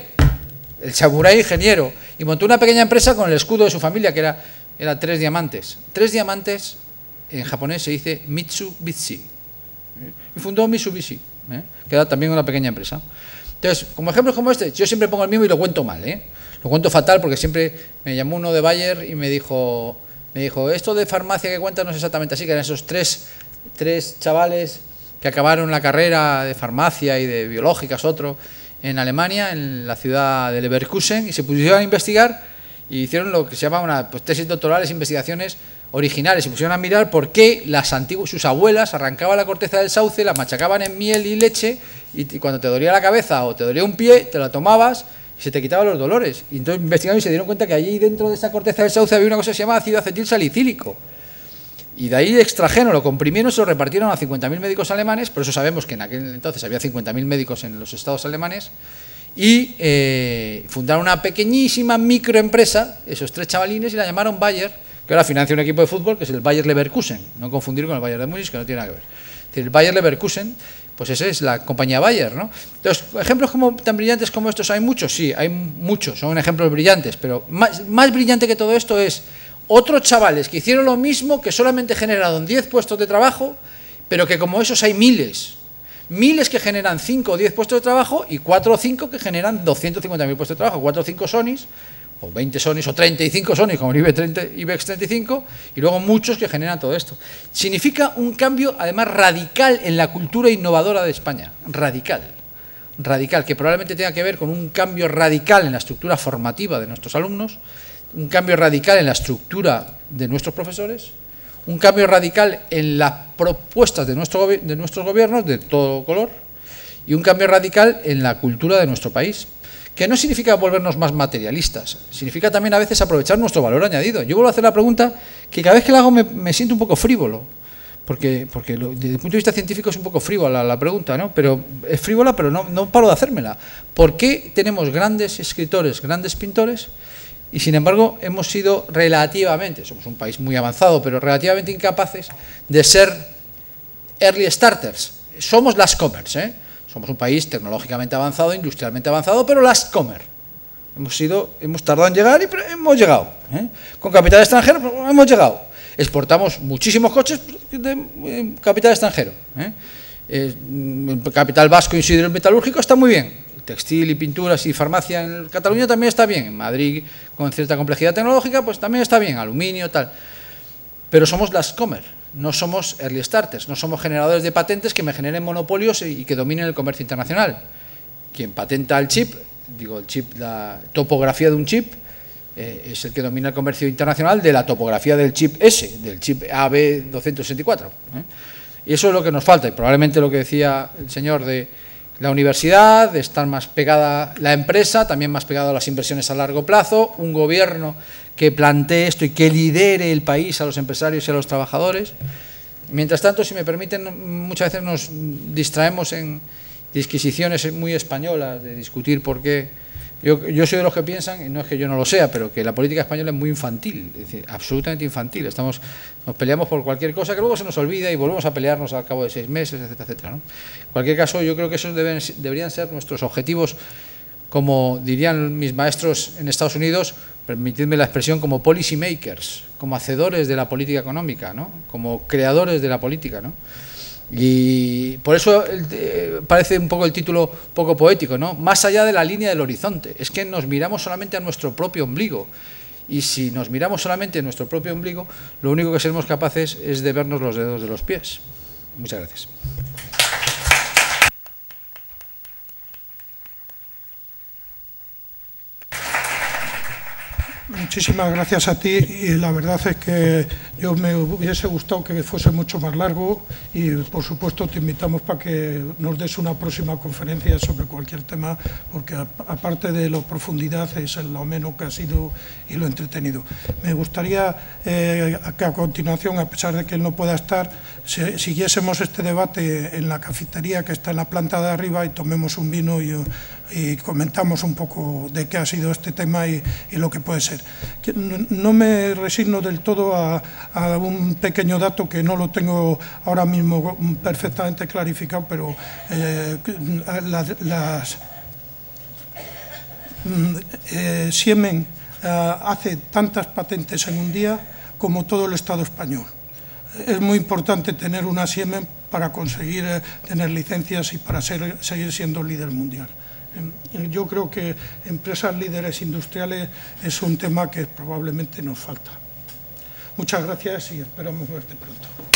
el samurái ingeniero, y montó una pequeña empresa con el escudo de su familia, que era, era tres diamantes. Tres diamantes en japonés se dice Mitsubishi, y fundó Mitsubishi, ¿eh? que era también una pequeña empresa. Entonces, como ejemplos como este, yo siempre pongo el mismo y lo cuento mal, ¿eh? lo cuento fatal porque siempre me llamó uno de Bayer y me dijo, me dijo, esto de farmacia que cuenta no es exactamente así, que eran esos tres, tres chavales que acabaron la carrera de farmacia y de biológicas, otro, en Alemania, en la ciudad de Leverkusen, y se pusieron a investigar y hicieron lo que se llama una pues, tesis doctorales, investigaciones originales, se pusieron a mirar por qué las antiguas, sus abuelas arrancaban la corteza del sauce, la machacaban en miel y leche, y, cuando te dolía la cabeza o te dolía un pie, te la tomabas y se te quitaban los dolores. Y entonces investigaron y se dieron cuenta que allí dentro de esa corteza del sauce había una cosa que se llama ácido acetil salicílico. Y de ahí extrajeron, lo comprimieron, se lo repartieron a 50.000 médicos alemanes, por eso sabemos que en aquel entonces había 50.000 médicos en los estados alemanes, y eh, fundaron una pequeñísima microempresa, esos tres chavalines, y la llamaron Bayer, que ahora financia un equipo de fútbol que es el Bayer Leverkusen, no confundir con el Bayer de Múnich, que no tiene nada que ver. El Bayer Leverkusen, pues esa es la compañía Bayer, ¿no? Entonces, ejemplos como, tan brillantes como estos, ¿hay muchos? Sí, hay muchos, son ejemplos brillantes, pero más, más brillante que todo esto es otros chavales que hicieron lo mismo, que solamente generaron 10 puestos de trabajo, pero que como esos hay miles, miles que generan 5 o 10 puestos de trabajo y 4 o 5 que generan 250.000 puestos de trabajo, 4 o 5 Sonys o 20 Sonys o 35 Sonys como el IBEX, 30, IBEX 35 y luego muchos que generan todo esto. Significa un cambio además radical en la cultura innovadora de España, radical, radical, que probablemente tenga que ver con un cambio radical en la estructura formativa de nuestros alumnos, un cambio radical en la estructura de nuestros profesores, un cambio radical en las propuestas de, de nuestros gobiernos de todo color y un cambio radical en la cultura de nuestro país que no significa volvernos más materialistas, significa también a veces aprovechar nuestro valor añadido. Yo vuelvo a hacer la pregunta que cada vez que la hago me, siento un poco frívolo, porque, porque desde el punto de vista científico es un poco frívola la pregunta, ¿no? pero es frívola, pero no, no paro de hacérmela. ¿Por qué tenemos grandes escritores, grandes pintores, y sin embargo hemos sido relativamente, somos un país muy avanzado, pero relativamente incapaces de ser early starters? Somos las comers, ¿eh? Somos un país tecnológicamente avanzado, industrialmente avanzado, pero last comer. Hemos, sido, hemos tardado en llegar y hemos llegado. ¿eh? Con capital extranjero hemos llegado. Exportamos muchísimos coches de eh, capital extranjero. ¿eh? El capital vasco y metalúrgico está muy bien. Textil y pinturas y farmacia en Cataluña también está bien. En Madrid, con cierta complejidad tecnológica, pues también está bien. Aluminio, tal. Pero somos las comer no somos early starters, no somos generadores de patentes que me generen monopolios y que dominen el comercio internacional. Quien patenta el chip, digo el chip, la topografía de un chip, eh, es el que domina el comercio internacional de la topografía del chip S, del chip AB264. ¿eh? Y eso es lo que nos falta, y probablemente lo que decía el señor de la universidad, estar más pegada la empresa, también más pegada a las inversiones a largo plazo, un gobierno que plantee esto y que lidere el país a los empresarios y a los trabajadores. Mientras tanto, si me permiten, muchas veces nos distraemos en disquisiciones muy españolas de discutir por qué. Yo, soy de los que piensan, y no es que yo no lo sea, pero que la política española es muy infantil, es decir, absolutamente infantil. Estamos, nos peleamos por cualquier cosa que luego se nos olvida y volvemos a pelearnos al cabo de seis meses, etcétera, etcétera. En cualquier caso, yo creo que esos deben, deberían ser nuestros objetivos, como dirían mis maestros en Estados Unidos, permitidme la expresión, como policy makers, como hacedores de la política económica, ¿no? como creadores de la política. ¿no? Y por eso eh, parece un poco el título poco poético, ¿no? Más allá de la línea del horizonte. Es que nos miramos solamente a nuestro propio ombligo. Y si nos miramos solamente a nuestro propio ombligo, lo único que seremos capaces es de vernos los dedos de los pies. Muchas gracias. Muchísimas gracias a ti y la verdad es que yo me hubiese gustado que fuese mucho más largo y por supuesto te invitamos para que nos des una próxima conferencia sobre cualquier tema porque aparte de la profundidad es lo menos que ha sido y lo entretenido. Me gustaría eh, que a continuación, a pesar de que él no pueda estar, siguiésemos este debate en la cafetería que está en la planta de arriba y tomemos un vino y y comentamos un poco de qué ha sido este tema y, lo que puede ser. No me resigno del todo a, un pequeño dato que no lo tengo ahora mismo perfectamente clarificado, pero eh, mm, eh, Siemens eh, hace tantas patentes en un día como todo el Estado español. Es muy importante tener una Siemens para conseguir tener licencias y para seguir siendo líder mundial. Yo creo que empresas líderes industriales es un tema que probablemente nos falta. Muchas gracias y esperamos verte pronto.